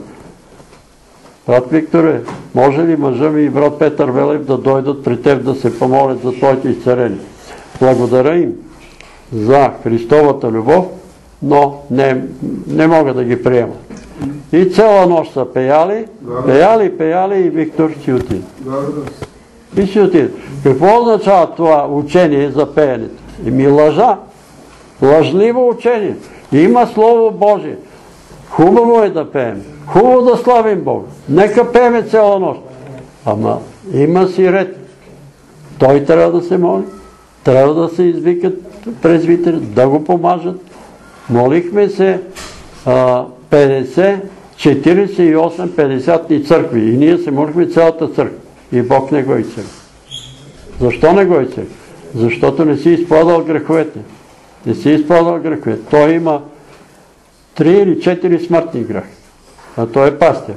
Брат Викторе, може ли мъжа ми и брат Петър Велев да дойдат при теб да се помолят за твоите изцерени? Благодаря им за Христовата любов, но не, не мога да ги приема. И цяла нощ са пеяли, пеяли, пеяли и Виктор си отиде. И си отиде. Какво означава това учение за пеенето? Еми лъжа. Лъжливо учение. Има Слово Божие. Хубаво е да пеем. Хубаво да славим Бога. Нека пееме цяла нощ. Ама има си ред. Той трябва да се моли. Трябва да се извикат презвитери да го помажат. Молихме се а, 50, 48, 50 църкви и ние се молихме цялата църква. И Бог не го изцели. Защо не го изцели? Защото не си изпладал греховете. Не си изпладал греховете. Той има три или четири смъртни грехи. А той е пастир.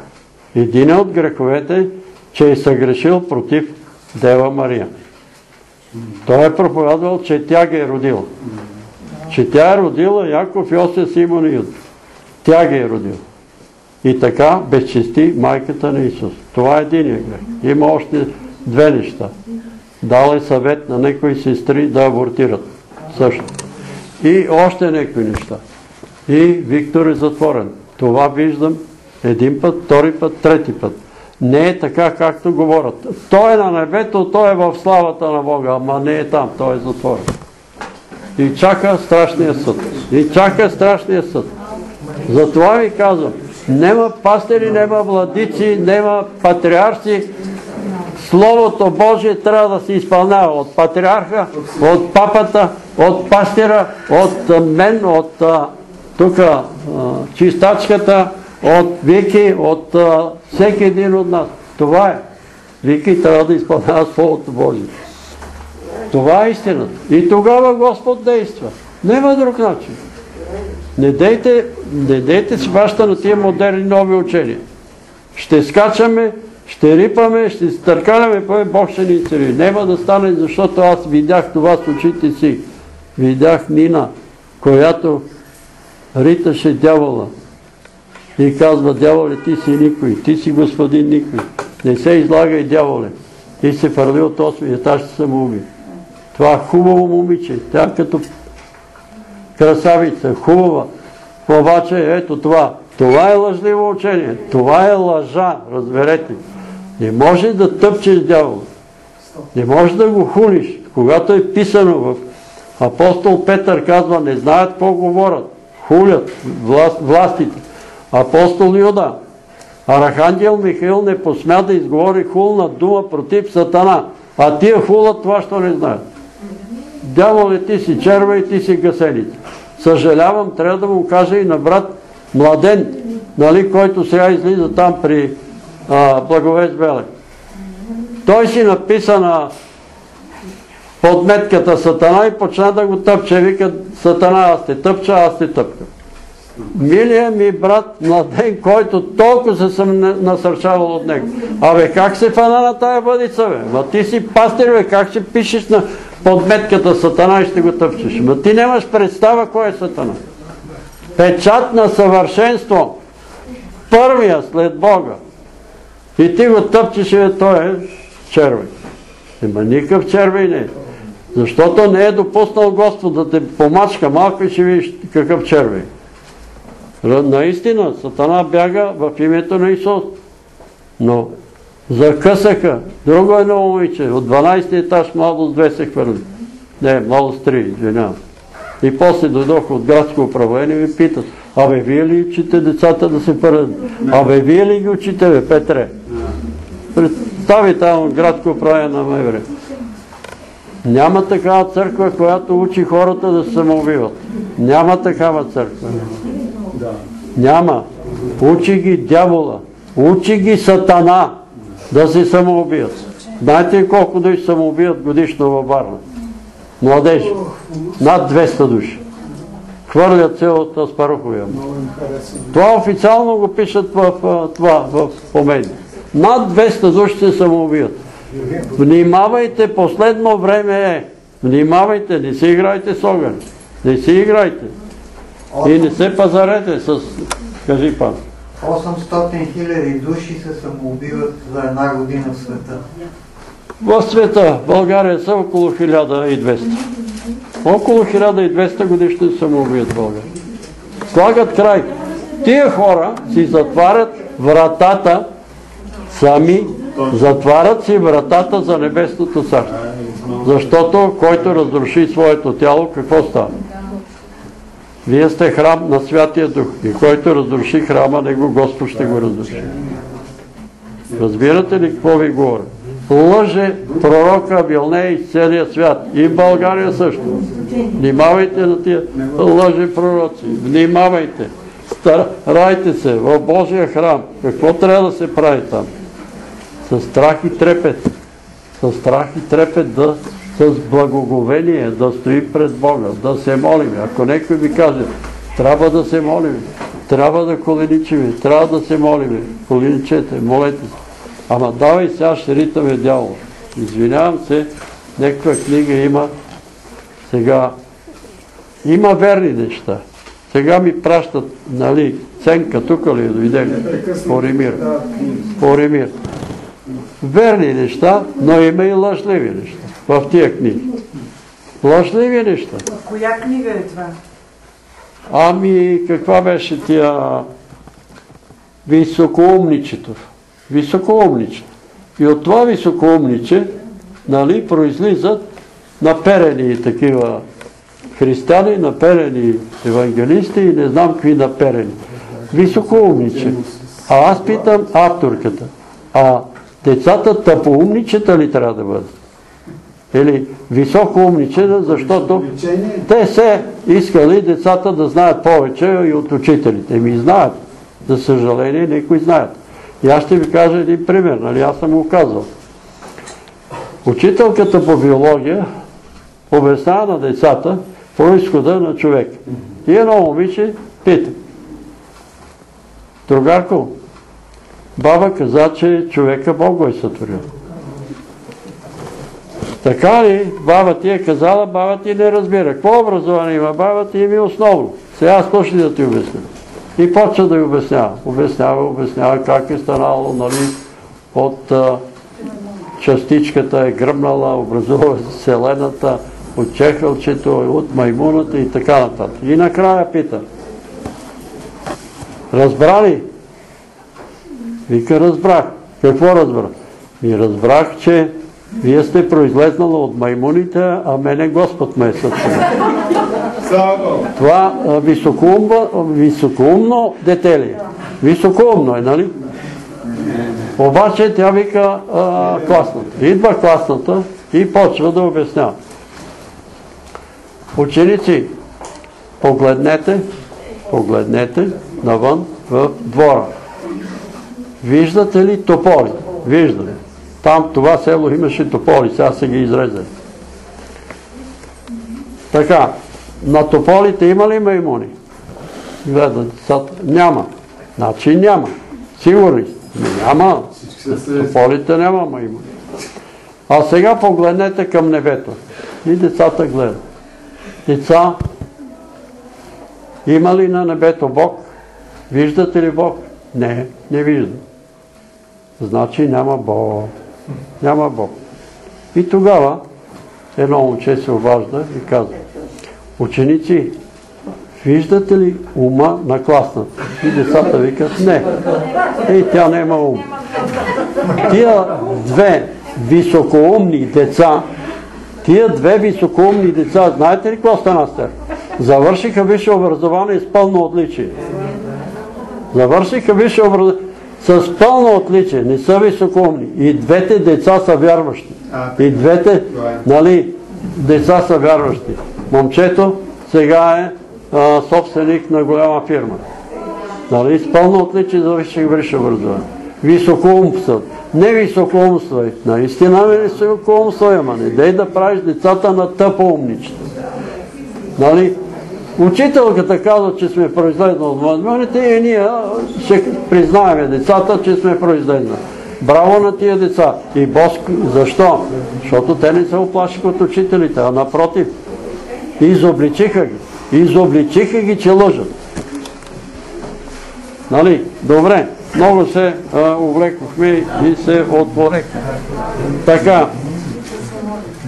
Един от греховете, че е съгрешил против Дева Мария. Той е проповядвал, че тя ги е родила. Че тя е родила Яков, Йосиф, Симон и Юд. Тя ги е родила. И така безчести майката на Исус. Това е единия грех. Има още две неща. Дал е съвет на някои сестри да абортират. Също. И още някои неща. И Виктор е затворен. Това виждам един път, втори път, трети път. Не е така, както говорят. Той е на небето, той е в славата на Бога, ама не е там, той е затворен. И чака страшния съд. И чака страшния съд. Затова ви казвам, нема пастери, нема владици, нема патриарси. Словото Божие трябва да се изпълнява от патриарха, от папата, от пастира, от мен, от тук чистачката, от Вики, от всеки един от нас. Това е. Вики трябва да изпълнява Словото Божие. Това е истината. И тогава Господ действа. Нема друг начин. Не дейте, не дейте баща на тия модерни нови учения. Ще скачаме, ще рипаме, ще се търкаляме, пое Бог ще ни цели. Нема да стане, защото аз видях това с очите си. Видях Нина, която риташе дявола. И казва, дяволе, ти си никой, ти си господин никой. Не се излагай, дяволе. И се фърли от осми етаж ще самоуби. Това хубаво момиче, тя като красавица, хубава. Обаче, ето това. Това е лъжливо учение. Това е лъжа, разберете. Не може да тъпчеш дявола. Не може да го хулиш. Когато е писано в апостол Петър казва, не знаят какво говорят. Хулят властите. Апостол Юда, Архангел Михаил не посмя да изговори хулна дума против Сатана. А тия хулат това, що не знаят. Дяволе, ти си черва и ти си гасеница. Съжалявам, трябва да му кажа и на брат Младен, нали, който сега излиза там при Благовест Белек. Той си написа на подметката Сатана и почна да го тъпче. Вика, Сатана, аз те тъпча, аз те тъпка. Милия ми брат Младен, който толкова се съм насърчавал от него. Абе, как се фана на тая бъдица, бе? Ма ти си пастир, бе, как ще пишеш на подметката Сатана и ще го тъпчеш? Ма ти нямаш представа кой е Сатана. Печат на съвършенство. Първия след Бога. И ти го тъпчеш, бе, той е червей. Ема никакъв червей не е. Защото не е допуснал Господ да те помачка малко и ще видиш какъв червей. Наистина, Сатана бяга в името на Исус. Но закъсаха. Друго едно момиче, от 12 етаж младост 2 се хвърли. Не, младост 3, извинявам. И после дойдох от градско управление и ми питат, абе вие ли учите децата да се първат? Абе вие ли ги учите, бе, Петре? Представи там градско управление на Мевре. Няма такава църква, която учи хората да се самоубиват. Няма такава църква. Няма. Учи ги дявола. Учи ги сатана да се самоубият. Знаете колко души самоубият годишно във Варна? Младежи. Над 200 души. Хвърлят се от Аспаруховия. Това официално го пишат в това, в помени. Над 200 души се самоубият. Внимавайте, последно време е. Внимавайте, не си играйте с огън. Не си играйте. И не се пазарете с... Кажи, пан. 800 хиляди души се самоубиват за една година в света. В света, България са около 1200. Около 1200 годишни се самоубият България. Слагат край. Тия хора си затварят вратата сами, затварят си вратата за небесното царство. Защото който разруши своето тяло, какво става? Вие сте храм на Святия Дух. И който разруши храма, него Господ ще го разруши. Разбирате ли какво ви говоря? лъже пророка Вилне из целия свят. И България също. Внимавайте на тия лъже пророци. Внимавайте. Старайте се в Божия храм. Какво трябва да се прави там? С страх и трепет. С страх и трепет да с благоговение да стои пред Бога, да се молим. Ако някой ви каже, трябва да се молим, трябва да коленичиме, трябва да се молиме, коленичете, молете се. Ама давай сега ще ритаме дявол. Извинявам се, някаква книга има сега. Има верни неща. Сега ми пращат, нали, Ценка тук ли е дойде ли? Поремир. Поремир. Верни неща, но има и лъжливи неща в тия книги. Лъжливи неща. Коя книга е това? Ами, каква беше тия високоумничето? Високоумничето. И от това високоумниче, нали, произлизат наперени такива християни, наперени евангелисти и не знам какви наперени. Високоумниче. А аз питам авторката. А децата тъпоумничета ли трябва да бъдат? Или високо умничета, защото те се искали децата да знаят повече и от учителите. Ми знаят. За съжаление, някои знаят. И аз ще ви кажа един пример, нали? Аз съм го казал. Учителката по биология обяснява на децата происхода на човек. И едно момиче пита. Другарко, баба каза, че човека Бог го е сътворил. Така ли? Баба ти е казала, баба ти не разбира. Какво образование има баба ти? Има основно. Сега слушай да ти обясня. И почва да й обяснява. Обяснява, обяснява как е станало, нали, от частичката е гръмнала, образува селената, от чехълчето, от маймуната и така нататък. И накрая пита. Разбра ли? Вика, разбрах. Какво разбрах? И разбрах, че вие сте произлезнала от маймуните, а мене Господ ме е сътворил. Това високоумно дете ли? Високоумно е, нали? Обаче тя вика класната. Идва класната и почва да обяснява. Ученици, погледнете, погледнете навън в двора. Виждате ли тополи? Виждате. Там това село имаше тополи, сега се ги изрезали. Така, на тополите има ли маймуни? Гледат децата. Няма. Значи няма. Сигурни Няма. Тополите няма маймуни. А сега погледнете към небето. И децата гледат. Деца, има ли на небето Бог? Виждате ли Бог? Не, не виждам. Значи няма Бог. Няма Бог. И тогава едно момче се обажда и казва, ученици, виждате ли ума на класната? И децата викат, не. Ей, тя няма ум. Тия две високоумни деца, тия две високоумни деца, знаете ли какво стана с тях? Завършиха висше образование с пълно отличие. Завършиха висше образование с пълно отличие, не са високоумни. И двете деца са вярващи. И двете, е. нали, деца са вярващи. Момчето сега е собственик на голяма фирма. Нали, с пълно отличие за висше висше образование. Високоумство. Не високоумство е. Наистина не високоумство е, ама не дай да правиш децата на тъпо умничета. Нали, Учителката каза, че сме произлезна от възможните и ние ще признаеме децата, че сме произлезна. Браво на тия деца. И Боск, защо? Защото те не се оплашиха от учителите, а напротив, изобличиха ги. Изобличиха ги, че лъжат. Нали? Добре. Много се увлекохме и се отворехме. Така.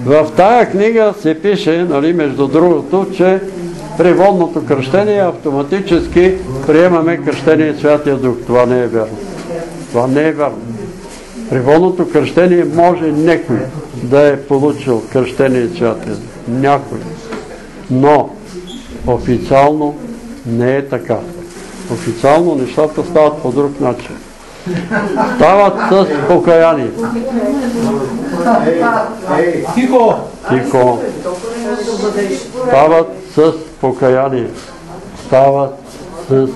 В тая книга се пише, нали, между другото, че при водното кръщение автоматически приемаме кръщение Святия Дух. Това не е верно. Това не е верно. При водното кръщение може някой да е получил кръщение Святия Дух. Някой. Но официално не е така. Официално нещата стават по друг начин. стават с покаяние. Тихо! Тихо. Стават с покаяние. Стават с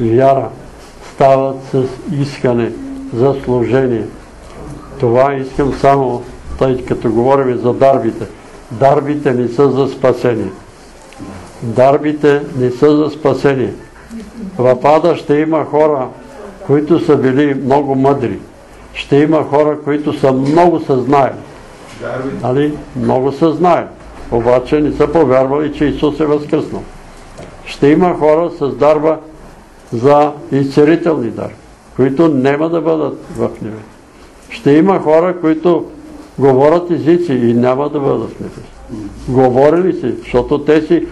вяра. Стават с искане за служение. Това искам само, тъй като говорим за дарбите. Дарбите не са за спасение. Дарбите не са за спасение. В ада ще има хора, които са били много мъдри. Ще има хора, които са много съзнаели. Нали? Много знаели. Обаче не са повярвали, че Исус е възкръснал. Ще има хора с дарба за изцерителни дар, които няма да бъдат в небе. Ще има хора, които говорят езици и няма да бъдат в небе. Говорили си, защото те си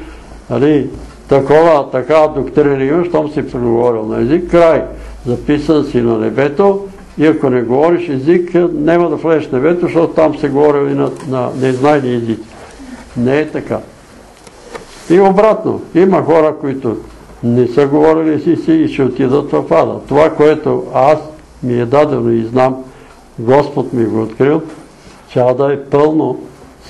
нали, такова, така доктрина има, щом си преговорил на език, край. Записан си на небето и ако не говориш език, няма да влезеш в небето, защото там се говори на, на незнайни езици. Не е така. И обратно, има хора, които не са говорили си си и ще отидат в ада. Това, което аз ми е дадено и знам, Господ ми го открил, че ада е пълно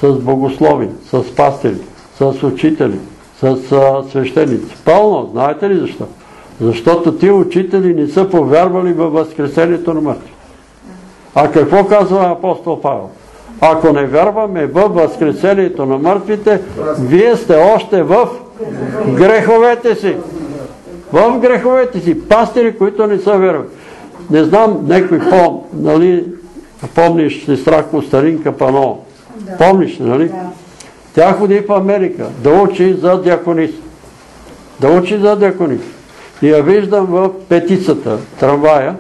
с богослови, с пастири, с учители, с свещеници. Пълно. Знаете ли защо? Защото ти учители не са повярвали във възкресението на мъртви. А какво казва апостол Павел? Ако не вярваме в възкресението на мъртвите, вие сте още в греховете си. В греховете си. Пастири, които не са вярвали. Не знам, некой по, нали, помниш сестра Костаринка Пано. Помниш, нали? Тя ходи в Америка да учи за дяконис. Да учи за дяконис. И я виждам в петицата, трамвая.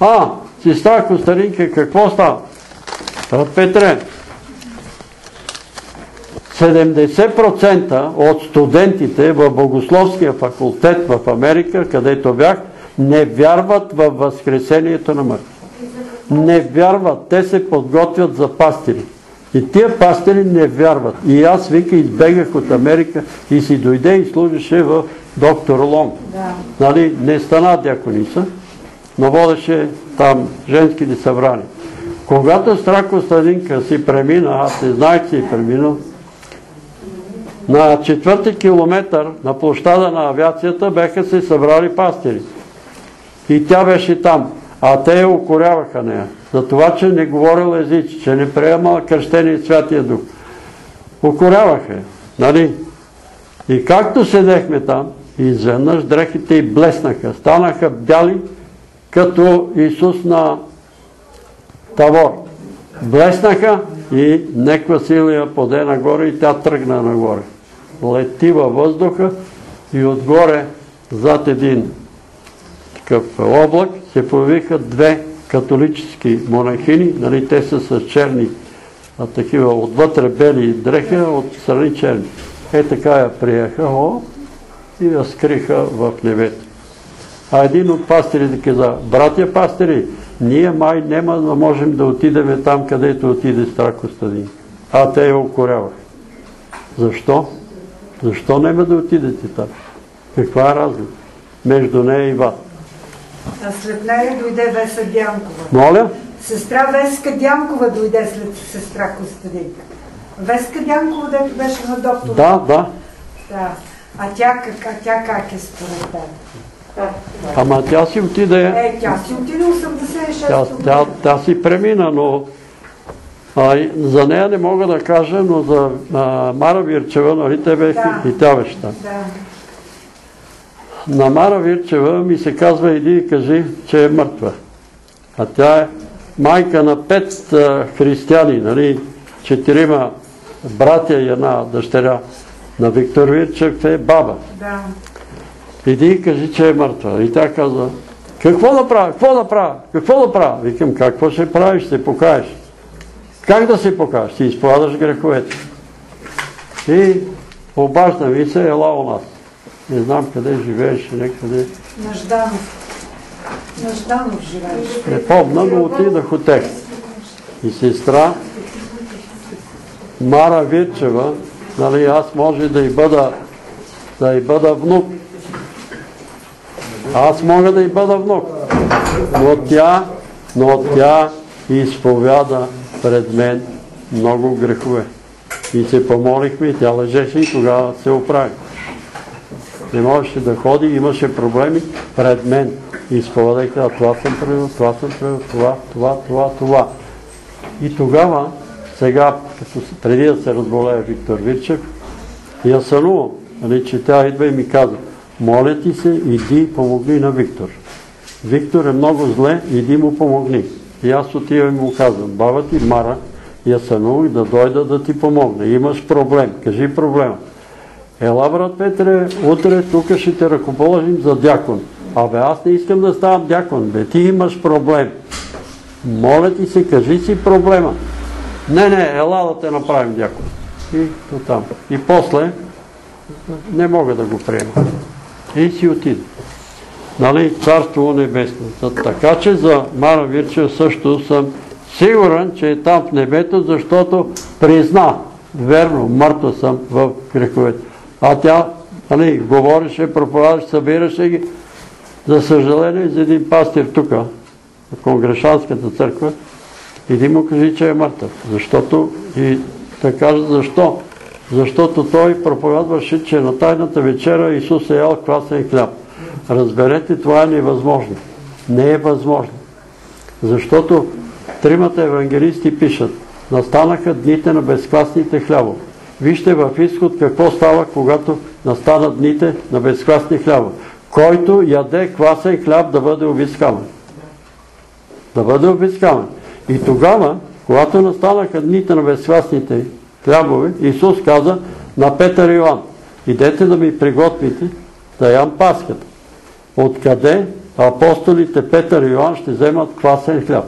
А, сестра Костаринка, какво става? Петре, 70% от студентите в Богословския факултет в Америка, където бях, не вярват в възкресението на мъртви. Не вярват. Те се подготвят за пастири. И тия пастири не вярват. И аз, вика, избегах от Америка и си дойде и служеше в доктор Лонг. Нали, не стана дякониса, но водеше там женските събрания. Когато Страко Стадинка си премина, аз не знаех си преминал, на четвърти километър на площада на авиацията беха се събрали пастири. И тя беше там. А те я укоряваха нея. За това, че не говорил езици, че не приемала кръщение Святия Дух. Укоряваха я. Нали? И както седехме там, изведнъж дрехите й блеснаха. Станаха бяли, като Исус на Тавор. Блеснаха и неква сила я поде нагоре и тя тръгна нагоре. Лети във въздуха и отгоре зад един такъв облак се появиха две католически монахини, нали, те са с черни, а такива отвътре бели дрехи, от страни черни. Е така я приеха, и я скриха в небето. А един от пастирите каза, братя пастири, ние май няма да можем да отидем там, където отиде Стар Костадин. А те я укоряваха. Защо? Защо няма да отидете там? Каква е разлика между нея и вас? А след нея дойде Веса Дянкова. Моля? Сестра Веска Дянкова дойде след сестра Костадинка. Веска Дянкова, дето беше на доктор. Да, да. Да. А тя, как, а тя как е според теб? Ама тя си отиде, Е, тя си отиде 86 тя, тя, тя си премина, но а, за нея не мога да кажа, но за а, Мара Вирчева, нали те бех, Да. и тя беше там. Да. На Мара Вирчева ми се казва, иди и кажи, че е мъртва. А тя е майка на пет а, християни, нали, четирима братя и една дъщеря. На Виктор Вирчев е баба. Да. Иди и кажи, че е мъртва. И тя казва, какво да правя, какво да правя, какво да правя? Викам, какво ще правиш, ще покаеш. Как да се покажеш? Ти изповядаш греховете. И обажда ми се, ела у нас. Не знам къде живееш, някъде. На Жданов. На Жданов живееш. Не помня, но отидах от тях. И сестра Мара Вирчева, нали, аз може да й бъда, да й бъда внук. Аз мога да й бъда внук. Но тя, но тя изповяда пред мен много грехове. И се помолихме и тя лежеше и тогава се оправи. Не можеше да ходи, имаше проблеми пред мен. И изповядайки, а това съм правил, това съм правил, това, това, това, това. И тогава, сега, преди да се разболее Виктор Вирчев, я сънувам, че тя идва и ми каза, моля ти се, иди помогни на Виктор. Виктор е много зле, иди му помогни. И аз отивам и му казвам, баба ти Мара, я сънувах да дойда да ти помогне. Имаш проблем, кажи проблема. Ела, брат Петре, утре тук ще те ръкоположим за дякон. Абе, аз не искам да ставам дякон. Бе, ти имаш проблем. Моля ти се, кажи си проблема. Не, не, ела да те направим дякон. И то там. И после не мога да го приема. И си отида. Нали, Царство Небесно. Така че за Мара Вирчев също съм сигурен, че е там в небето, защото призна, верно, мъртва съм в греховете. А тя нали, говореше, проповядаше, събираше ги. За съжаление, за един пастир тук, в Конгрешанската църква, иди му кажи, че е мъртъв. Защото и да кажа защо. Защото той проповядваше, че на тайната вечера Исус е ял квасен хляб. Разберете, това е невъзможно. Не е възможно. Защото тримата евангелисти пишат, настанаха дните на безквасните хлябове. Вижте в изход какво става, когато настанат дните на безквасни хляба. Който яде квасен хляб да бъде обискамен. Да бъде обискамен. И тогава, когато настанаха дните на безквасните хлябове, Исус каза на Петър и идете да ми приготвите да ям паската. Откъде апостолите Петър и Йоан ще вземат квасен хляб?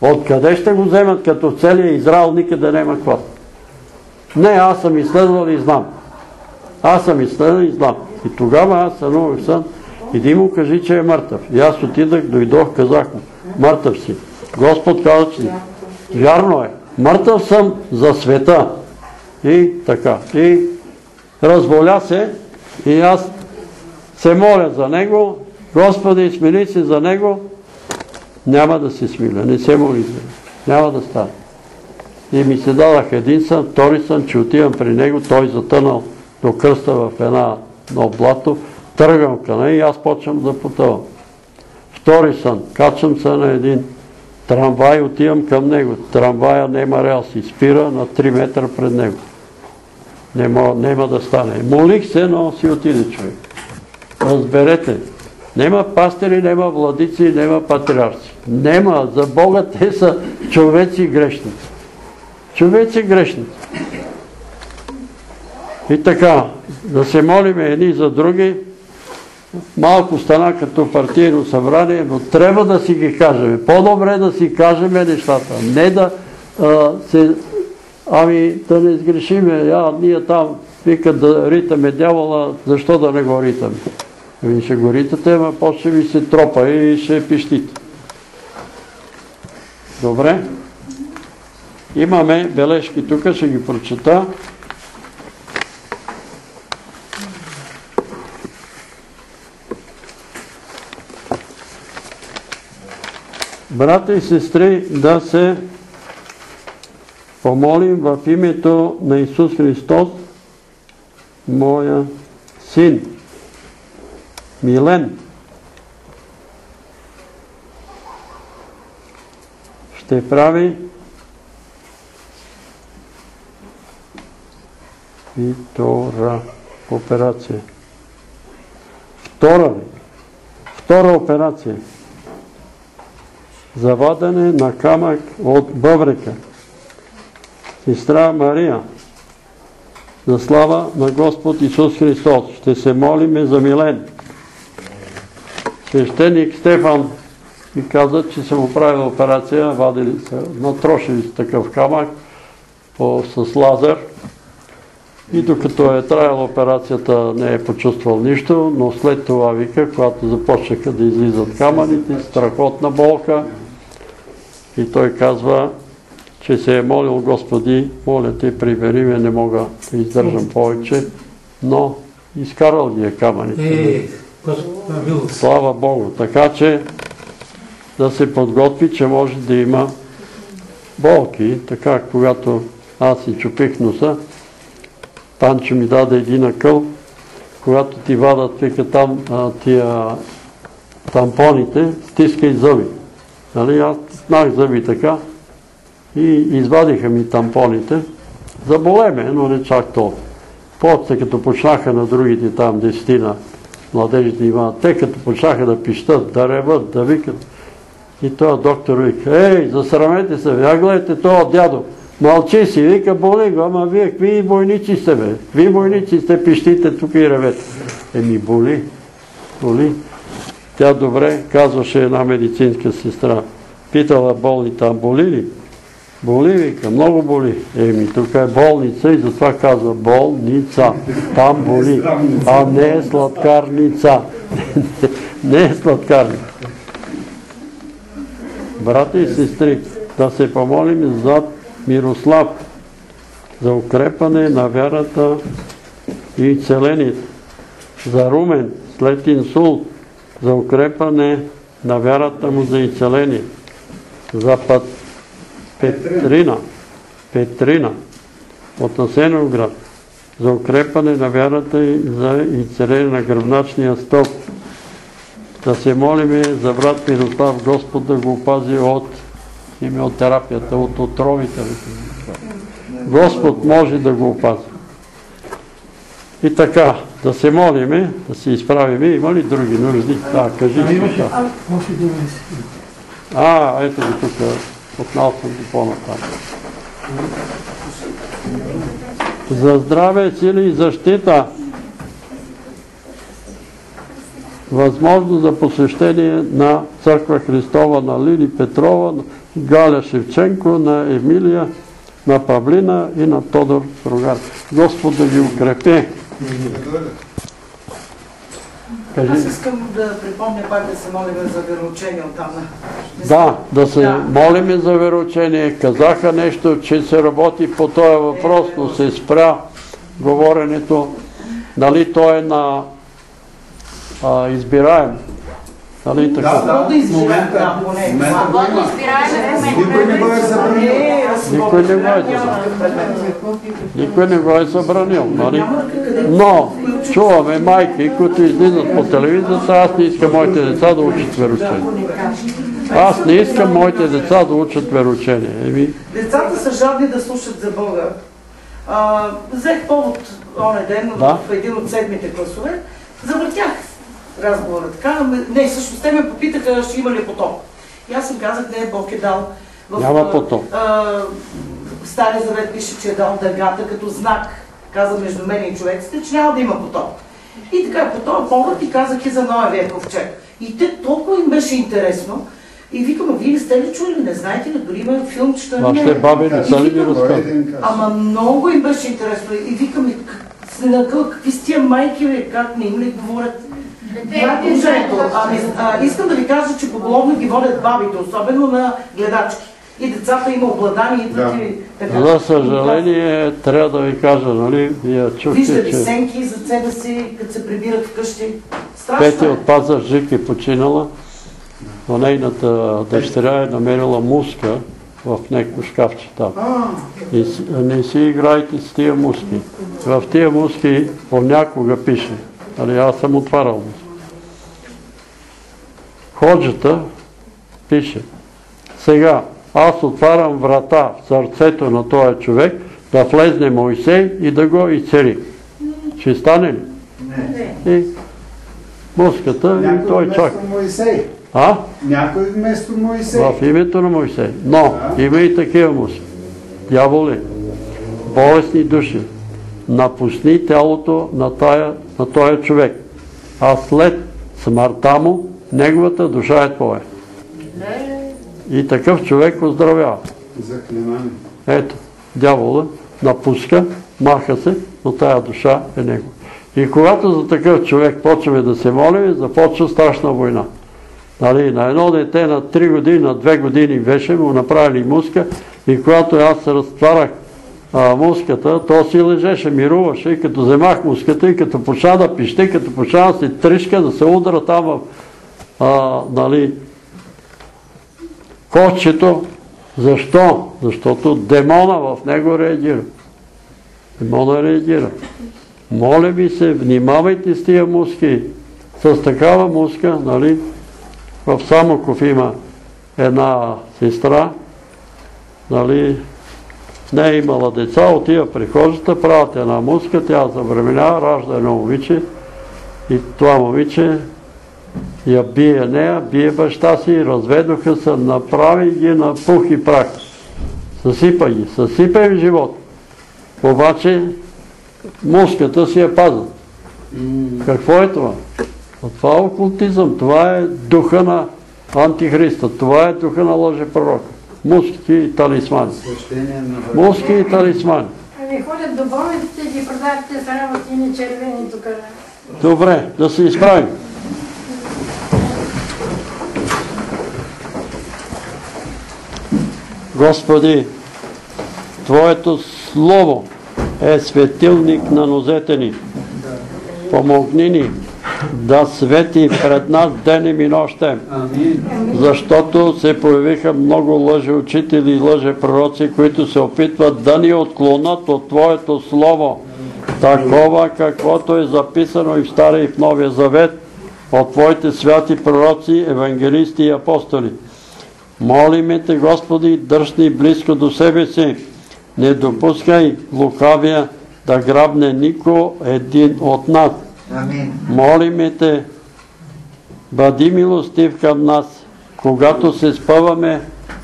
Откъде ще го вземат, като целият Израел никъде няма квас? Не, аз съм изследвал и знам. Аз съм изследвал и знам. И тогава аз сънувах сън, иди му кажи, че е мъртъв. И аз отидах, дойдох, казах му, мъртъв си. Господ каза, че вярно е, мъртъв съм за света. И така. И разболя се и аз се моля за него, Господи, смили се за него, няма да се смиля, не се моли няма да стане. И ми се дадах един сън, втори сън, че отивам при него, той затънал до кръста в една блато, тръгвам към и аз почвам да потъвам. Втори сън, качвам се на един трамвай, отивам към него. Трамвая нема релси, спира на 3 метра пред него. Нема, нема да стане. Молих се, но си отиде човек. Разберете, нема пастери, нема владици, нема патриарци. Нема, за Бога те са човеци грешници. Човеци грешници. И така, да се молиме едни за други, малко стана като партийно събрание, но трябва да си ги кажем. По-добре да си кажем нещата. Не да се... Ами да не сгрешиме. Я, ние там викат да ритаме дявола, защо да не го ритаме? Ами ще го ритате, ама после ви се тропа и ще пищите. Добре? Имаме бележки тук, ще ги прочета. Брата и сестри, да се помолим в името на Исус Христос, моя син, Милен. Ще прави втора операция. Втора? Втора операция. Завадане на камък от бъбрека. Сестра Мария, за слава на Господ Исус Христос, ще се молиме за Милен. Свещеник Стефан ми каза, че съм оправил операция, вадили се, натрошили с такъв камък с лазер. И докато е траяла операцията, не е почувствал нищо, но след това вика, когато започнаха да излизат камъните, страхотна болка, и той казва, че се е молил Господи, моля те, прибери ме, не мога да издържам повече, но изкарал ги е камъните. Е, Слава Богу. Така че да се подготви, че може да има болки, така когато аз си чупих носа, Танчо ми даде един акъл, когато ти вадат, вика там а, тия тампоните, стискай зъби. Нали, аз знах зъби така и извадиха ми тампоните. Заболе ме, но не чак толкова. После като почнаха на другите там десетина младежите имат, те като почнаха да пищат, да реват, да викат. И този доктор вика, ей, засрамете се, я гледайте този дядо, мълчи си, вика, боли го, ама вие какви войници сте, бе? Какви войници сте, пищите тук и ревете. Еми, боли, боли. Тя добре, казваше една медицинска сестра. Питала болни там, боли ли? Боли, вика, много боли. Еми, тук е болница и затова казва болница. Там боли, а не е сладкарница. не е сладкарница. Брати и сестри, да се помолим за Мирослав, за укрепане на вярата и целението. За Румен, след инсулт, за укрепане на вярата му за изцеление. За път Петрина, Петрина от Асеновград, за укрепане на вярата и за изцеление на гръбначния стълб. Да се молиме за брат Мирослав Господ да го опази от химиотерапията, от отровите. Господ може да го опази. И така, да се молиме, да се изправиме. Има ли други нужди? Да, кажи. А, може да има А, ето го тук. Отнал съм го по-натам. За здраве, сили и защита. Възможност за посещение на Църква Христова на Лили Петрова, Галя Шевченко, на Емилия, на Павлина и на Тодор Рогар. Господ да ги укрепи. Кажи. Аз искам да припомня пак да се молим за вероучение от там. Да, да се Да. молиме за вероучение. Казаха нещо, че се работи по този въпрос, но се спря говоренето. Нали той е на а, избираем. Нали така? Да, да избираем, да, поне. момента това. го има. Никой не го е забранил. Никой не го е забранил. Никой не го е забранил. Нали? Но чуваме майки, които излизат по телевизията, аз не искам моите деца да учат вероучение. Аз не искам моите деца да учат вероучение. Еми, Децата са жадни да слушат за Бога. А, взех повод оне ден Да. в един от седмите класове, завъртях разговора така. Не, всъщност те ме попитаха, ще има ли потоп. И аз им казах, не, Бог е дал. В, Няма а, потоп. а, Стария завет пише, че е дал дъгата като знак, каза между мен и човеците, че няма да има потоп. И така, по този повод и казах и за Ноевия ковчег. И те толкова им беше интересно. И викам, а вие не сте ли чули, не знаете ли, дори има филмчета. вашите баби не са ли ви разказали? Ама много им беше интересно. И викам, се накъл, какви с тия майки, как не им ли говорят? А, не- а, искам да ви кажа, че поголовно ги водят бабите, особено на гледачки. И децата има обладани, идват Да. и така. За съжаление, трябва да ви кажа, нали, вие чухте, Виждат и че сенки зад себе си, като се прибират вкъщи. Страшно Петя е. от Пазарджик е починала, но нейната дъщеря е намерила муска в някакво шкафче там. И не си играйте с тия муски. В тия муски понякога пише. Нали, аз съм отварял муски. Ходжата пише. Сега, аз отварям врата в сърцето на този човек, да влезне Моисей и да го изцери. Ще стане ли? И муската и той чака. Моисей. А? Някой вместо Моисей. В името на Моисей. Но има и такива муски. Дяволи, болесни души, напусни тялото на, тая, на този човек. А след смъртта му, неговата душа е твоя. И такъв човек оздравява. Ето, дявола напуска, маха се, но тая душа е него. И когато за такъв човек почваме да се молим, започва страшна война. Нали, на едно дете на 3 години, на 2 години беше, му направили муска и когато аз разтварах муската, то си лежеше, мируваше и като вземах муската и като почна да пище, като почна да се тришка, да се удра там в, а, нали, кошчето. Защо? Защото демона в него реагира. Демона реагира. Моля ви се, внимавайте с тия муски. С такава муска, нали, в Самоков има една сестра, нали, не е имала деца, отива при хожата, правят една муска, тя забременява, ражда едно момиче и това момиче я бие нея, бие баща си, разведоха се, направи ги на пух и прах. Съсипа ги, съсипа им живот. Обаче муската си я пазят. Какво е това? Това е окултизъм, това е духа на антихриста, това е духа на лъже пророка. Муски и талисмани. Свещение на Муски и талисмани. Ами ходят до болниците и ги продават те са червени тук. Добре, да се изправим. Господи, Твоето Слово е светилник на нозете ни. Помогни ни да свети пред нас денем и нощем, защото се появиха много лъжи учители и лъжи пророци, които се опитват да ни отклонат от Твоето Слово, такова каквото е записано и в Стария и в Новия Завет от Твоите святи пророци, евангелисти и апостоли. Молиме Те, Господи, дръж ни близко до себе си. Не допускай лукавия да грабне нико един от нас. Амин. Молиме Те, бъди милостив към нас, когато се спъваме,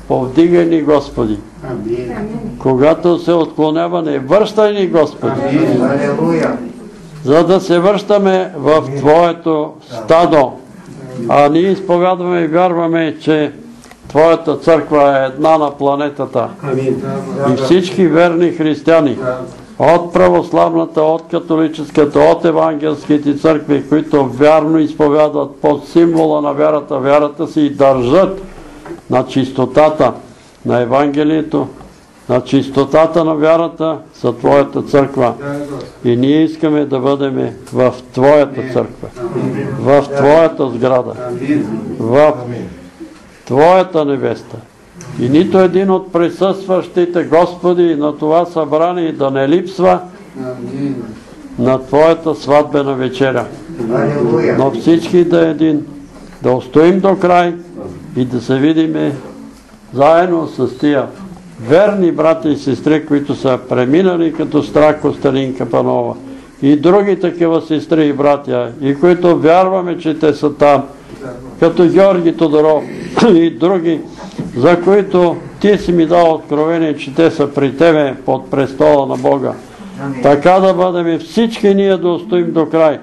повдигай ни, Господи. Амин. Когато се отклонява, не връщай ни, Господи. За да се връщаме в Твоето стадо. А ние изповядваме и вярваме, че Твоята църква е една на планетата. И всички верни християни, от православната, от католическата, от евангелските църкви, които вярно изповядват под символа на вярата, вярата си и държат на чистотата на Евангелието, на чистотата на вярата за Твоята църква. И ние искаме да бъдем в Твоята църква, в Твоята сграда, в Твоята невеста. И нито един от присъстващите, Господи, на това събрание да не липсва Амин. на Твоята сватбена вечеря. Алелуя. Но всички да е един, да устоим до край и да се видиме заедно с тия верни брати и сестри, които са преминали като страх Костелинка Панова и други такива сестри и братя, и които вярваме, че те са там, като Георги Тодоров и други, за които ти си ми дал откровение, че те са при тебе под престола на Бога. Така да бъдем всички ние да устоим до край.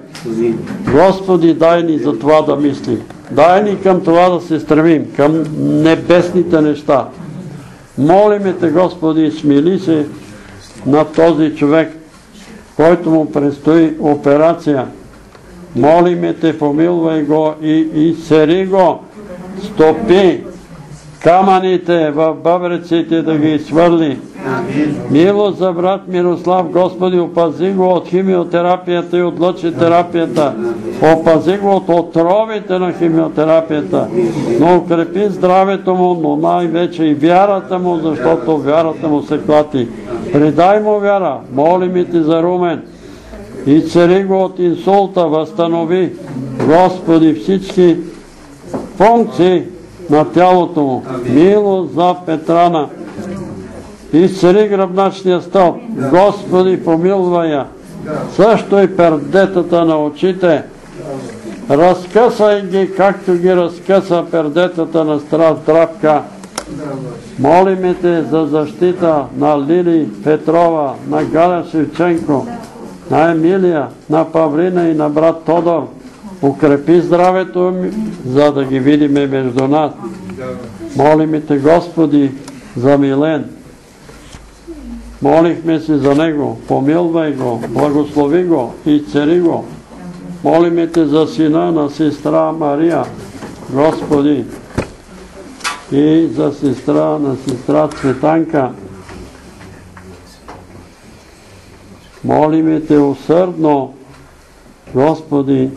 Господи, дай ни за това да мислим. Дай ни към това да се стремим, към небесните неща. Молиме Те, Господи, смили се на този човек, който му предстои операция. Молиме Те, помилвай го и изсери го. Стопи камъните в бъбреците да ги свърли. Милост за брат Мирослав, Господи, опази го от химиотерапията и от лъчетерапията. Опази го от отровите на химиотерапията. Но укрепи здравето му, но най-вече и вярата му, защото вярата му се клати. Предай му вяра, молим и ти за Румен. И цари го от инсулта, възстанови, Господи, всички функции на тялото му. Милост за Петрана. Изцели гръбначния стълб. Господи, помилвай я. Също и пердетата на очите. Разкъсай ги, както ги разкъса пердетата на страх здравка. Молиме те за защита на Лили Петрова, на Галя Шевченко, на Емилия, на Павлина и на брат Тодор. Укрепи здравето ми, за да ги видиме между нас. Молиме те, Господи, за Милен. Молихме се за него, помилвай го, благослови го и цари го. Молиме те за сина на сестра Мария, Господи, и за сестра на сестра Цветанка. Молиме те усърдно, Господи,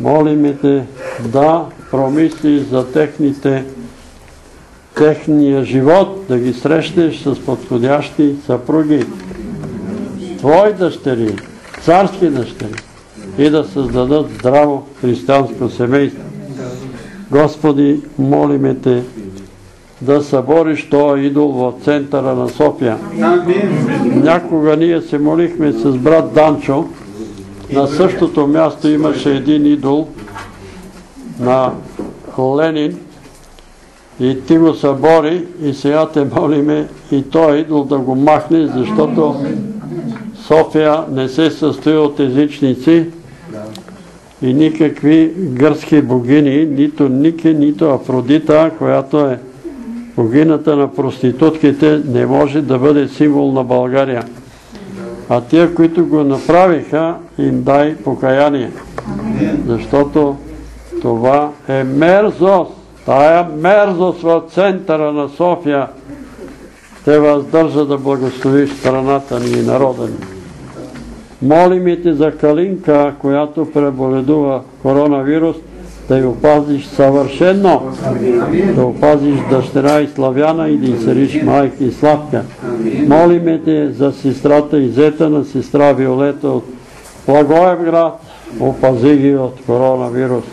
молиме те да промисли за техните техния живот, да ги срещнеш с подходящи съпруги, твои дъщери, царски дъщери и да създадат здраво християнско семейство. Господи, молиме Те да събориш този идол в центъра на София. Някога ние се молихме с брат Данчо, на същото място имаше един идол на Ленин и ти го събори и сега те молиме и той идол да го махне, защото София не се състои от езичници и никакви гърски богини, нито Нике, нито Афродита, която е богината на проститутките, не може да бъде символ на България. А тия, които го направиха, им дай покаяние. Защото това е мерзост. Тая мерзост в центъра на София те въздържа да благословиш страната ни и народа ни. Молим и те за Калинка, която преболедува коронавирус, да я опазиш съвършенно, да опазиш дъщеря и славяна и да й цариш майка и славка. Молиме те за сестрата Изета на сестра Виолета от Благоевград, опази ги от коронавирус.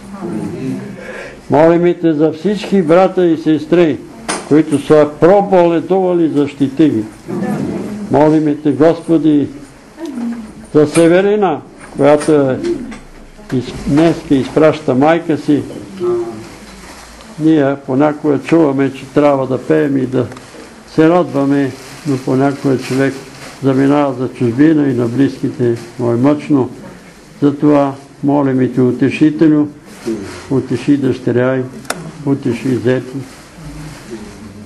Молиме те за всички брата и сестри, които са проболедували, защити ги. Молиме те, Господи, за Северина, която е днеска изпраща майка си. Ние понякога чуваме, че трябва да пеем и да се радваме, но понякога човек заминава за чужбина и на близките му е мъчно. Затова молим и те утешителю, утеши дъщеря и утеши зето.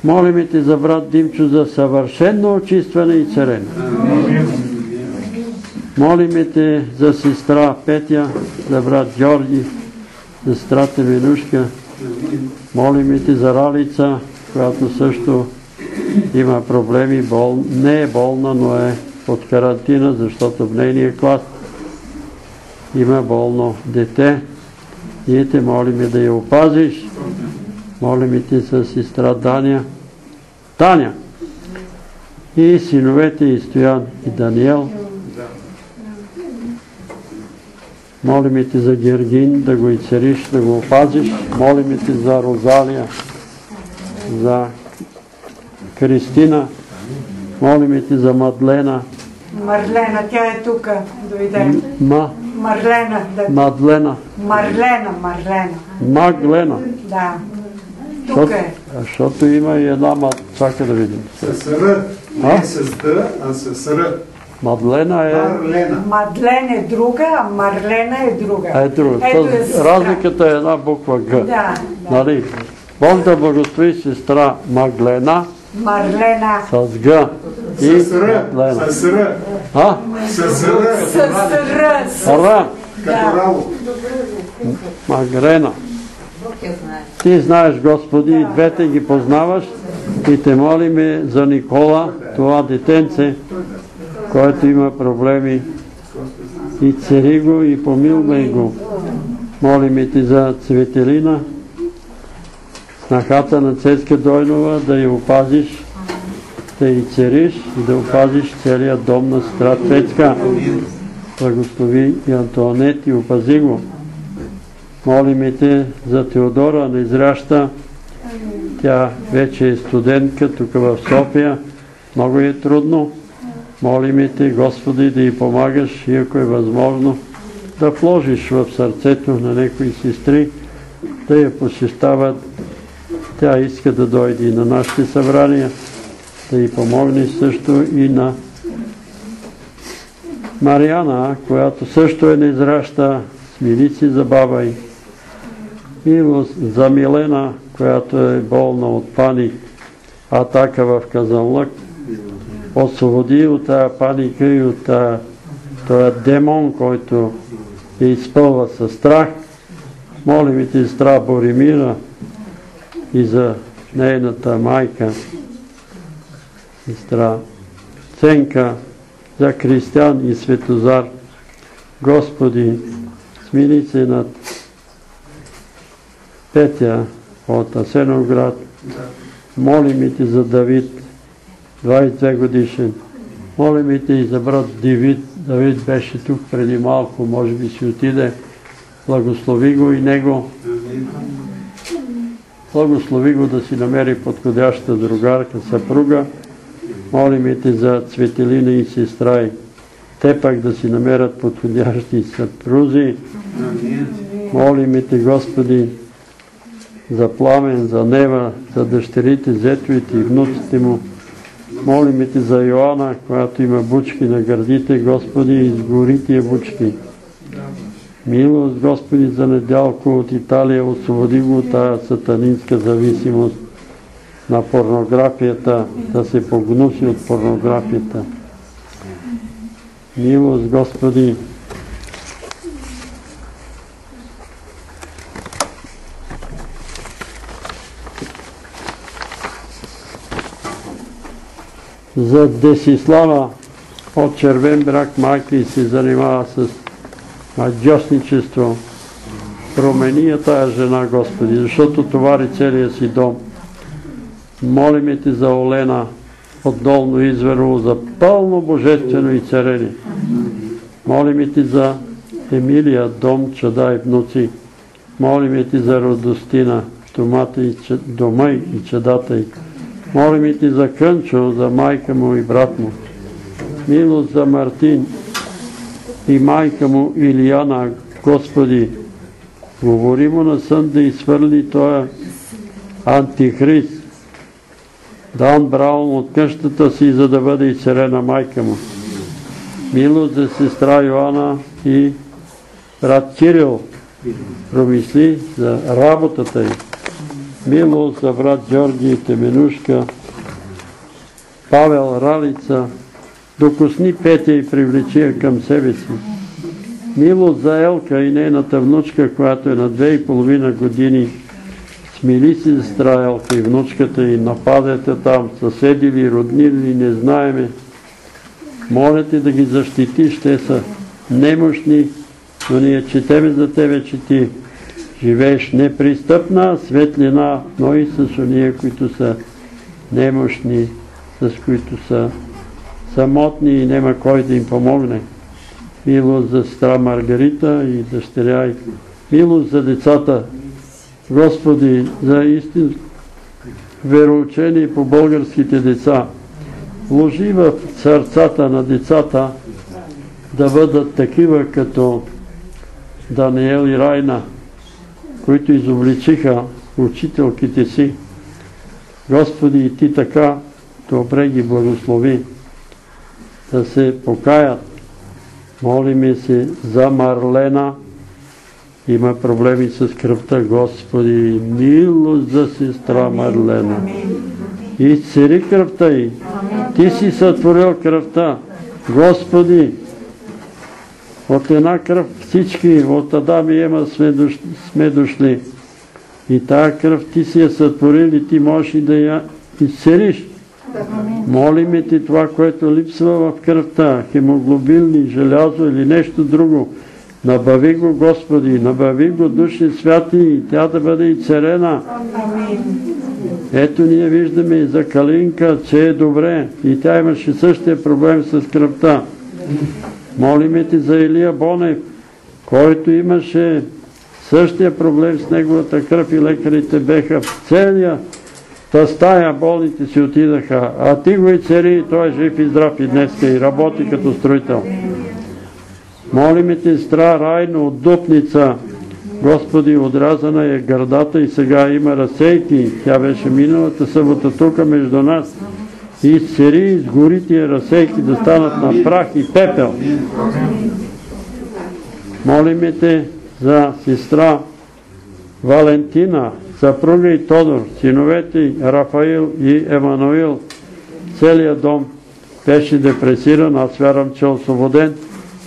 Молим и те за брат Димчо за съвършено очистване и царене. Молиме те за сестра Петя, за брат Георги, за сестрата Минушка. Молиме те за Ралица, която също има проблеми. Не е болна, но е под карантина, защото в нейния клас има болно дете. Ние те молиме да я опазиш. Молиме те за сестра Даня. Таня! И синовете и Стоян и Даниел. Молим те за Гергин, да го изцериш, да го опазиш. Молим те за Розалия, за Кристина. Молим те за Мадлена. Марлена, тя е тук. Дойде. Ма, Марлена. Да. Мадлена. Марлена, Марлена. Маглена. Да. Тук е. Защото има и една. Чакай да видим. С Р. А? Не с Д, а с Р. Мадлена е... Марлена. Мадлен е друга, а Марлена е друга. Е друга. Ето е. Разликата е една буква Г. Да, да. Нали? Бог да благослови сестра Маглена Марлена. с Г и С Р. Мадлена. С Р. А? С Р. С Р. с- Р. Като Раво. Магрена. Ти знаеш, Господи, и двете ги познаваш и те молиме за Никола, това детенце, което има проблеми. И цари го и помилвай го. Молиме ти за Цветелина, снахата на Цецка Дойнова, да я опазиш, да я цариш и да опазиш целият дом на сестра Цецка. Благослови и Антуанет и опази го. Молиме те за Теодора Незряща. Тя вече е студентка тук в София. Много е трудно. Молиме те, Господи, да й помагаш и ако е възможно, да вложиш в сърцето на някои сестри, да я посещават. Тя иска да дойде и на нашите събрания, да й помогне също и на Мариана, която също е незряща, смири си за баба й. И за Милена, която е болна от паник, атака в Казанлък, освободи от тая паника и от този демон, който я изпълва със страх. Молим и ти, сестра Боримира, и за нейната майка, сестра Ценка, за Кристиян и Светозар. Господи, смири се над Петя от Асеновград. Молим и ти за Давид, 22 годишен. Молим и ти и за брат Давид. Давид беше тук преди малко, може би си отиде. Благослови го и него. Благослови го да си намери подходяща другарка, съпруга. Молим и ти за Цветелина и сестра й. Те пак да си намерят подходящи съпрузи. Молим и ти, Господи, за Пламен, за Нева, за дъщерите, зетовите и внуците му. Молим ти за Йоанна, която има бучки на гърдите, Господи, изгори тия бучки. Милост, Господи, за недялко от Италия, освободи го от тази сатанинска зависимост на порнографията, да се погнуси от порнографията. Милост, Господи, за Десислава от Червен брак майка и се занимава с маджосничество. Промени я тая жена, Господи, защото товари целия си дом. Молиме Ти за Олена от Долно Изверово, за пълно божествено и царени. Молиме Ти за Емилия, дом, чада и внуци. Молиме Ти за Родостина, и, дома и чадата й. Молим Ти за Кънчо, за майка му и брат му. Милост за Мартин и майка му Илияна, Господи. Говори му на сън да изхвърли тоя антихрист. Дан Браун от къщата си, за да бъде изцерена майка му. Милост за сестра Йоанна и брат Кирил. Промисли за работата й милост за брат Георги Теменушка, Павел Ралица, докосни Петя и привлечи я към себе си. Милост за Елка и нейната внучка, която е на две и половина години. Смили си сестра Елка и внучката и нападете там, съседи ли, родни ли, не знаеме. Моля ти да ги защитиш, те са немощни, но ние четеме за тебе, че ти живееш непристъпна светлина, но и с уния, които са немощни, с които са самотни и няма кой да им помогне. Милост за сестра Маргарита и дъщеря и милост за децата. Господи, за истинско вероучение по българските деца. Вложи в сърцата на децата да бъдат такива като Даниел и Райна, които изобличиха учителките си. Господи, и Ти така добре ги благослови да се покаят. Молиме се за Марлена. Има проблеми с кръвта, Господи. Милост за сестра Марлена. Изцери кръвта й. Ти си сътворил кръвта. Господи, от една кръв всички, от Адам и Ема сме дошли. И тая кръв ти си я сътворил и ти можеш и да я изцелиш. Молиме ти това, което липсва в кръвта, хемоглобин ли, желязо или нещо друго. Набави го, Господи, набави го души святи и тя да бъде и царена. Ето ние виждаме и за Калинка, че е добре. И тя имаше същия проблем с кръвта. Молиме ти за Илия Бонев, който имаше същия проблем с неговата кръв и лекарите беха в целия та стая, болните си отидаха, а ти го и цари, и той е жив и здрав и днеска и работи като строител. Молиме ти, стра Райно от Дупница, Господи, отрязана е гърдата и сега има разсейки. Тя беше миналата събота тук между нас и изцери, изгори тия разсейки да станат на прах и пепел. Молиме те за сестра Валентина, съпруга и Тодор, синовете Рафаил и Емануил. Целият дом беше депресиран, аз вярвам, че е освободен,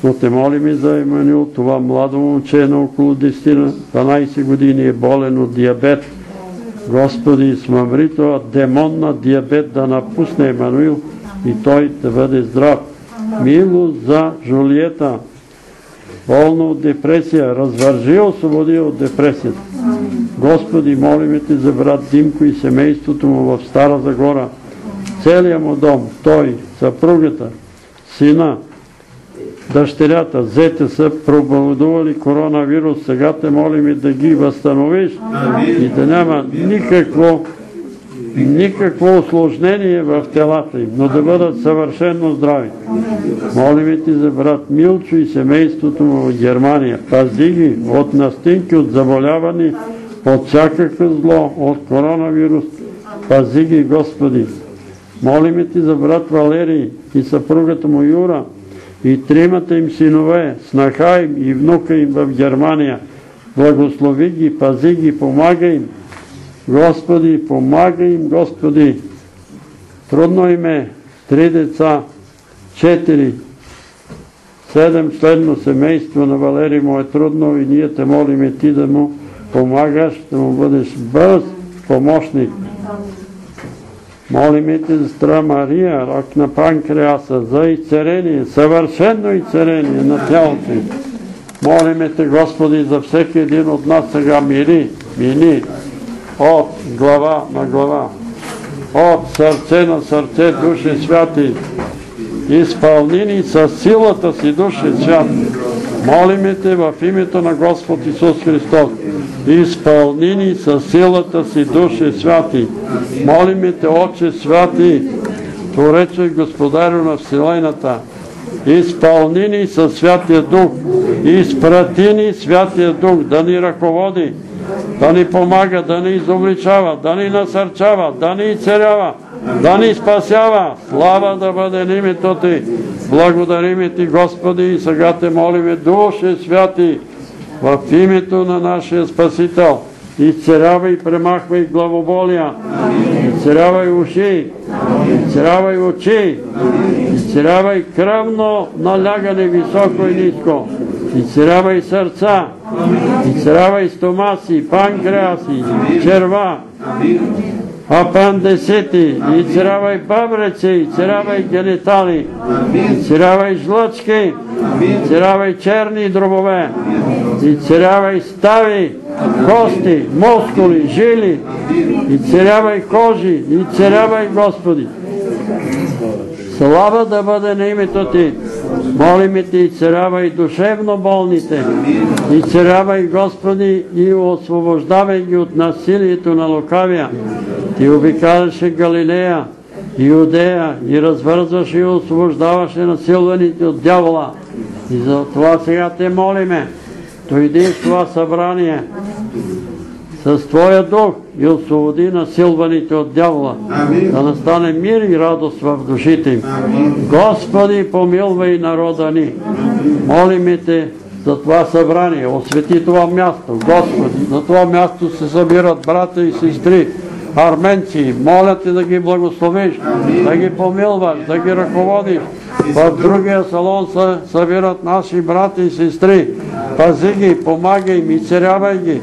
но те молим и за Емануил, това младо момче е на около 10-12 години, е болен от диабет. Господи, смъмри това демон на диабет да напусне Емануил и той да бъде здрав. Милост за Жулиета, болно от депресия, развържи, освободи от депресията. Господи, молиме Те за брат Димко и семейството му в Стара Загора, целият му дом, той, съпругата, сина, дъщерята, зете са пробълдували коронавирус. Сега те молим и да ги възстановиш и да няма никакво никакво осложнение в телата им, но да бъдат съвършенно здрави. Молим ти за брат Милчо и семейството му в Германия. Пази ги от настинки, от заболявани, от всякакво зло, от коронавирус. Пази ги, Господи. Молим ти за брат Валерий и съпругата му Юра и тримата им синове, снаха им и внука им в Германия. Благослови ги, пази ги, помагай им. Господи, помагай им, Господи. Трудно им е. Три деца, четири, седем следно семейство на Валери му е трудно и ние те молиме ти да му помагаш, да му бъдеш бърз помощник. Молиме те за Стра Мария, рак на панкреаса, за изцерение, съвършено изцерение на тялото им. Молиме те, Господи, за всеки един от нас сега мири, мини, от глава на глава, от сърце на сърце, души святи, изпълни ни със силата си, души свят. Молиме Те в името на Господ Исус Христос. Изпълни ни със силата си, души святи. Молиме Те, Отче святи, Творече и Господарю на Вселената. Изпълни ни със Святия Дух. Изпрати ни Святия Дух да ни ръководи, да ни помага, да ни изобличава, да ни насърчава, да ни изцерява, да ни спасява. Слава да бъде името Ти. Благодариме Ти, Господи, и сега Те молиме, Душе Святи, в името на нашия Спасител. Изцерявай премахвай главоболия. Изцерявай уши. Изцерявай очи. Изцерявай кръвно налягане високо и ниско. Изцерявай сърца. Изцерявай стомаси, панкреаси, черва, апандесити, изцерявай бъбреци, изцерявай генитали, изцерявай жлъчки, изцерявай черни дробове, изцерявай стави, кости, мускули, жили, изцерявай кожи, изцерявай Господи. Слава да бъде на името Ти. Молиме Ти, изцерявай душевно болните. Изцерявай, Господи, и освобождавай ги от насилието на лукавия. Ти обикаляше Галилея, Иудея и развързваше и освобождаваше насилваните от дявола. И за това сега те молиме. Дойди в това събрание с Твоя дух и освободи насилваните от дявола, да настане мир и радост в душите им. Господи, помилвай народа ни. Молиме Те за това събрание, освети това място. Господи, за това място се събират брата и сестри, арменци. Моля Те да ги благословиш, да ги помилваш, да ги ръководиш. В другия салон се събират наши брати и сестри. Пази ги, помагай им, изцерявай ги.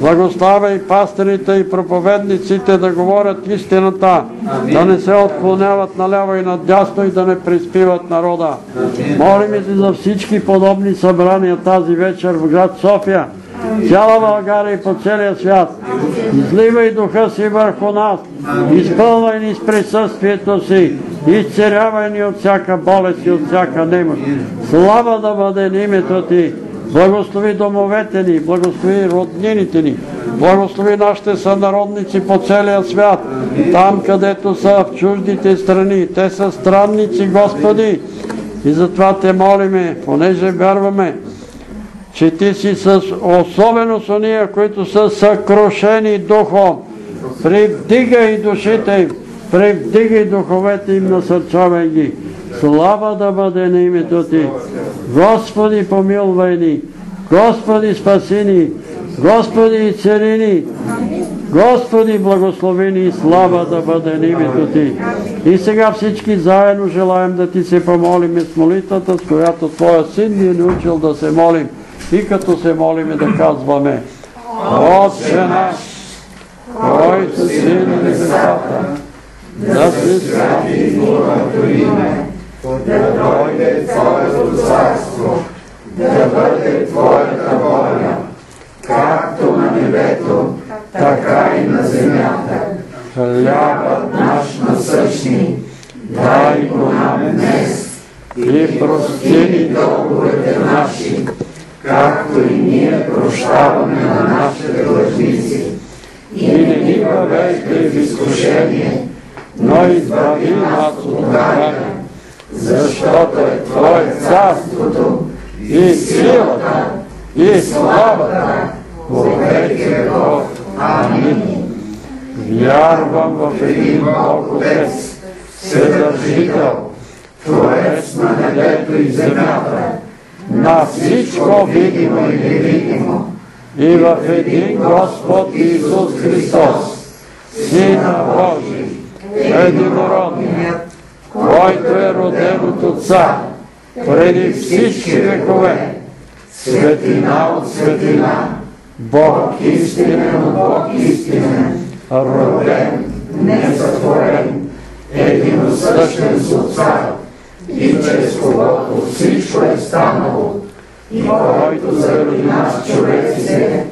Благославяй пастирите и проповедниците да говорят истината, да не се отклоняват наляво и надясно и да не приспиват народа. Молим се за всички подобни събрания тази вечер в град София, цяла България и по целия свят. Изливай духа си върху нас, изпълвай ни с присъствието си, изцерявай ни от всяка болест и от всяка немощ. Слава да бъде на името Ти. Благослови домовете ни, благослови роднините ни, благослови нашите сънародници по целия свят, там където са в чуждите страни. Те са странници, Господи, и затова Те молиме, понеже вярваме, че Ти си с особено с ония, които са съкрушени духом. Привдигай душите им, привдигай духовете им, насърчавай ги. Слава да бъде на името Ти. Господи, помилвай ни. Господи, спаси ни. Господи, цели ни. Господи, благослови ни. Слава да бъде на името Ти. И сега всички заедно желаем да Ти се помолим с молитвата, с която Твоя син ни е научил да се молим. И като се молиме да казваме Отче наш, който си на небесата, да се святи Твоето име, да дойде Твоето царство, да бъде Твоята воля, както на небето, така и на земята. Хлябът наш насъщни, дай го нам днес и прости ни дълговете наши, както и ние прощаваме на нашите длъжници. И не ни въвеждай в изкушение, но избави нас от лукавия, защото е Твое царството и силата и славата во веки веков. Амин. Вярвам в един Бог Отец, Вседържител, Творец на небето и земята, на всичко видимо и невидимо, и в един Господ Исус Христос, Сина Божий, единородният, който е роден от Отца, преди всички векове, светлина от светлина, Бог истинен от Бог истинен, роден, несътворен, единосъщен с Отца, и чрез когото всичко е станало, и който заради нас човеците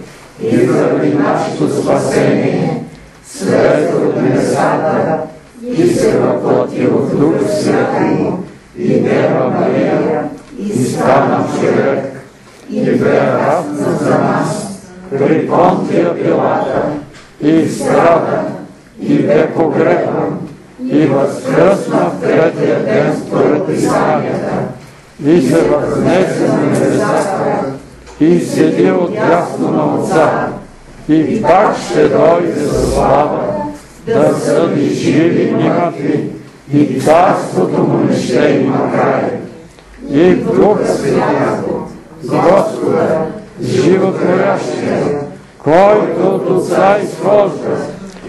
и заради нашето спасение след от небесата и се въплати в Дух Свети и Дева Мария и стана човек и бе равна за нас. При Понтия Пилата и страда и бе погребан и възкръсна в третия ден според Писанията и се възнесе на небесата и седи от ясно на Отца и пак ще дойде за слава да съди живи и мъртви и царството му не ще има край. И в Духа Святия, Господа, животворящия, който от Отца изхожда,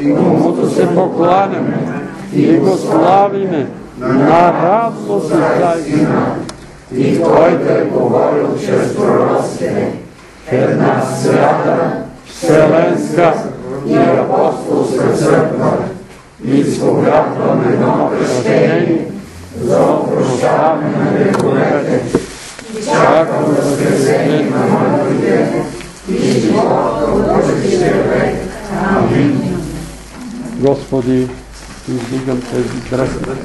комуто се покланяме и го славиме на равно с Отца и Сина, и който е говорил чрез пророците в една свята, вселенска и апостолска църква, изповядваме едно кръщение за опрощаване на греховете, всяко възкресение на мъртвите и живота от бъдещия век. Амин. Господи, издигам тези дрехи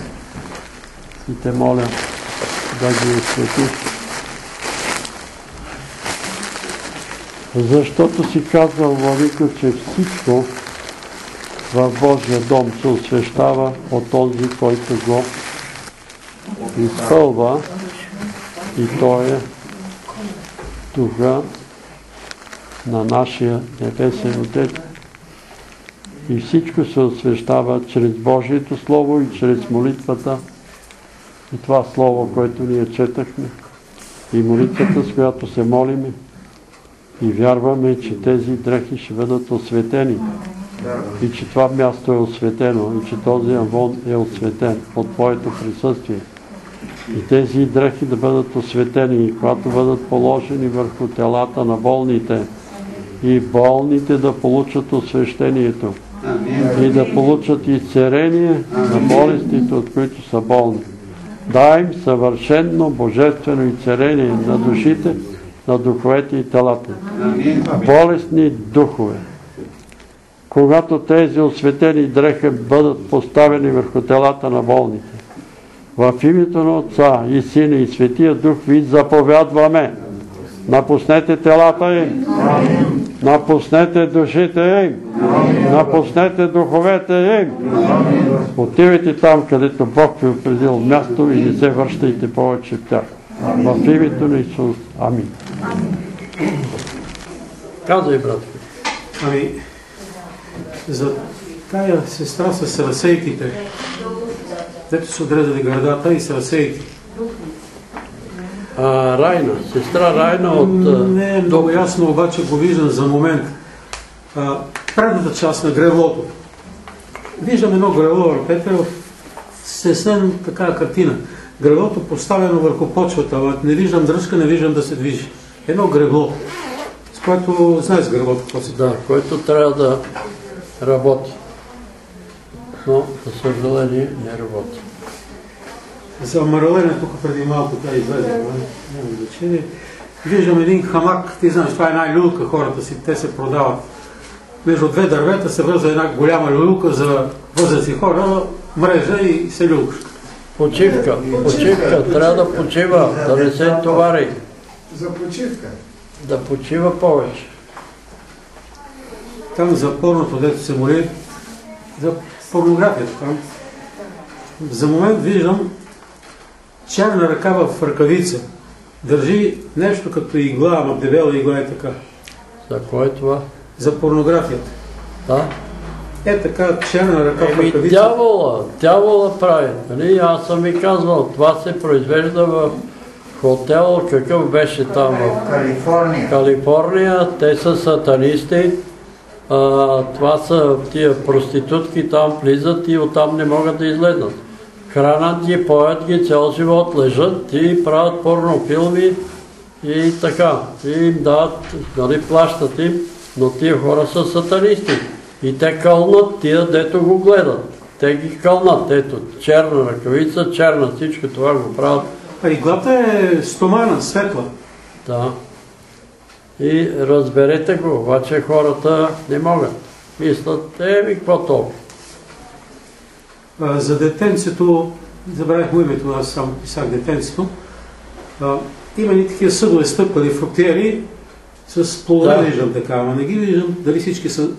и те моля да ги осветиш. Защото си казал Владико, че всичко в Божия дом се освещава от този, който го изпълва. И той е духа на нашия небесен Отец. И всичко се освещава чрез Божието Слово и чрез молитвата. И това Слово, което ние четахме и молитвата, с която се молиме и вярваме, че тези дрехи ще бъдат осветени и че това място е осветено и че този авон е осветен от Твоето присъствие. И тези дрехи да бъдат осветени когато бъдат положени върху телата на болните и болните да получат освещението и да получат изцерение на болестите, от които са болни. Дай им съвършенно божествено изцерение на душите, на духовете и телата. Болестни духове. Когато тези осветени дрехи бъдат поставени върху телата на болните, в името на Отца и Сина и Светия Дух ви заповядваме. Напуснете телата им. Напуснете душите им. Напуснете духовете им. Отивайте там, където Бог ви е определил място и не се връщайте повече в тях. В името на Исус. Амин. Казвай, брат. Ами, за тая сестра с разсейките, дето са отрезали градата и с разсейки. А, Райна, сестра Райна от... Не е много ясно, обаче го виждам за момент. А, предната част на гревлото. Виждам едно гревло, Петре, в стеснена така картина. Гревлото поставено върху почвата, не виждам дръжка, не виждам да се движи. Едно гревло, с което знаеш гревлото какво се Да, който трябва да работи. Но, за съжаление, не работи. За Маралена тук преди малко тя излезе, няма значение. виждам един хамак, ти знаеш, това е една люлка, хората си, те се продават. Между две дървета се върза една голяма люлка за възрастни хора, мрежа и се люлкаш. Почивка, почивка, трябва да почива, да не се товари, За почивка. да почива повече. Там за порното, дето се моли, за порнографията там. За момент виждам черна ръка в ръкавица. Държи нещо като игла, ама дебела игла е така. За кое е това? За порнографията. Да? Е така черна ръка в Еми, ръкавица. дявола, дявола прави. Нали? Аз съм ви казвал, това се произвежда в хотел, какъв беше там в Калифорния. Калифорния. Те са сатанисти. А, това са тия проститутки, там влизат и оттам не могат да излезнат. Хранат ги, поят ги, цял живот лежат и правят порнофилми и така. И им дават, нали, плащат им, но тия хора са сатанисти. И те кълнат тия, дето го гледат. Те ги кълнат. Ето, черна ръкавица, черна, всичко това го правят. А иглата е стомана, светла. Да. И разберете го, обаче хората не могат. Мислят, е ми, какво толкова? За детенцето, забравих му името, аз само писах детенцето, има ни такива съдове стъпали фруктиери с плодове Да. виждам така, ама не ги виждам дали всички са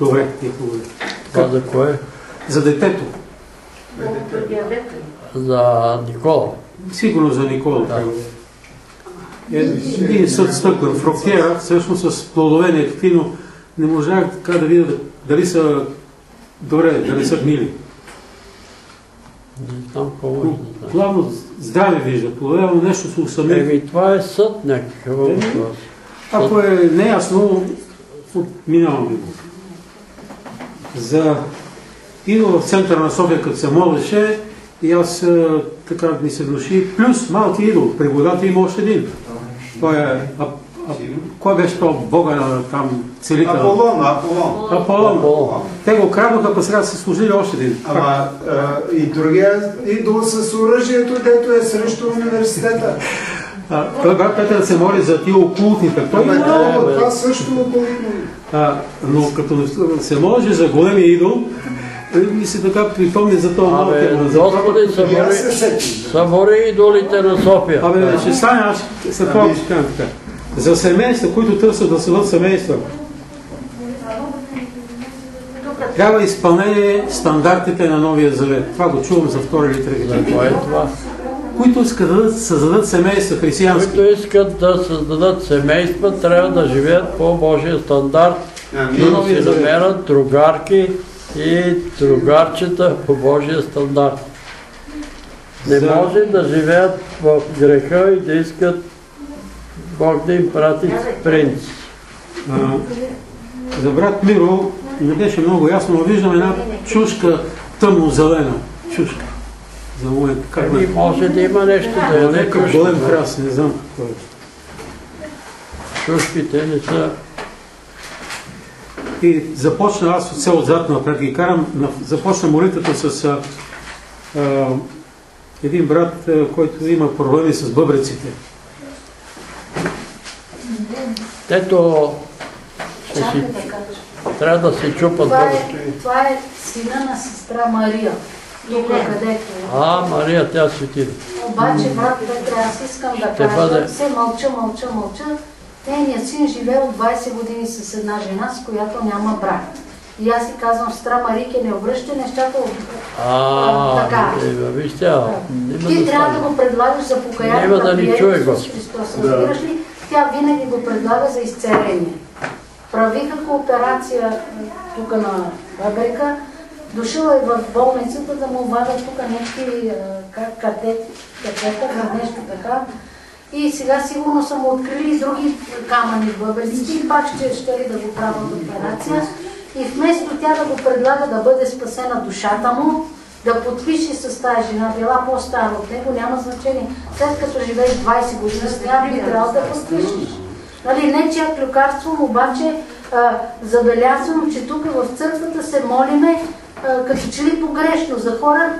добре плодове. Това за кое? За детето, За Никола. сигурно за Никола. Да. Е, съд стъпкан фруктиера, всъщност с плодове някакви, но не можах така да видя дали са добре, дали са гнили. Не знам какво знам. главно здраве вижда, плодове, нещо се усъмни. Еми, това е съд някакъв. Ако е неясно, минаваме го. За идол в центъра на София, като се молеше, и аз така ми се внуши, плюс малки идол, при водата има още един. Той е, а, а, кой беше то бога на там целител? Аполон, Аполон. Аполон. Аполон. Те го крадоха, па сега са служили още един. Ама а, и другия идол с оръжието, дето е срещу университета. А, той брат Петър се моли за тия окултните. Той Ама има това, също около А, но като се може за големия идол, е, ми се така припомни за това малко. Абе, Господи, събори, събори идолите на София. Абе, ще стане, аз се това ще кажа така. За семейства, които търсят да съдат семейства, трябва изпълнение стандартите на Новия Завет. Това го чувам за втори или трети път. кое е това? Които искат да създадат семейства християнски. Които искат да създадат семейства, трябва да живеят по Божия стандарт и да си намерят другарки и другарчета по Божия стандарт. Не За- може да живеят в греха и да искат Бог да им прати принц. За брат Миро не беше много ясно, но виждам една чушка тъмно-зелена. Чушка. За момент. Как Ами е? може да има нещо да яде Някакъв голем храст, не знам какво е. Чушките не са... И започна, аз от цел отзад напред ги карам, на- започна молитвата с а, а, един брат, а, който има проблеми с бъбреците. Ето, ще си, трябва да се чупат Това бъбреци. е, това е сина на сестра Мария. Тук където е. А, Мария, тя свети. Обаче, брат Петре, аз искам да кажа, бъде. все мълча, мълча, мълча. Нейният син живее от 20 години с една жена, с която няма брак. И аз си казвам, сестра Марике, не обръщай нещата от... А, така. е, бе, виж тя, няма Ти да трябва да го предлагаш за покаяние Няма да ни чуе. Христос. Разбираш ли? Тя винаги го предлага за изцеление. Правиха кооперация е, тук на Бабрика. Дошъл е в болницата да му вадат тук някакви е, как, катет, катета, нещо така. И сега сигурно са му открили други камъни в бъбреците и пак ще, ще ли да го правят операция. И вместо тя да го предлага да бъде спасена душата му, да подпише с тази жена, била по-стара от него, няма значение. След като живееш 20 години с нея, би трябвало да подпишеш. Нали, не че е лекарство, обаче а, забелязвам, че тук в църквата се молиме като че ли погрешно за хора,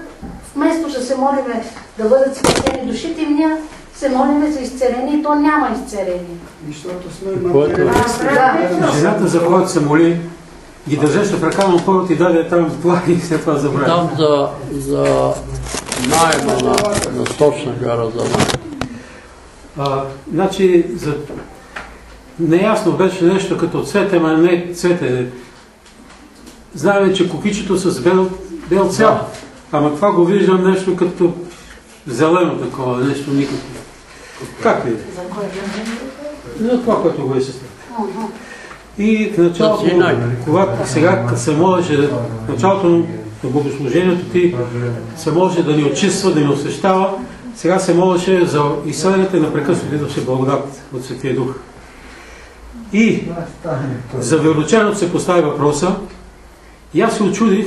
вместо да се молиме да бъдат спасени душите им, ние се молиме за изцеление и то няма изцеление. Защото сме материалисти. Да. Жената, за която се моли, ги държеше в ръка, но първо ти даде там това и след това забрави. Там за, за найема на, на Сточна гара за найем. А, значи, за... неясно беше нещо като цвете, ма не цвете. Знаем, че кукичето с бел, бел цвят. Ама това го виждам нещо като зелено такова, нещо никакво. Как ли? За това, което го е сестра. И в началото, Да, Синай. когато сега се молеше, в началото на богослужението ти се молеше да ни очиства, да ни освещава, сега се молеше за изселените и непрекъснато идваше благодат от Светия Дух. И за вероученото се постави въпроса. И аз се очудих,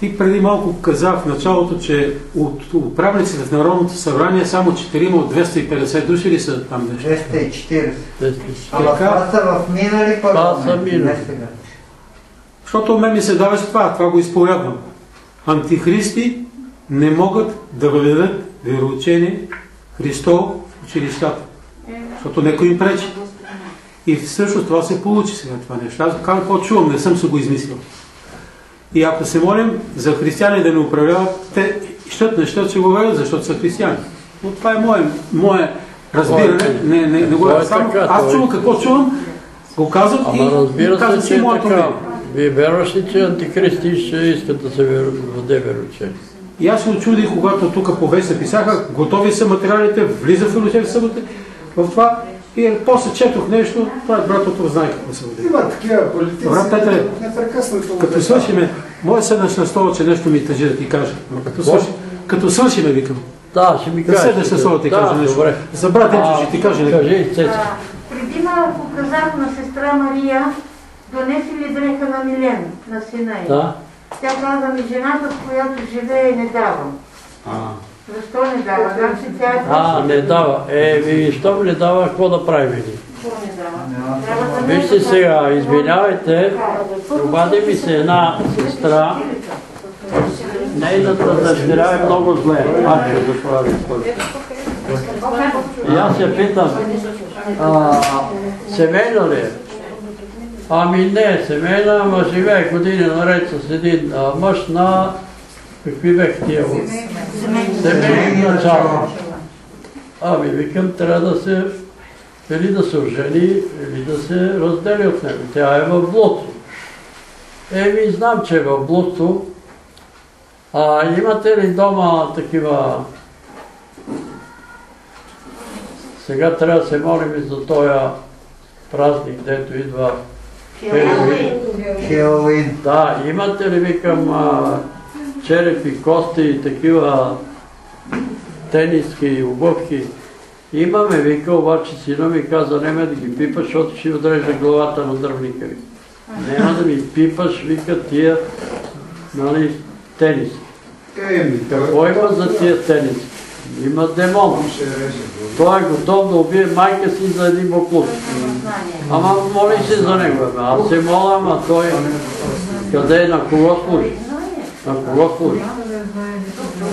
ти преди малко казах в началото, че от управниците в Народното събрание само 4 от 250 души ли са там нещо? 240. Ама Така. това са в минали сега. Защото мен ми се даваше това, това го изповядвам. Антихристи не могат да въведат вероучение Христово в училищата. Защото некой им пречи. И всъщност това се получи сега това нещо. Аз как какво чувам, не съм се го измислил. И ако се молим за християни да не управляват, те щат не щат ще го въведат, защото са християни. Но това е мое, мое разбиране. Не, не, не го Това е само. Аз чувам какво чувам, го казвам Ама и разбира казвам се, си е моето мнение. Вие вярваш ли, че антихристи ще искат да се въде вероучение? И аз се очудих, когато тук по вест писаха, готови са материалите, влиза в Иерусалим събота, в това. И после четох нещо, това е братото знае какво се води. Има такива политици, Брат Петре, непрекъснато Като свършиме, може да седнеш на стола, че нещо ми тъжи да ти кажа. Но като, свърши, като свършиме, викам. Да, ще ми Да кажеш. седнеш на стола да ти Да, кажа нещо. добре. За брат Енчо ще ти кажа нещо. Кажи. А, преди малко казах на сестра Мария, донеси ли дреха на Милен, на сина й. Да. Тя каза ми, жената, с която живее, не давам. Защо не дава? Значи тя е А, не дава. Е, ви, щом не дава, какво да правим ни? Вижте сега, извинявайте, обади ми се една сестра, нейната дъщеря е много зле. Заповядай. И аз се питам, а, семейна ли е? Ами не, семейна, ама живее години наред с един а, мъж на... Какви бех тия? Семейни начало. Ами викам, трябва да се или да се ожени, или да се раздели от него. Тя е в блудство. Еми, знам, че е в блудство. А имате ли дома такива... Сега трябва да се молим и за този празник, дето идва Хелоуин. Хелоуин. Да, имате ли, викам, черепи, кости и такива тениски обувки? Имаме, вика, обаче сина ми каза, няма да ги пипаш, защото ще отрежа главата на дървника. Вика. Няма да ми пипаш, вика, тия, нали, тениски. Еми, Какво има за тия тениски? Има демон. Той е готов да убие майка си за един буклук. Ама моли се за него. Аз се моля, ама той къде е, на кого служи? На кого служи?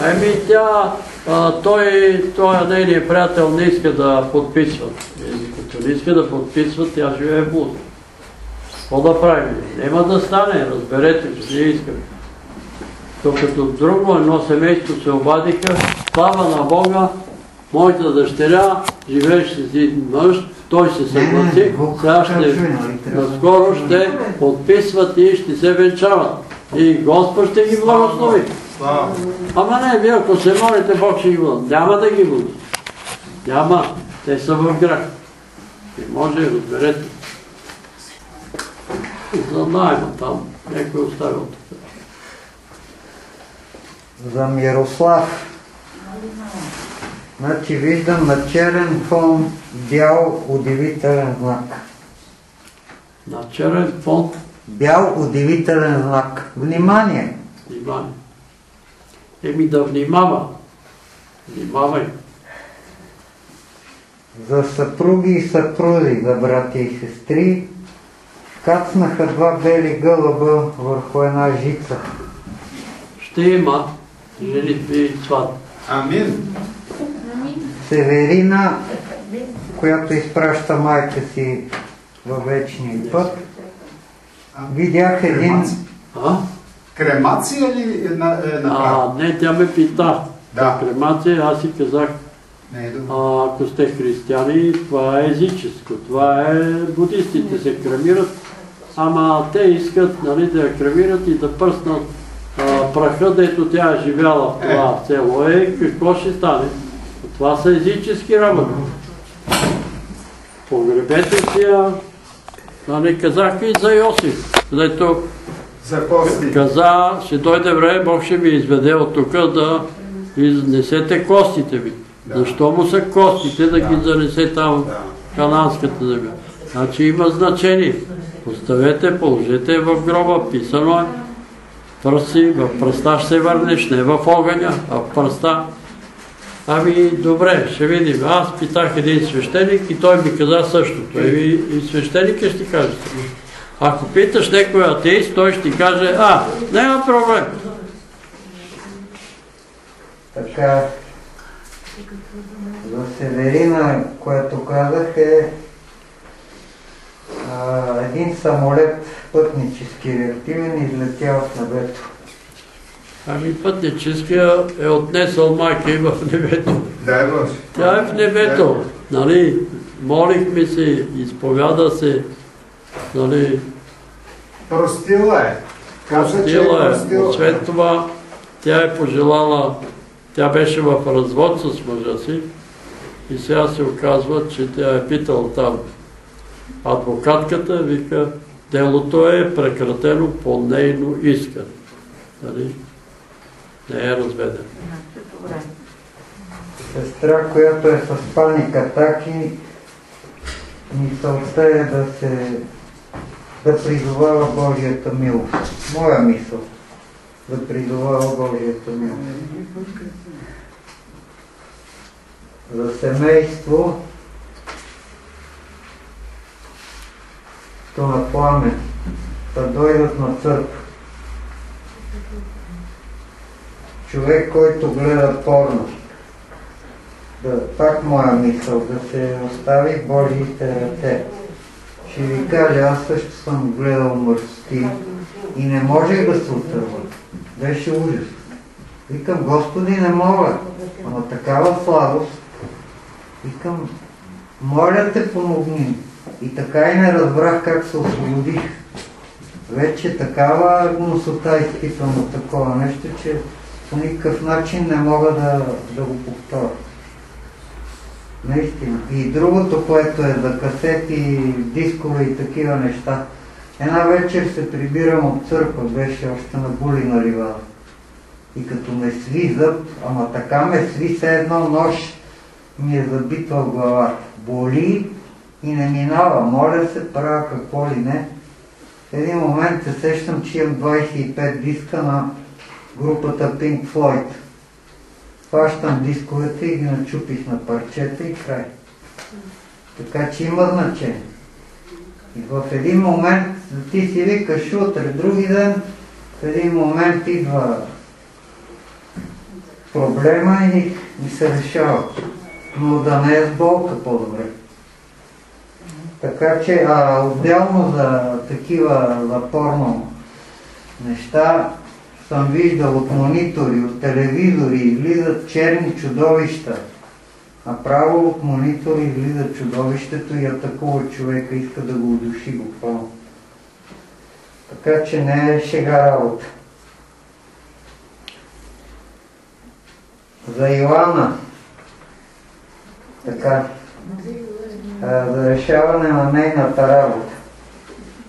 Еми тя, а, той, той нейният приятел не иска да подписва. И като не иска да подписва, тя живее в блуд. Какво да правим? Нема да стане, разберете, че не искаме. Докато друго едно семейство се обадиха, слава на Бога, моята дъщеря живееше с един мъж, той се съгласи, сега ще, наскоро ще подписват и ще се венчават. И Господ ще ги благослови. Ама не, вие ако се молите, Бог ще ги благослови. Няма да ги благослови. Няма. Те са в грях. И може, разберете. За найма там. Някой оставил тук. За Мирослав. Значи виждам на черен фон бял удивителен знак. На черен фон. Бял удивителен знак. Внимание! Внимание. Еми да внимава. Внимавай. За съпруги и съпрузи, за брати и сестри, кацнаха два бели гълъба върху една жица. Ще има женитби и сват. Амин. Северина, която изпраща майка си във вечния път, видях един... А? Кремация ли е, на, е направил? А, не, тя ме пита. Да. Кремация, аз си казах, Не е а, ако сте християни, това е езическо. Това е будистите се кремират, ама те искат нали, да я кремират и да пръснат а, праха, дето тя е живяла в това село. Е, какво ще стане? Това са езически работи. Погребете си я. Нали, казах и за Йосиф, дето каза, ще дойде време, Бог ще ви изведе от тук да изнесете костите ви. Защо му са костите да ги занесе там в кананската земя? Значи има значение. Поставете, положете в гроба, писано е. Пръси, в пръста ще се върнеш, не в огъня, а в пръста. Ами, добре, ще видим. Аз питах един свещеник и той ми каза същото. И, и свещеника ще каже. Ако питаш някой атеист, той ще ти каже, а, няма проблем. Така, за Северина, което казах е а, един самолет пътнически реактивен излетял в небето. Ами пътническия е отнесъл майка и в небето. Е. Тя е в небето. Нали, молихме се, изповяда се, нали, Простила е. Каза, е простила е. простила. Освен това, тя е пожелала, тя беше в развод с мъжа си и сега се оказва, че тя е питала там адвокатката, вика, делото е прекратено по нейно искане. Нали? Не е разведено. Сестра, която е с паник атаки, мисълта е да се да призовава Божията милост. Моя мисъл. Да призовава Божията милост. За семейство то на пламен да дойдат на църква. Човек, който гледа порно, да, пак моя мисъл, да се остави Божиите ръце. Ще ви кажа, аз също съм гледал мърсоти и не можех да се отърва. Беше ужас. Викам, Господи, не мога. Ама такава слабост. Викам, моля те, помогни. И така и не разбрах как се освободих. Вече такава гносота изпитвам от такова нещо, че по никакъв начин не мога да, да го повторя. Наистина. И другото, което е за касети, дискове и такива неща. Една вечер се прибирам от църква, беше още на Були на ливада. И като ме свизат, ама така ме сви се едно нож ми е забито в главата. Боли и не минава. Моля се, правя какво ли не. В един момент се сещам, че имам 25 диска на групата Pink Floyd. Хващам дисковете и ги начупих на парчета и край. Така че има значение. И в един момент ти си викаш утре, други ден, в един момент идва проблема и ми се решава. Но да не е с болка по-добре. Така че, а отделно за такива запорно неща, съм виждал от монитори, от телевизори, излизат черни чудовища. Направо от монитори излиза чудовището и атакува човека, иска да го удуши буквално. Така че не е шега работа. За Йоанна, така, а, за решаване на нейната работа.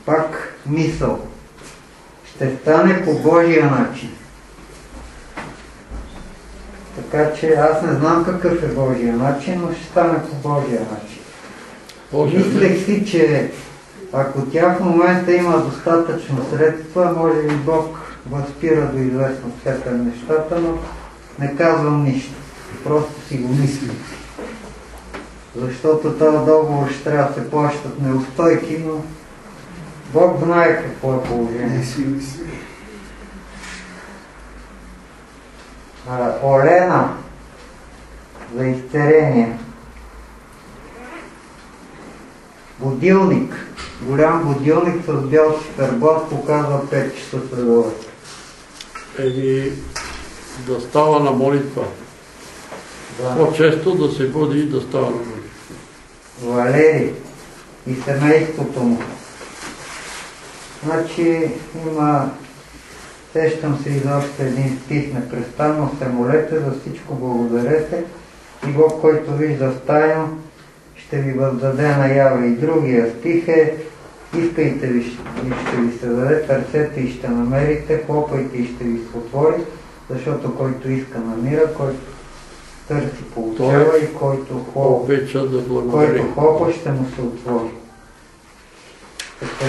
Пак мисъл ще стане по Божия начин. Така че аз не знам какъв е Божия начин, но ще стане по Божия начин. Мислех си, че ако тя в момента има достатъчно средства, може би Бог възпира до известна степен нещата, но не казвам нищо. Просто си го мисля. Защото този договор ще трябва да се плащат неустойки, но Бог знае какво е положението. А, Олена за изцерение. Будилник. Голям будилник с бял циферблат показва 5 часа следовете. Еди да става на молитва. Да. По-често да се буди и да става на молитва. Валери и семейството му. Значи има, сещам се и за още един стих, непрестанно се молете, за всичко благодарете и Бог, който вижда стайно, ще ви въздаде наяве. И другия стих е, искайте ви, ще ви се даде, търсете и ще намерите, хлопайте и ще ви се отвори, защото който иска намира, който търси получава и който хлопа да който хлопа ще му се отвори. Така,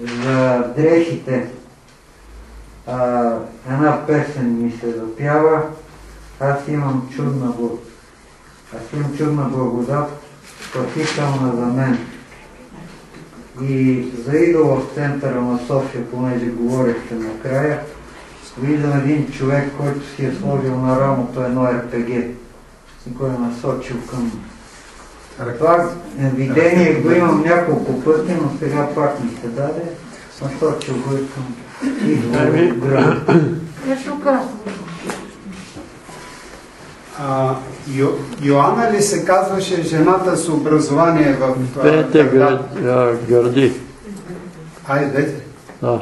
за дрехите а, една песен ми се запява. Аз имам чудна Аз имам чудна благодат, спасителна за мен. И за идола в центъра на София, понеже говорихте накрая, виждам един човек, който си е сложил на рамото едно РПГ и е насочил към това видение го имам няколко пъти, но сега пак ми се даде. Насочил го и към Еми. извора Нещо казва. А, Йо, Йоанна ли се казваше жената с образование в Пете гърди. Айде, Да.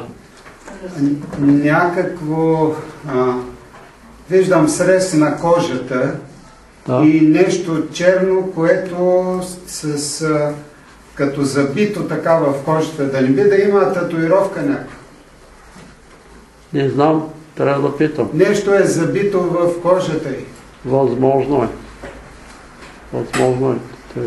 някакво а, виждам срез на кожата Да. и нещо черно, което с, с като забито така в кожата. Да не би да има татуировка някаква. Не знам, трябва да питам. Нещо е забито в кожата й. Възможно е. Възможно е.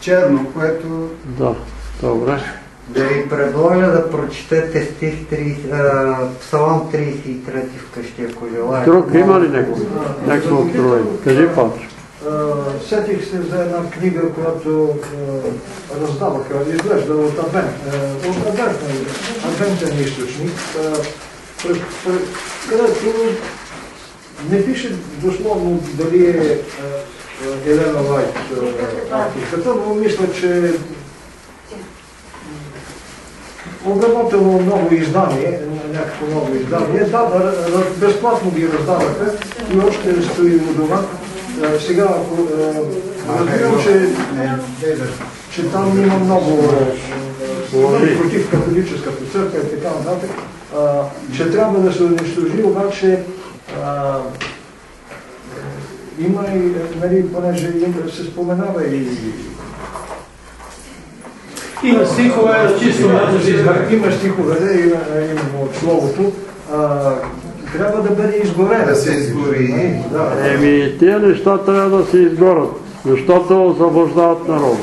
Черно, което... Да, добре. Да ви предложа да прочетете стих 30, а, Псалом 33 вкъщи, ако желаете. Друг има ли някой? Някой откровение? Кажи, Павчо. А, Сетих се за една книга, която раздаваха, изглежда от Адвент, от Адвент, Адвентен източник, където не пише дословно дали е Елена Лайт авторката, но мисля, че обработено ново издание, някакво ново издание. Да, безплатно ги раздаваха и още стои у дома. А, Сега, ако а, разбирам, че, че там има много а, против католическата църква и така нататък, че трябва да се унищожи, обаче а, има и, нали, понеже се споменава и Има стихове, чисто може да се избере. има стихове, да, има, именно от словото. А, трябва да бъде изгорено. Да се изгори. Да. Еми, тия неща трябва да се изгорят, защото заблуждават народа.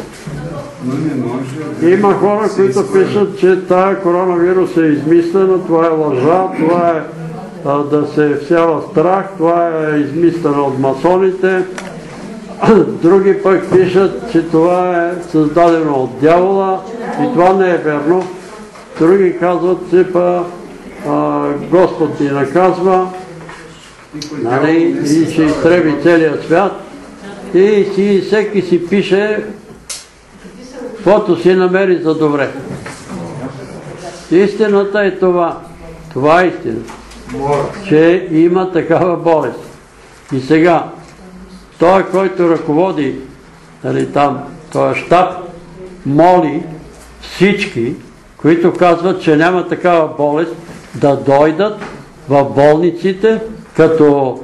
Има хора, които пишат, че тая коронавирус е измислена, това е лъжа, това е а, да се всява страх, това е измислено от масоните. Други пък пишат, че това е създадено от дявола и това не е верно. Други казват, че па Господ ни наказва нали, и ще изтреби целия свят. И си, всеки си пише каквото си намери за добре. Истината е това. Това е истина. Че има такава болест. И сега, той, който ръководи нали, там, този щаб, моли всички, които казват, че няма такава болест, да дойдат в болниците, като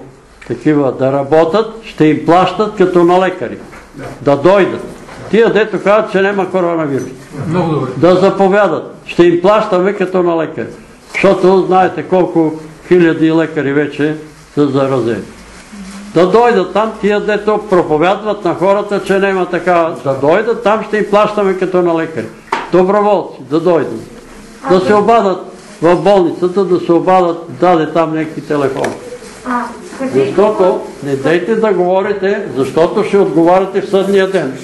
такива да работят, ще им плащат като на лекари. Да дойдат. Тия, дето казват, че няма коронавирус. Много добре. Да заповядат. Ще им плащаме като на лекари. Защото знаете колко хиляди лекари вече са заразени. Да дойдат там, тия дето проповядват на хората, че няма така. Да дойдат там, ще им плащаме като на лекари. Доброволци, да дойдат. Да се обадат в болницата, да се обадат, даде там някакви телефони. Защото не дейте да говорите, защото ще отговаряте в съдния ден.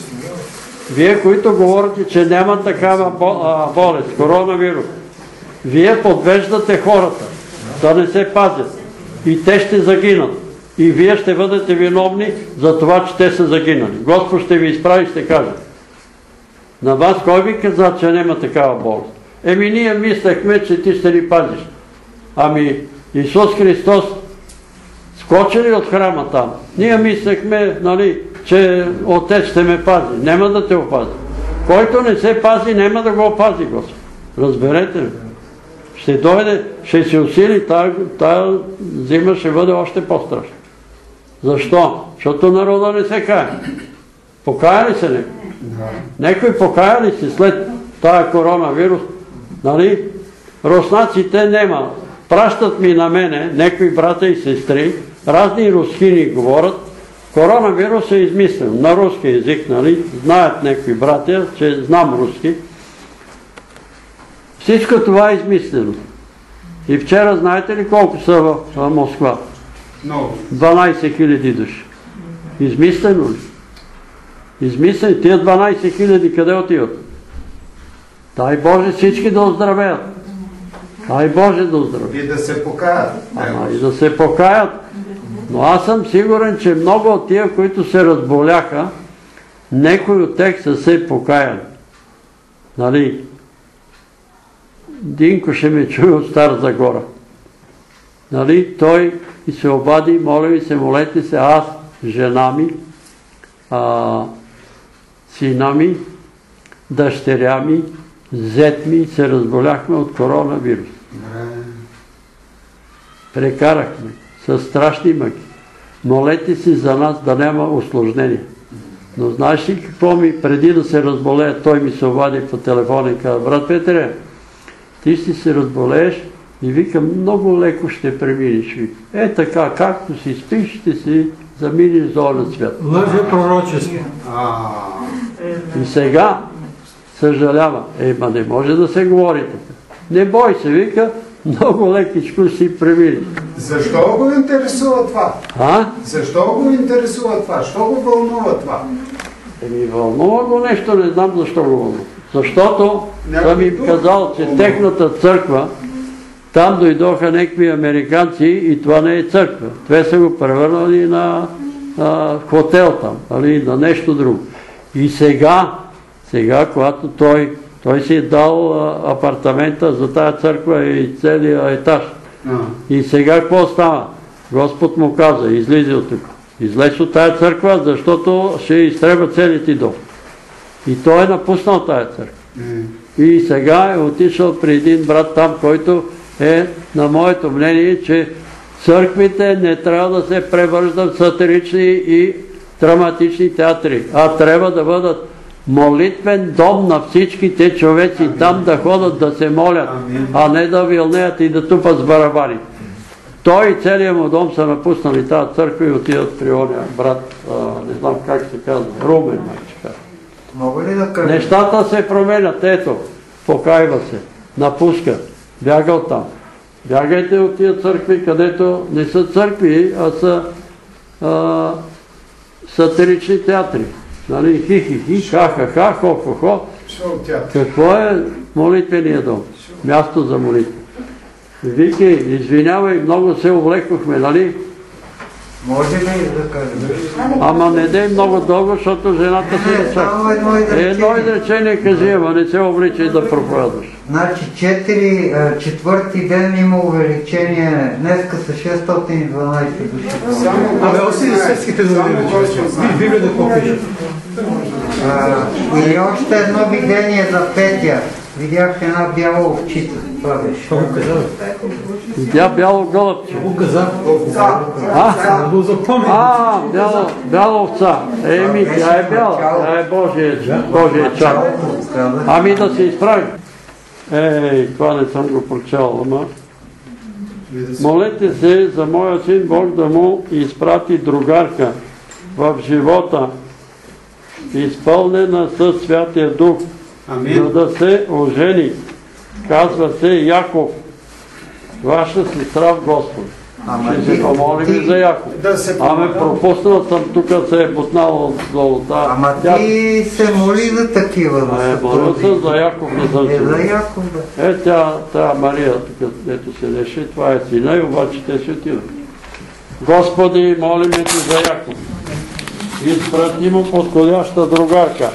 Вие, които говорите, че няма такава болест, коронавирус, вие подвеждате хората да не се пазят и те ще загинат. И вие ще бъдете виновни за това, че те са загинали. Господ ще ви изправи и ще каже. На вас кой ви каза, че няма такава болест? Еми ние мислехме, че ти ще ни пазиш. Ами Исус Христос скочи ли от храма там? Ние мислехме, нали, че Отец ще ме пази. Няма да те опази. Който не се пази, няма да го опази Господ. Разберете ли? Ще дойде, ще се усили, тая, зима ще бъде още по-страшна. Защо? Защото народа не се кае. Покая ли се някой? Некой покая ли се след тая коронавирус? Нали? Руснаците нема. Пращат ми на мене, некои брата и сестри, разни рускини говорят, коронавирус е измислен на руски язик, нали? Знаят некои братя, че знам руски. Всичко това е измислено. И вчера знаете ли колко са в Москва? Много. 12 000 души. Измислено ли? Измислено. Тия 12 000 къде отиват? Дай Боже всички да оздравеят. Дай Боже да оздравеят. И да се покаят. Ама и да се покаят. Но аз съм сигурен, че много от тия, които се разболяха, некои от тях са се покаяли. Нали? Динко ще ме чуе от Стара Загора. Нали? Той и се обади, моля ви се, молете се, аз, жена ми, а, сина ми, дъщеря ми, зет ми се разболяхме от коронавирус. Прекарахме с страшни мъки. Молете си за нас да няма осложнения. Но знаеш ли какво ми, преди да се разболея, той ми се обади по телефона и каза, брат Петре, ти си се разболееш и вика, много леко ще преминеш. Е така, както си спиш, ще си заминеш за оня свят. Лъже пророчество. И сега съжалява. Е, ма не може да се говори така. Не бой се, вика, много лекичко си премини. Защо го интересува това? А? Защо го интересува това? Що го вълнува това? Еми, вълнува го нещо, не знам защо го вълнува. Защото съм им казал, че техната църква, там дойдоха някакви американци и това не е църква. Те са го превърнали на а, хотел там, на нещо друго. И сега, сега, когато той, той си е дал а, апартамента за тая църква и целия етаж. И сега какво става? Господ му каза, излизи от тук. Излез от тая църква, защото ще изтреба целият ти дом. И той е напуснал тая църква. И сега е отишъл при един брат там, който е на моето мнение, че църквите не трябва да се превръждат в сатирични и драматични театри, а трябва да бъдат молитвен дом на всичките човеци, там да ходят да се молят, а не да вилнеят и да тупат с барабани. Той и целият му дом са напуснали тази църква и отиват при ония брат, а, не знам как се казва, Румен, майче казва. Мога ли да кажа? Нещата се променят. Ето, покайва се, напуска, бяга от там. Бягайте от тия църкви, където не са църкви, а са а, сатирични театри. Нали, хи-хи-хи, ха-ха-ха, хо-хо-хо. Какво е молитвения дом? Място за молитва. Вики, извинявай, много се увлекохме, нали? Може ли да кажа? Ама не дей много дълго, защото жената си не чака. едно изречение. Кажи, ама не се обличай да проповядваш. Значи четири, четвърти ден има увеличение, днеска са 612 души. Абе, оси светските новини. Ви Библията какво пише? И още едно видение за Петя. Видях една бяла овчица. Това беше. Какво го каза? Видя бяло гълъбче. Какво го каза? А? Да го запомни. А, бяла, бяла овца. Еми, тя е бяла. Тя е Божия, Божия чак. Ами да се изправи. Ей, това не съм го прочел, ама. Молете се за моя син Бог да му изпрати другарка в живота, изпълнена със Святия Дух, за да се ожени. Казва се Яков, ваша сестра в Господ. Ще се помолим и за Яков. Да Аме пропуснал съм, тук се е бутнал долу. Да. Ама ти се моли за такива. да Е, моля се за Яков не съм Е, за. Яков, да. Е, тя, тя Мария, тук, ето седеше, това е сина и обаче те си отидат. Господи, молиме Ти за Яков. Изпрати му подходяща другарка,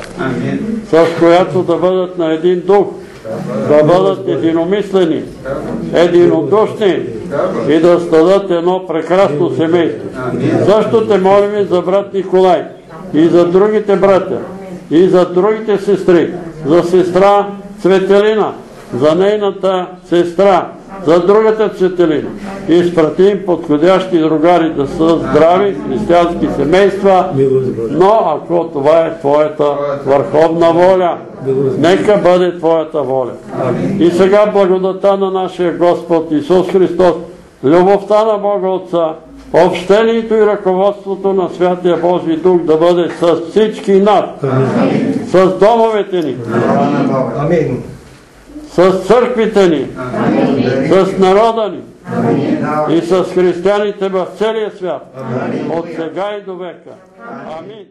с която да бъдат на един дух, да бъдат единомислени, единодушни и да стадат едно прекрасно семейство. Също те молим за брат Николай и за другите братя, и за другите сестри, за сестра Цветелина, за нейната сестра, за другата Цветелина. Изпрати им подходящи другари да са здрави, християнски семейства, но ако това е Твоята върховна воля, нека бъде Твоята воля. И сега благодата на нашия Господ Исус Христос, любовта на Бога Отца, общението и ръководството на Святия Божий Дух да бъде с всички нас, с домовете ни, Амин. С църквите ни, с народа ни. И с християните в целия свят, от сега и до века. Амин.